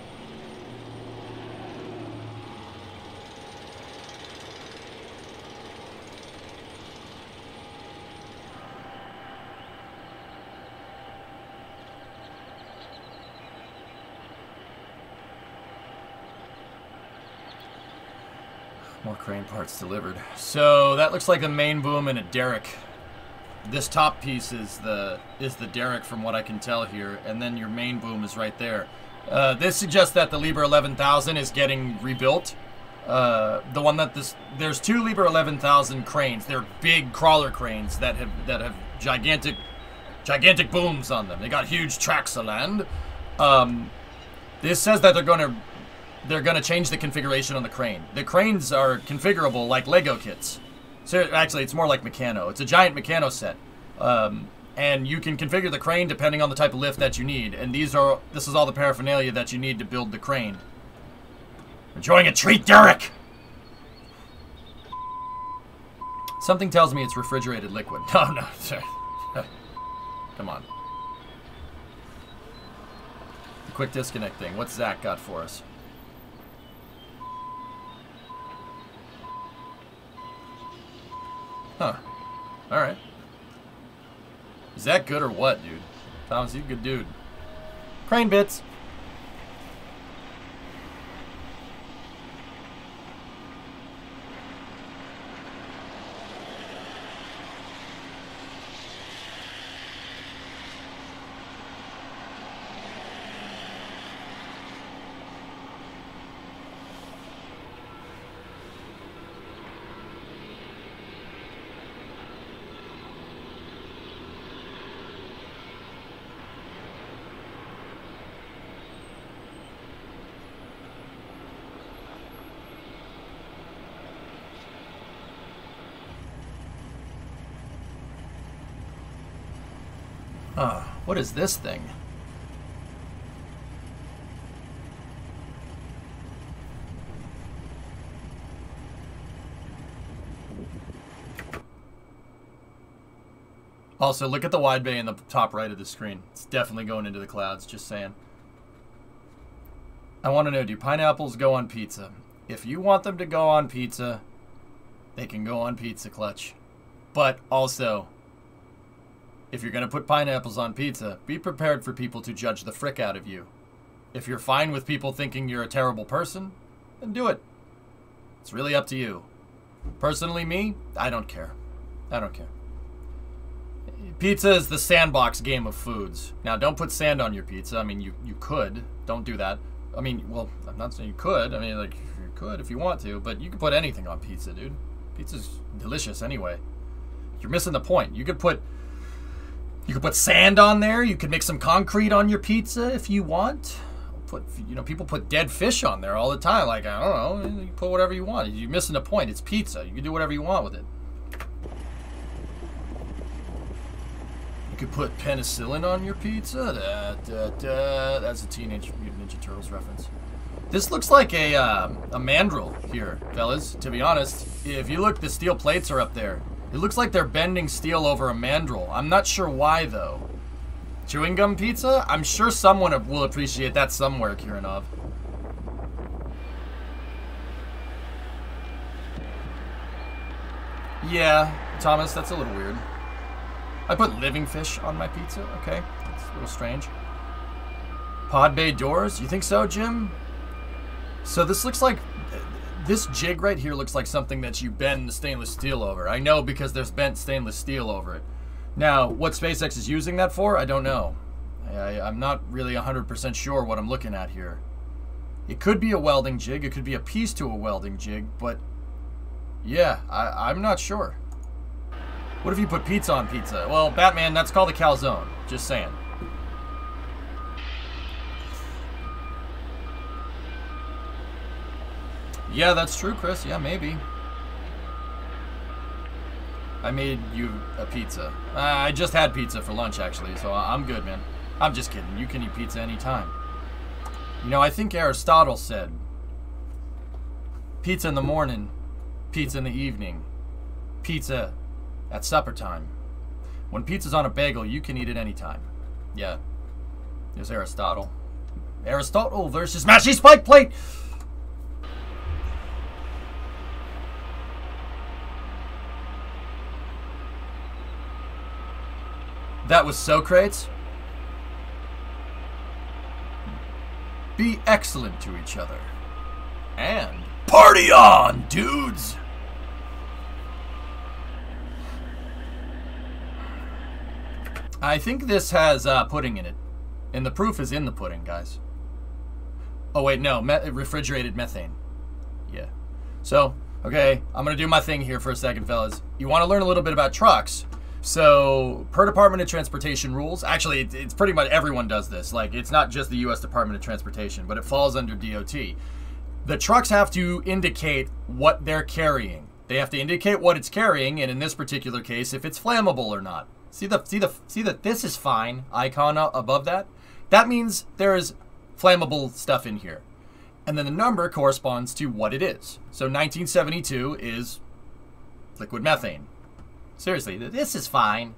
More crane parts delivered. So that looks like a main boom and a derrick. This top piece is the is the derrick from what I can tell here, and then your main boom is right there. Uh, this suggests that the Liebherr 11,000 is getting rebuilt. Uh, the one that this there's two Liebherr 11,000 cranes. They're big crawler cranes that have that have gigantic gigantic booms on them. They got huge tracts of land. Um, this says that they're going to they're going to change the configuration on the crane. The cranes are configurable like Lego kits. So actually, it's more like Meccano. It's a giant Meccano set, um, and you can configure the crane depending on the type of lift that you need. And these are this is all the paraphernalia that you need to build the crane. Enjoying a treat, Derek. Something tells me it's refrigerated liquid. No, no, sir. Come on. The quick disconnect thing. What's Zach got for us? Huh. Alright. Is that good or what, dude? Thomas, you good dude. Crane bits. Ah, what is this thing? Also, look at the wide bay in the top right of the screen. It's definitely going into the clouds, just saying. I want to know, do pineapples go on pizza? If you want them to go on pizza, they can go on pizza clutch. But also, if you're to put pineapples on pizza, be prepared for people to judge the frick out of you. If you're fine with people thinking you're a terrible person, then do it. It's really up to you. Personally, me, I don't care. I don't care. Pizza is the sandbox game of foods. Now, don't put sand on your pizza. I mean, you, you could. Don't do that. I mean, well, I'm not saying you could. I mean, like, you could if you want to, but you can put anything on pizza, dude. Pizza's delicious anyway. You're missing the point. You could put you could put sand on there. You could make some concrete on your pizza if you want. Put you know people put dead fish on there all the time. Like I don't know, you put whatever you want. You're missing the point. It's pizza. You can do whatever you want with it. You could put penicillin on your pizza. Da, da, da. That's a Teenage Mutant Ninja Turtles reference. This looks like a um, a mandrel here, fellas. To be honest, if you look, the steel plates are up there. It looks like they're bending steel over a mandrel. I'm not sure why, though. Chewing gum pizza? I'm sure someone will appreciate that somewhere, Kiranov. Yeah, Thomas, that's a little weird. I put living fish on my pizza, okay. That's a little strange. Pod bay doors? You think so, Jim? So this looks like this jig right here looks like something that you bend the stainless steel over. I know because there's bent stainless steel over it. Now, what SpaceX is using that for, I don't know. I, am not really 100% sure what I'm looking at here. It could be a welding jig, it could be a piece to a welding jig, but yeah, I, I'm not sure. What if you put pizza on pizza? Well, Batman, that's called a calzone. Just saying. Yeah, that's true, Chris. Yeah, maybe. I made you a pizza. Uh, I just had pizza for lunch, actually, so I'm good, man. I'm just kidding. You can eat pizza anytime. You know, I think Aristotle said pizza in the morning, pizza in the evening, pizza at supper time. When pizza's on a bagel, you can eat it anytime. Yeah. There's Aristotle. Aristotle versus Mashy Spike Plate! That was Socrates. Be excellent to each other. And party on, dudes! I think this has uh, pudding in it. And the proof is in the pudding, guys. Oh, wait, no. Me refrigerated methane. Yeah. So, okay, I'm going to do my thing here for a second, fellas. You want to learn a little bit about trucks. So, per Department of Transportation rules, actually, it, it's pretty much everyone does this. Like, it's not just the U.S. Department of Transportation, but it falls under DOT. The trucks have to indicate what they're carrying. They have to indicate what it's carrying, and in this particular case, if it's flammable or not. See the see the see that this is fine icon above that. That means there is flammable stuff in here, and then the number corresponds to what it is. So 1972 is liquid methane. Seriously, this is fine.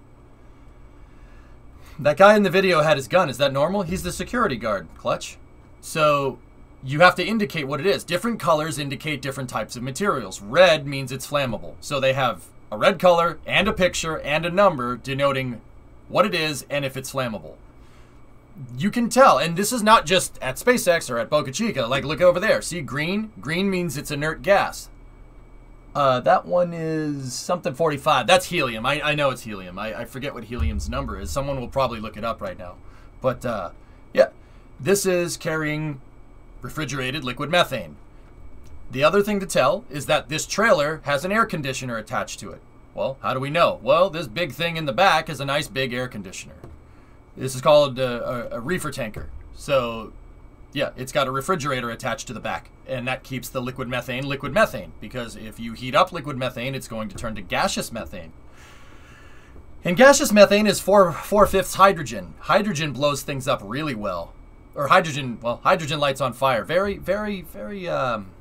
That guy in the video had his gun. Is that normal? He's the security guard, Clutch. So you have to indicate what it is. Different colors indicate different types of materials. Red means it's flammable. So they have a red color and a picture and a number denoting what it is and if it's flammable. You can tell, and this is not just at SpaceX or at Boca Chica. Like, look over there. See green? Green means it's inert gas. Uh, that one is something 45. That's helium. I, I know it's helium. I, I forget what helium's number is. Someone will probably look it up right now. But, uh, yeah. This is carrying refrigerated liquid methane. The other thing to tell is that this trailer has an air conditioner attached to it. Well, how do we know? Well, this big thing in the back is a nice big air conditioner. This is called a, a, a reefer tanker. So, yeah, it's got a refrigerator attached to the back, and that keeps the liquid methane liquid methane. Because if you heat up liquid methane, it's going to turn to gaseous methane. And gaseous methane is four four fifths hydrogen. Hydrogen blows things up really well, or hydrogen. Well, hydrogen lights on fire. Very, very, very, um,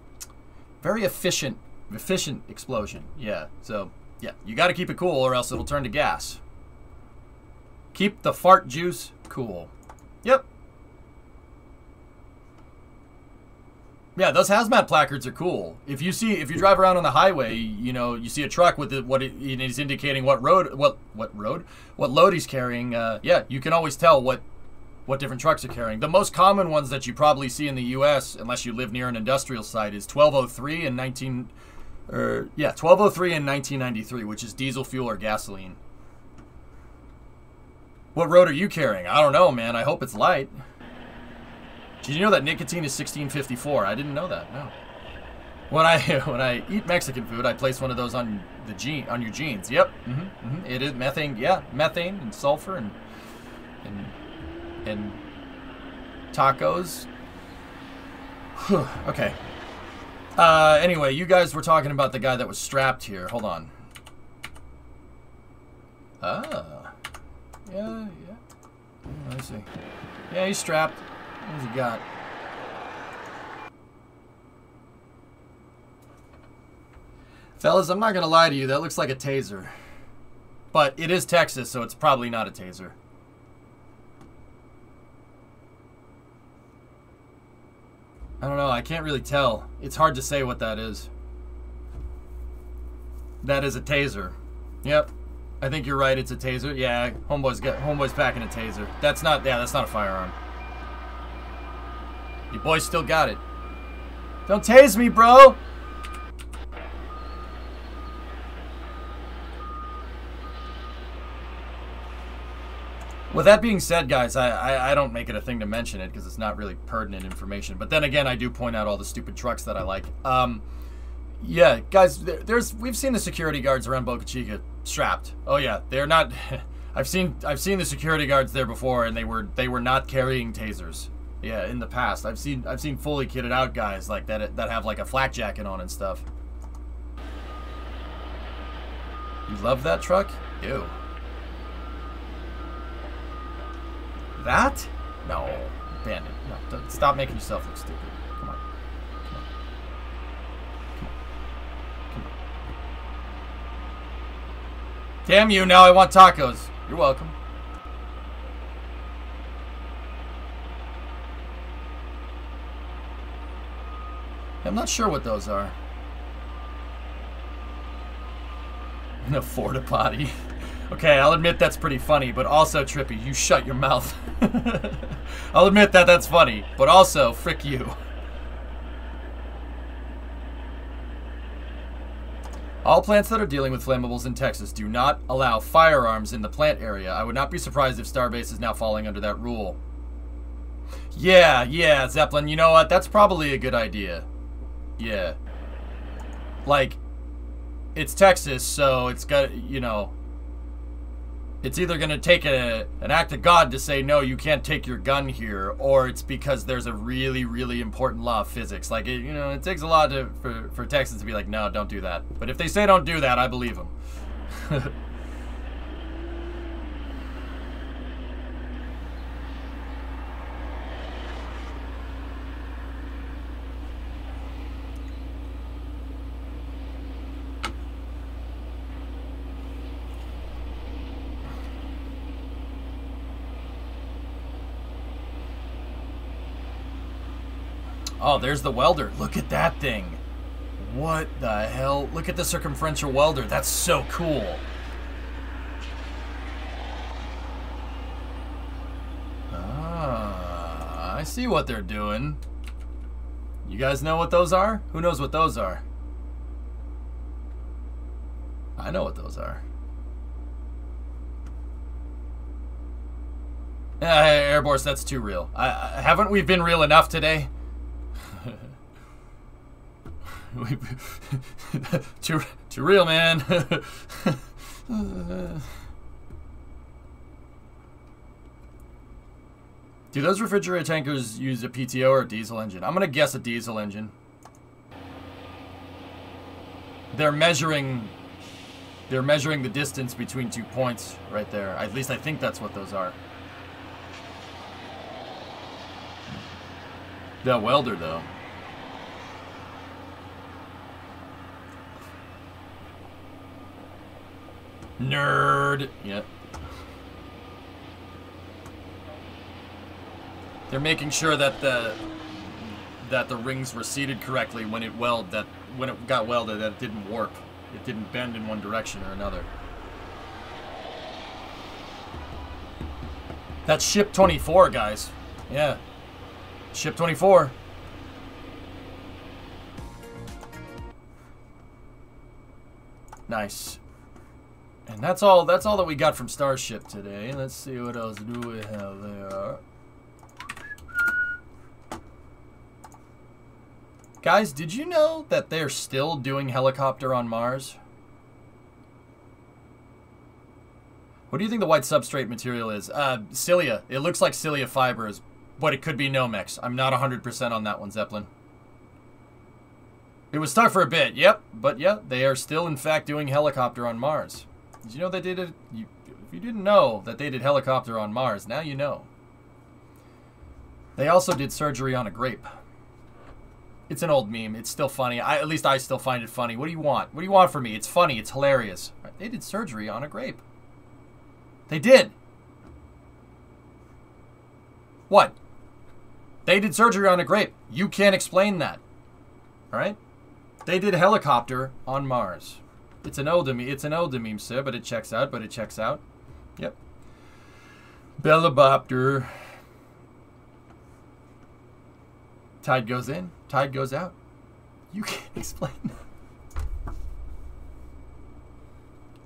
very efficient, efficient explosion. Yeah. So yeah, you got to keep it cool, or else it'll turn to gas. Keep the fart juice cool. Yep. Yeah, those hazmat placards are cool. If you see, if you drive around on the highway, you know, you see a truck with the, what it, it is indicating what road, what what road, what load he's carrying. Uh, yeah, you can always tell what what different trucks are carrying. The most common ones that you probably see in the U.S., unless you live near an industrial site, is 1203 and 19, or yeah, 1203 and 1993, which is diesel fuel or gasoline. What road are you carrying? I don't know, man. I hope it's light. Did you know that nicotine is 1654? I didn't know that. No. When I when I eat Mexican food, I place one of those on the jean on your jeans. Yep. Mm-hmm, mm-hmm. It is methane. Yeah, methane and sulfur and and and tacos. okay. Uh, anyway, you guys were talking about the guy that was strapped here. Hold on. Ah. Yeah, yeah. Let me see. Yeah, he's strapped. What's he got? Fellas, I'm not going to lie to you. That looks like a taser. But it is Texas, so it's probably not a taser. I don't know. I can't really tell. It's hard to say what that is. That is a taser. Yep. I think you're right. It's a taser. Yeah, homeboy's got homeboy's packing a taser. That's not. Yeah, that's not a firearm. Your boy still got it. Don't tase me, bro. With that being said, guys, I, I, I, don't make it a thing to mention it because it's not really pertinent information. But then again, I do point out all the stupid trucks that I like. Um, yeah, guys, there, there's we've seen the security guards around Boca Chica strapped. Oh yeah, they're not. I've seen I've seen the security guards there before, and they were they were not carrying tasers. Yeah, in the past, I've seen I've seen fully kitted out guys like that that have like a flak jacket on and stuff. You love that truck? Ew. That? No. Bandit. No. Stop making yourself look stupid. Damn you, now I want tacos. You're welcome. I'm not sure what those are. In a porta potty. Okay, I'll admit that's pretty funny, but also trippy. You shut your mouth. I'll admit that that's funny, but also frick you. All plants that are dealing with flammables in Texas do not allow firearms in the plant area. I would not be surprised if Starbase is now falling under that rule. Yeah, yeah, Zeppelin, you know what? That's probably a good idea. Yeah. Like, it's Texas, so it's got, you know, it's either going to take a, an act of God to say, no, you can't take your gun here, or it's because there's a really, really important law of physics. Like, it, you know, it takes a lot to, for, for Texans to be like, no, don't do that. But if they say don't do that, I believe them. Oh, there's the welder. Look at that thing. What the hell? Look at the circumferential welder. That's so cool. Ah, I see what they're doing. You guys know what those are? Who knows what those are? I know what those are. Yeah, hey, Airborce, that's too real. I, I, haven't we been real enough today? Too, too real, man. Do those refrigerator tankers use a PTO or a diesel engine? I'm gonna guess a diesel engine. They're measuring. They're measuring the distance between two points right there. At least I think that's what those are. That welder, though. Nerd. Yep. They're making sure that the that the rings were seated correctly when it weld that when it got welded that it didn't warp. It didn't bend in one direction or another. That's ship 24, guys. Yeah. Ship 24. Nice. And that's all that's all that we got from Starship today. Let's see what else do we have there. Guys, did you know that they're still doing helicopter on Mars? What do you think the white substrate material is? Uh, cilia. It looks like cilia fibers, but it could be Nomex. I'm not 100% on that one, Zeppelin. It was stuck for a bit, yep. But yeah, they are still in fact doing helicopter on Mars. Did you know they did it? You, if you didn't know that they did helicopter on Mars, now you know. They also did surgery on a grape. It's an old meme. It's still funny. I, at least I still find it funny. What do you want? What do you want from me? It's funny. It's hilarious. They did surgery on a grape. They did. What? They did surgery on a grape. You can't explain that. All right? They did helicopter on Mars. It's an old meme. It's an old meme, sir, but it checks out. But it checks out. Yep. Bellabopter. Tide goes in. Tide goes out. You can't explain that.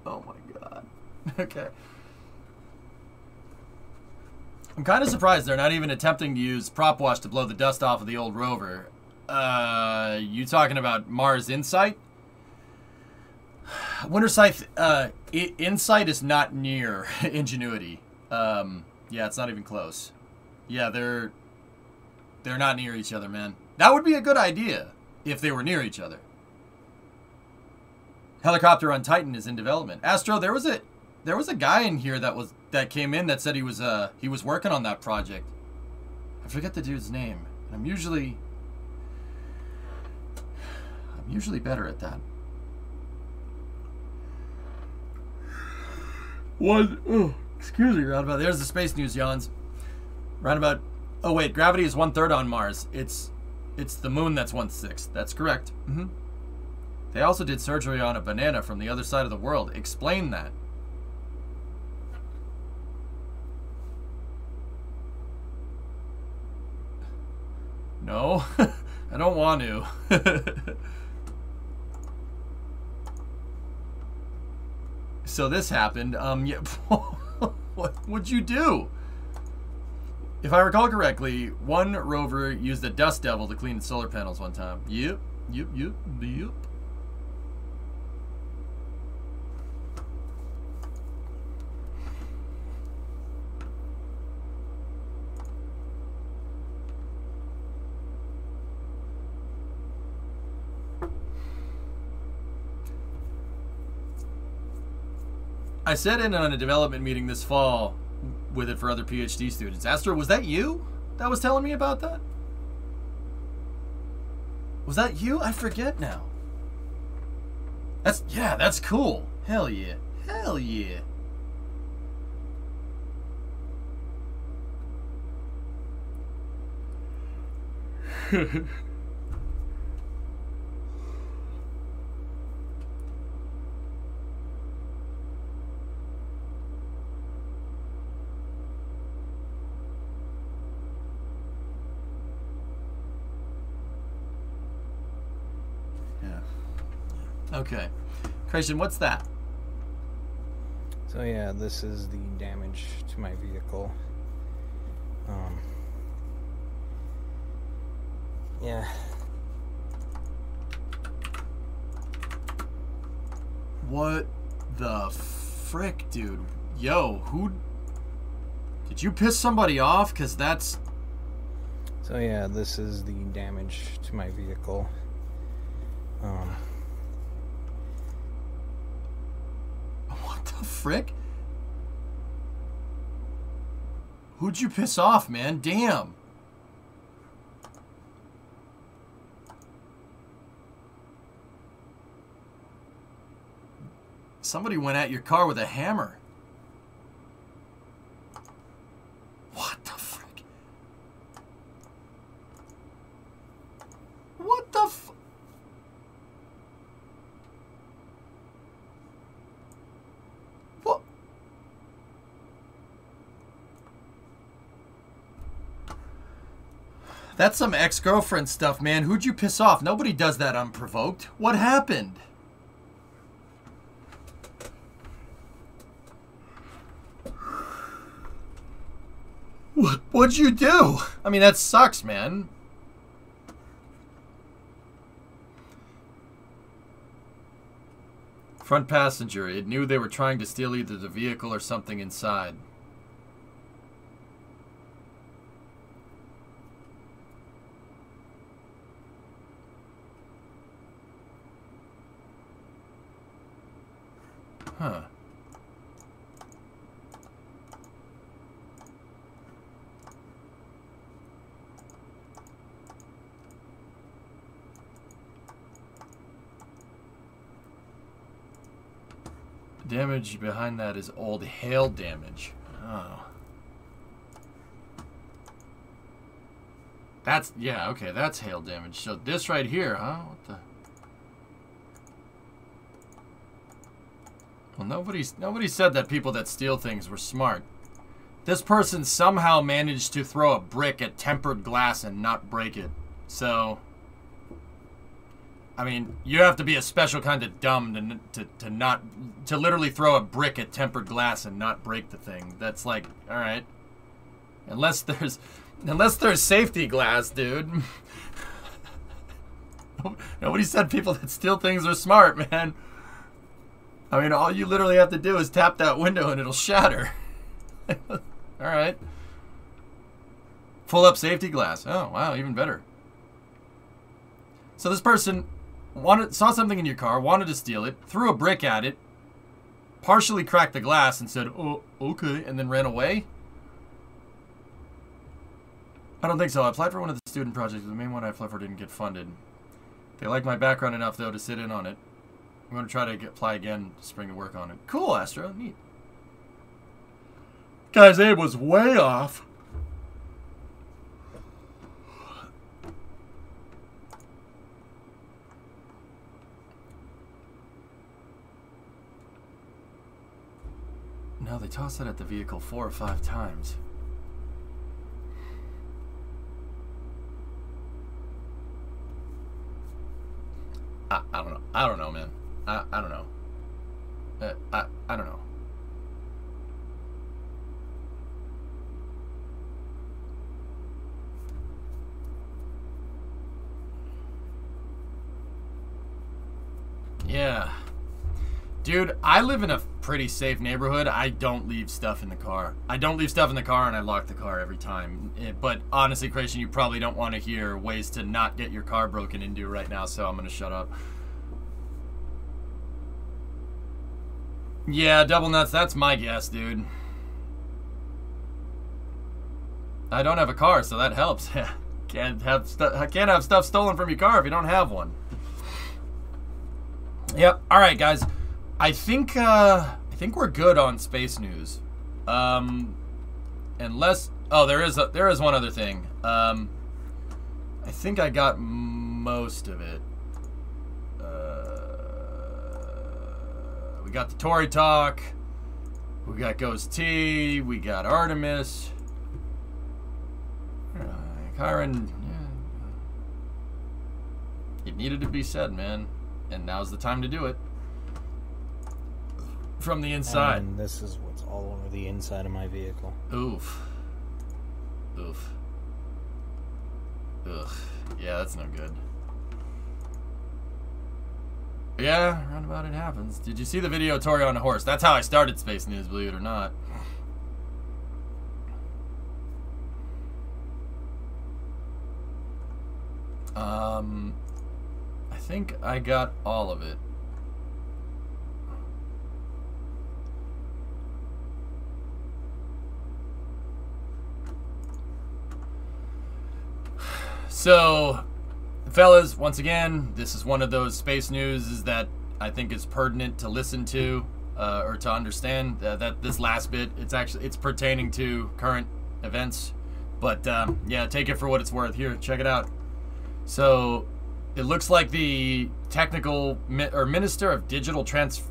Oh my god. okay. I'm kind of surprised they're not even attempting to use prop wash to blow the dust off of the old rover. Uh, you talking about Mars Insight? Winter Scythe, uh, Insight is not near Ingenuity. Um, yeah, it's not even close. Yeah, they're they're not near each other, man. That would be a good idea if they were near each other. Helicopter on Titan is in development. Astro, there was a there was a guy in here that was that came in that said he was uh he was working on that project. I forget the dude's name. I'm usually I'm usually better at that. One oh, excuse me, roundabout. There's the space news yawns. Roundabout oh wait, gravity is one third on Mars. It's it's the moon that's one sixth. That's correct. Mm-hmm. They also did surgery on a banana from the other side of the world. Explain that. No, I don't want to. so this happened. Um, yeah. what would you do? If I recall correctly, one rover used a dust devil to clean its solar panels one time. Yep, yep, yep, yep. I said in on a development meeting this fall with it for other PhD students. Astro, was that you that was telling me about that? Was that you? I forget now. That's yeah, that's cool. Hell yeah. Hell yeah. Okay. Christian, what's that? So yeah, this is the damage to my vehicle. Um, yeah. What the frick, dude? Yo, who... Did you piss somebody off? Because that's... So yeah, this is the damage to my vehicle. Um, What the frick? Who'd you piss off, man? Damn. Somebody went at your car with a hammer. What the frick? What the What? That's some ex-girlfriend stuff, man. Who'd you piss off? Nobody does that unprovoked. What happened? What, what'd you do? I mean, that sucks, man. Front passenger. It knew they were trying to steal either the vehicle or something inside. Huh. Damage behind that is old hail damage. Oh. That's, yeah, okay, that's hail damage. So this right here, huh? What the? Nobody's, nobody said that people that steal things were smart. This person somehow managed to throw a brick at tempered glass and not break it. So, I mean, you have to be a special kind of dumb to, to, to not to literally throw a brick at tempered glass and not break the thing. That's like, all right. Unless there's unless there's safety glass, dude. Nobody said people that steal things are smart, man. I mean, all you literally have to do is tap that window and it'll shatter. all right. Full up safety glass. Oh, wow, even better. So this person wanted saw something in your car, wanted to steal it, threw a brick at it, partially cracked the glass and said, "Oh, okay," and then ran away? I don't think so. I applied for one of the student projects. The main one I applied for didn't get funded. They like my background enough though to sit in on it. I'm going to try to get, apply again spring to work on it. Cool, Astro. Neat. Guy's aim was way off. Now they toss it at the vehicle four or five times. I, I don't know. I don't know, man. I, I don't know. Uh, I, I don't know. Yeah. Dude, I live in a pretty safe neighborhood. I don't leave stuff in the car. I don't leave stuff in the car and I lock the car every time. Eh, But honestly, Creation, you probably don't want to hear ways to not get your car broken into right now, so I'm going to shut up. Yeah, double nuts, that's my guess, dude. I don't have a car, so that helps. can't have stu- can't have stuff stolen from your car if you don't have one. Yep. All right, guys. I think uh, I think we're good on space news. Um, unless oh, there is a, there is one other thing. Um, I think I got most of it. We got the Tory talk. We got GOES T. We got Artemis. Uh, Kyron. Yeah. It needed to be said, man, and now's the time to do it from the inside. And this is what's all over the inside of my vehicle. Oof. Oof. Ugh. Yeah, that's no good. Yeah, roundabout it happens. Did you see the video Tory on a horse? That's how I started Space News, believe it or not. Um, I think I got all of it. So, fellas, once again, this is one of those space news is that I think is pertinent to listen to uh, or to understand. Uh, that this last bit, it's actually it's pertaining to current events. But um, yeah, take it for what it's worth. Here, check it out. So, it looks like the technical mi- or minister of digital trans-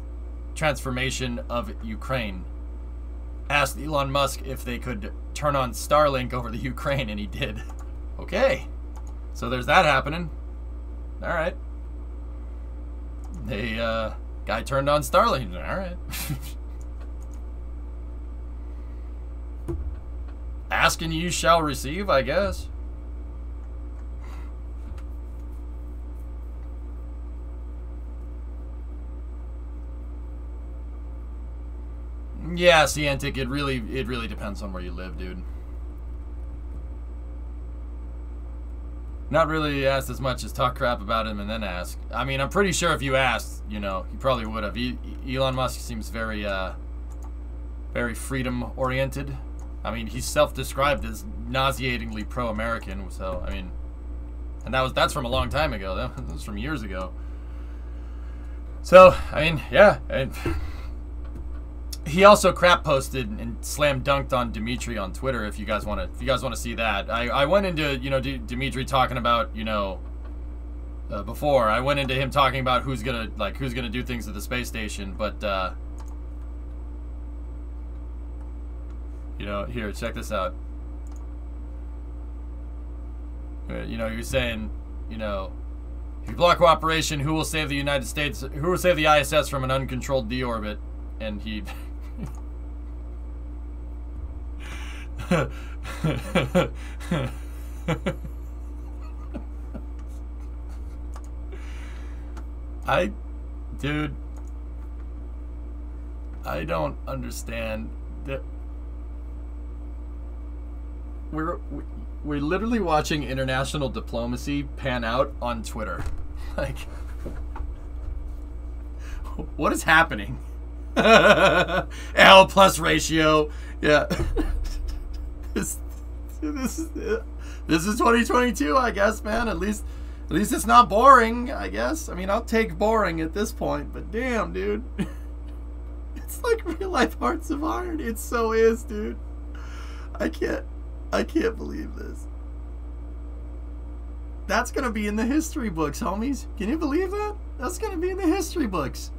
transformation of Ukraine asked Elon Musk if they could turn on Starlink over the Ukraine, and he did. Okay. So there's that happening. All right. The uh, guy turned on Starlink. All right. Asking you shall receive, I guess. Yeah, Ciantic, it really it really depends on where you live, dude. Not really asked as much as talk crap about him and then ask. I mean, I'm pretty sure if you asked, you know, he probably would have. E- Elon Musk seems very, uh, very freedom oriented. I mean, he's self-described as nauseatingly pro-American. So, I mean, and that was that's from a long time ago. That was from years ago. So, I mean, yeah. And he also crap posted and slam dunked on Dimitri on Twitter. If you guys want to, if you guys want to see that, I, I went into you know D- Dimitri talking about you know uh, before I went into him talking about who's gonna like who's gonna do things at the space station, but uh, you know here check this out. Uh, you know you're saying you know if you block cooperation, who will save the United States? Who will save the ISS from an uncontrolled deorbit? And he. I, dude, I don't understand that. We're we- we're literally watching international diplomacy pan out on Twitter, like. what is happening? L plus ratio. Yeah. This, this is this is 2022, I guess, man. At least at least it's not boring, I guess. I mean, I'll take boring at this point, but damn, dude. it's like real life Hearts of Iron. It so is, dude. I can't I can't believe this. That's gonna be in the history books, homies. Can you believe that? That's gonna be in the history books.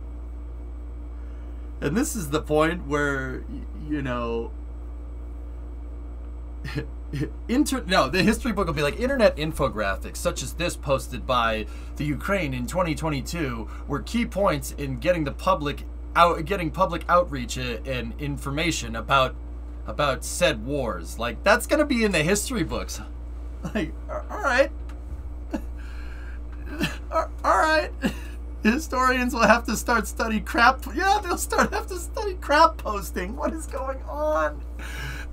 And this is the point where, you know, inter no, the history book will be like internet infographics such as this posted by the Ukraine in 2022 were key points in getting the public out getting public outreach and information about about said wars. Like that's going to be in the history books. Like all right. all right. Historians will have to start study crap. Yeah, they'll start have to study crap posting. What is going on?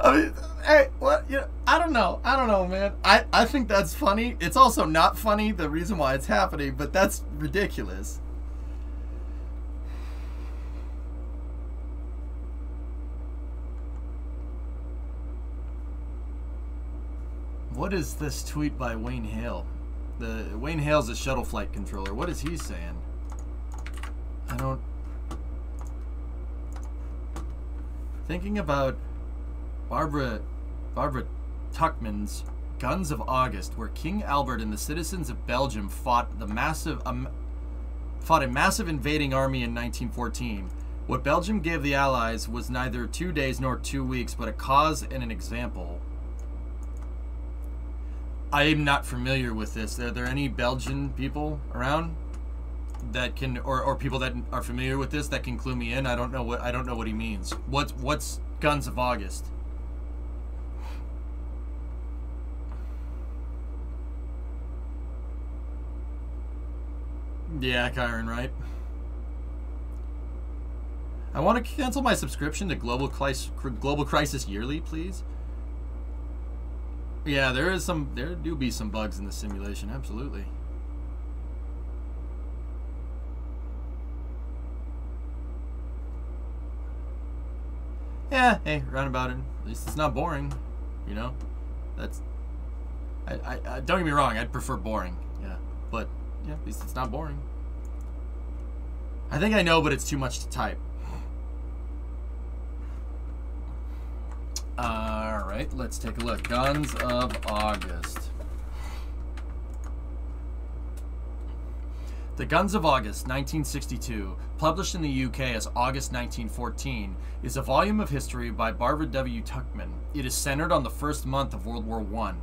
I mean, hey, what? You know, I don't know. I don't know, man. I I think that's funny. It's also not funny. The reason why it's happening, but that's ridiculous. What is this tweet by Wayne Hale? The Wayne Hale's a shuttle flight controller. What is he saying? I don't. Thinking about Barbara Barbara Tuchman's Guns of August, where King Albert and the citizens of Belgium fought the massive um, fought a massive invading army in 1914. What Belgium gave the Allies was neither two days nor two weeks, but a cause and an example. I am not familiar with this. Are there any Belgian people around that can, or, or people that are familiar with this that can clue me in? I don't know what I don't know what he means. What's what's Guns of August? Yeah, Kyron, right? I want to cancel my subscription to Global Crisis, Global Crisis Yearly, please. Yeah, there is some. There do be some bugs in the simulation. Absolutely. Yeah. Hey, roundabout it. At least it's not boring. You know, that's. I, I, I don't get me wrong. I'd prefer boring. Yeah, but yeah, at least it's not boring. I think I know, but it's too much to type. All right, let's take a look. Guns of August. The Guns of August, 1962, published in the UK as August 1914, is a volume of history by Barbara W. Tuchman. It is centered on the first month of World War I.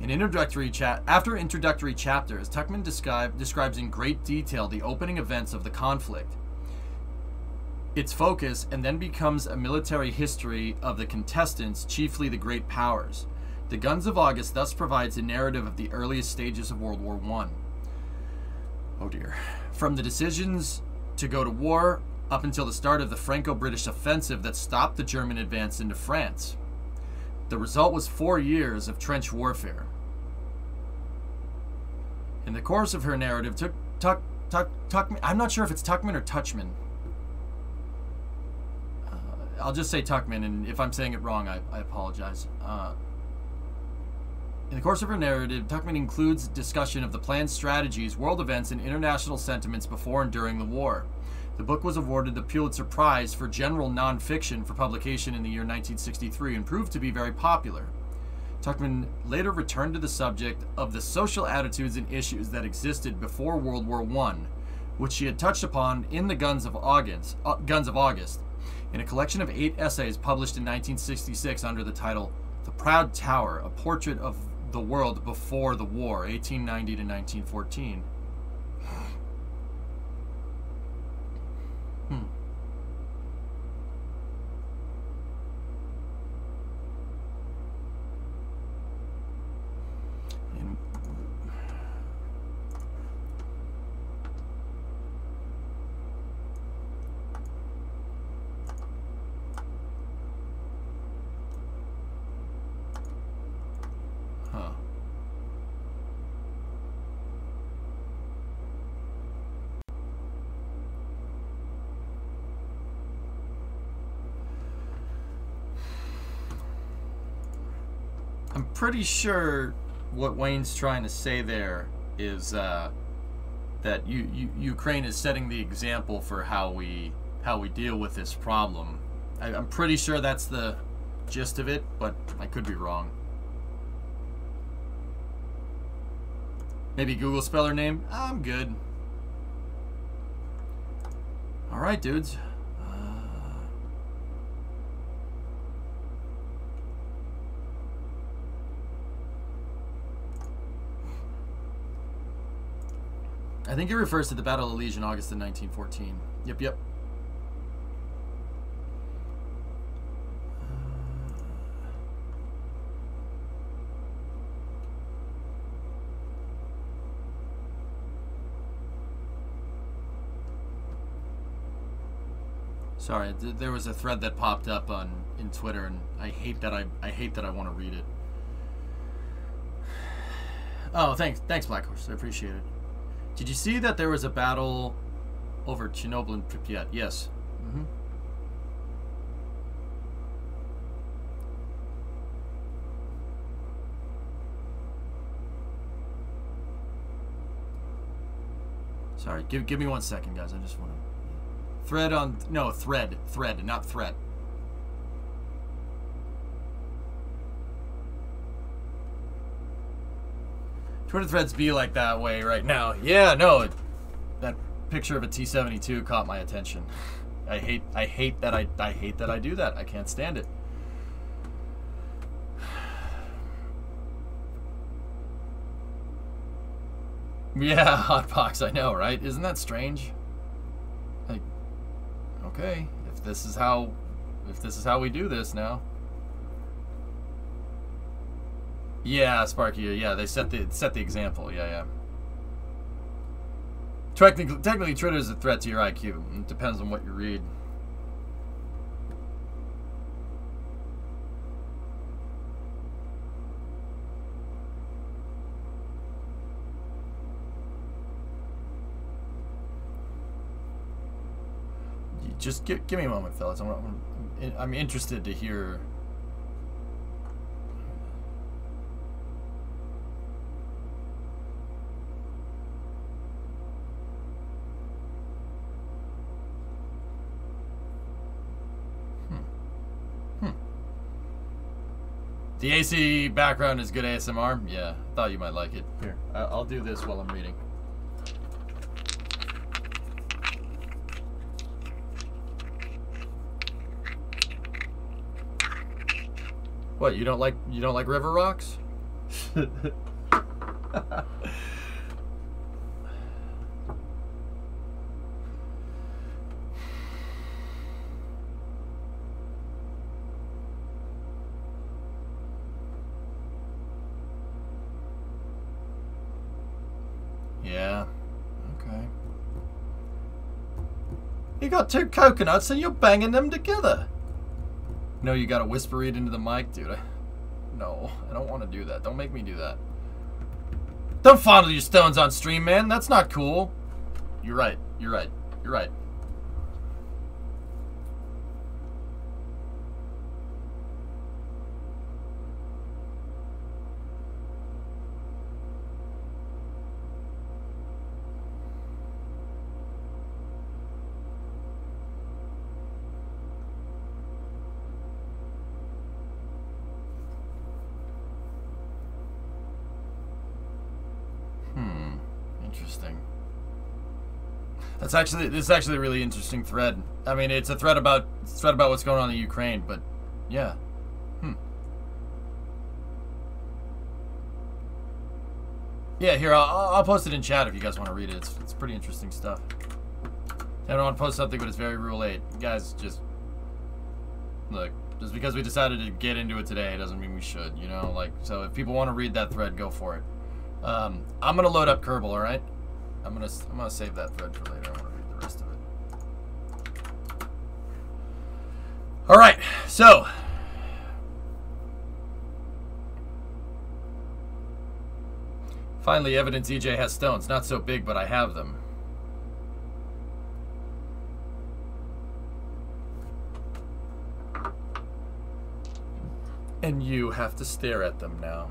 In introductory chat, after introductory chapters, Tuchman describe, describes in great detail the opening events of the conflict, its focus, and then becomes a military history of the contestants, chiefly the great powers. The Guns of August thus provides a narrative of the earliest stages of World War I. Oh dear. From the decisions to go to war up until the start of the Franco British offensive that stopped the German advance into France. The result was four years of trench warfare. In the course of her narrative, Tuck, Tuck, Tuck, Tuchman, I'm not sure if it's Tuckman or Touchman. Uh, I'll just say Tuckman, and if I'm saying it wrong, I, I apologize. Uh, in the course of her narrative, Tuchman includes discussion of the planned strategies, world events, and international sentiments before and during the war. The book was awarded the Pulitzer Prize for general nonfiction for publication in the year 1963 and proved to be very popular. Tuchman later returned to the subject of the social attitudes and issues that existed before World War I, which she had touched upon in the Guns of August, uh, Guns of August, in a collection of eight essays published in 1966 under the title "The Proud Tower: A Portrait of the World Before the War, 1890 to 1914." Hmm. And Huh. I'm pretty sure what Wayne's trying to say there is uh, that you, you, Ukraine is setting the example for how we how we deal with this problem. I, I'm pretty sure that's the gist of it, but I could be wrong. Maybe Google speller name? I'm good. Alright, dudes. Uh, I think it refers to the Battle of Liège, August of 1914. Yep, yep. Sorry, there was a thread that popped up on in Twitter, and I hate that I I hate that I want to read it. Oh, thanks, thanks, Black Horse. I appreciate it. Did you see that there was a battle over Chernobyl and Pripyat? Yes. Mm-hmm. Sorry, give give me one second, guys. I just want to thread on no thread thread not threat. Twitter threads be like that way right now. Yeah, no, it, that picture of a T-72 caught my attention. I hate I hate that I I hate that I do that. I can't stand it. Yeah, hotbox. I know, right? Isn't that strange? Like, okay, if this is how, if this is how we do this now. Yeah, Sparky. Yeah, they set the set the example. Yeah, yeah. Technically, technically, Twitter is a threat to your IQ. It depends on what you read. Just give, give me a moment, fellas. I'm, I'm, I'm interested to hear. The AC background is good ASMR? Yeah, thought you might like it. Here, I'll do this while I'm reading. What, you don't like you don't like river rocks? got two coconuts and you're banging them together. No, you gotta whisper it into the mic, dude. I, no, I don't want to do that. Don't make me do that. Don't fondle your stones on stream, man. That's not cool. You're right. You're right. You're right. That's actually this is actually a really interesting thread. I mean, it's a thread about a thread about what's going on in Ukraine, but yeah. Hmm. Yeah, here I'll, I'll post it in chat if you guys want to read it. It's, it's pretty interesting stuff. I don't want to post something, but it's very Rule 8. Guys, just look. Just because we decided to get into it today doesn't mean we should, you know. Like, so if people want to read that thread, go for it. Um, I'm gonna load up Kerbal, all right? I'm gonna I'm gonna save that thread for later. I want to read the rest of it. All right, so finally, evidence EJ has stones. Not so big, but I have them. And you have to stare at them now.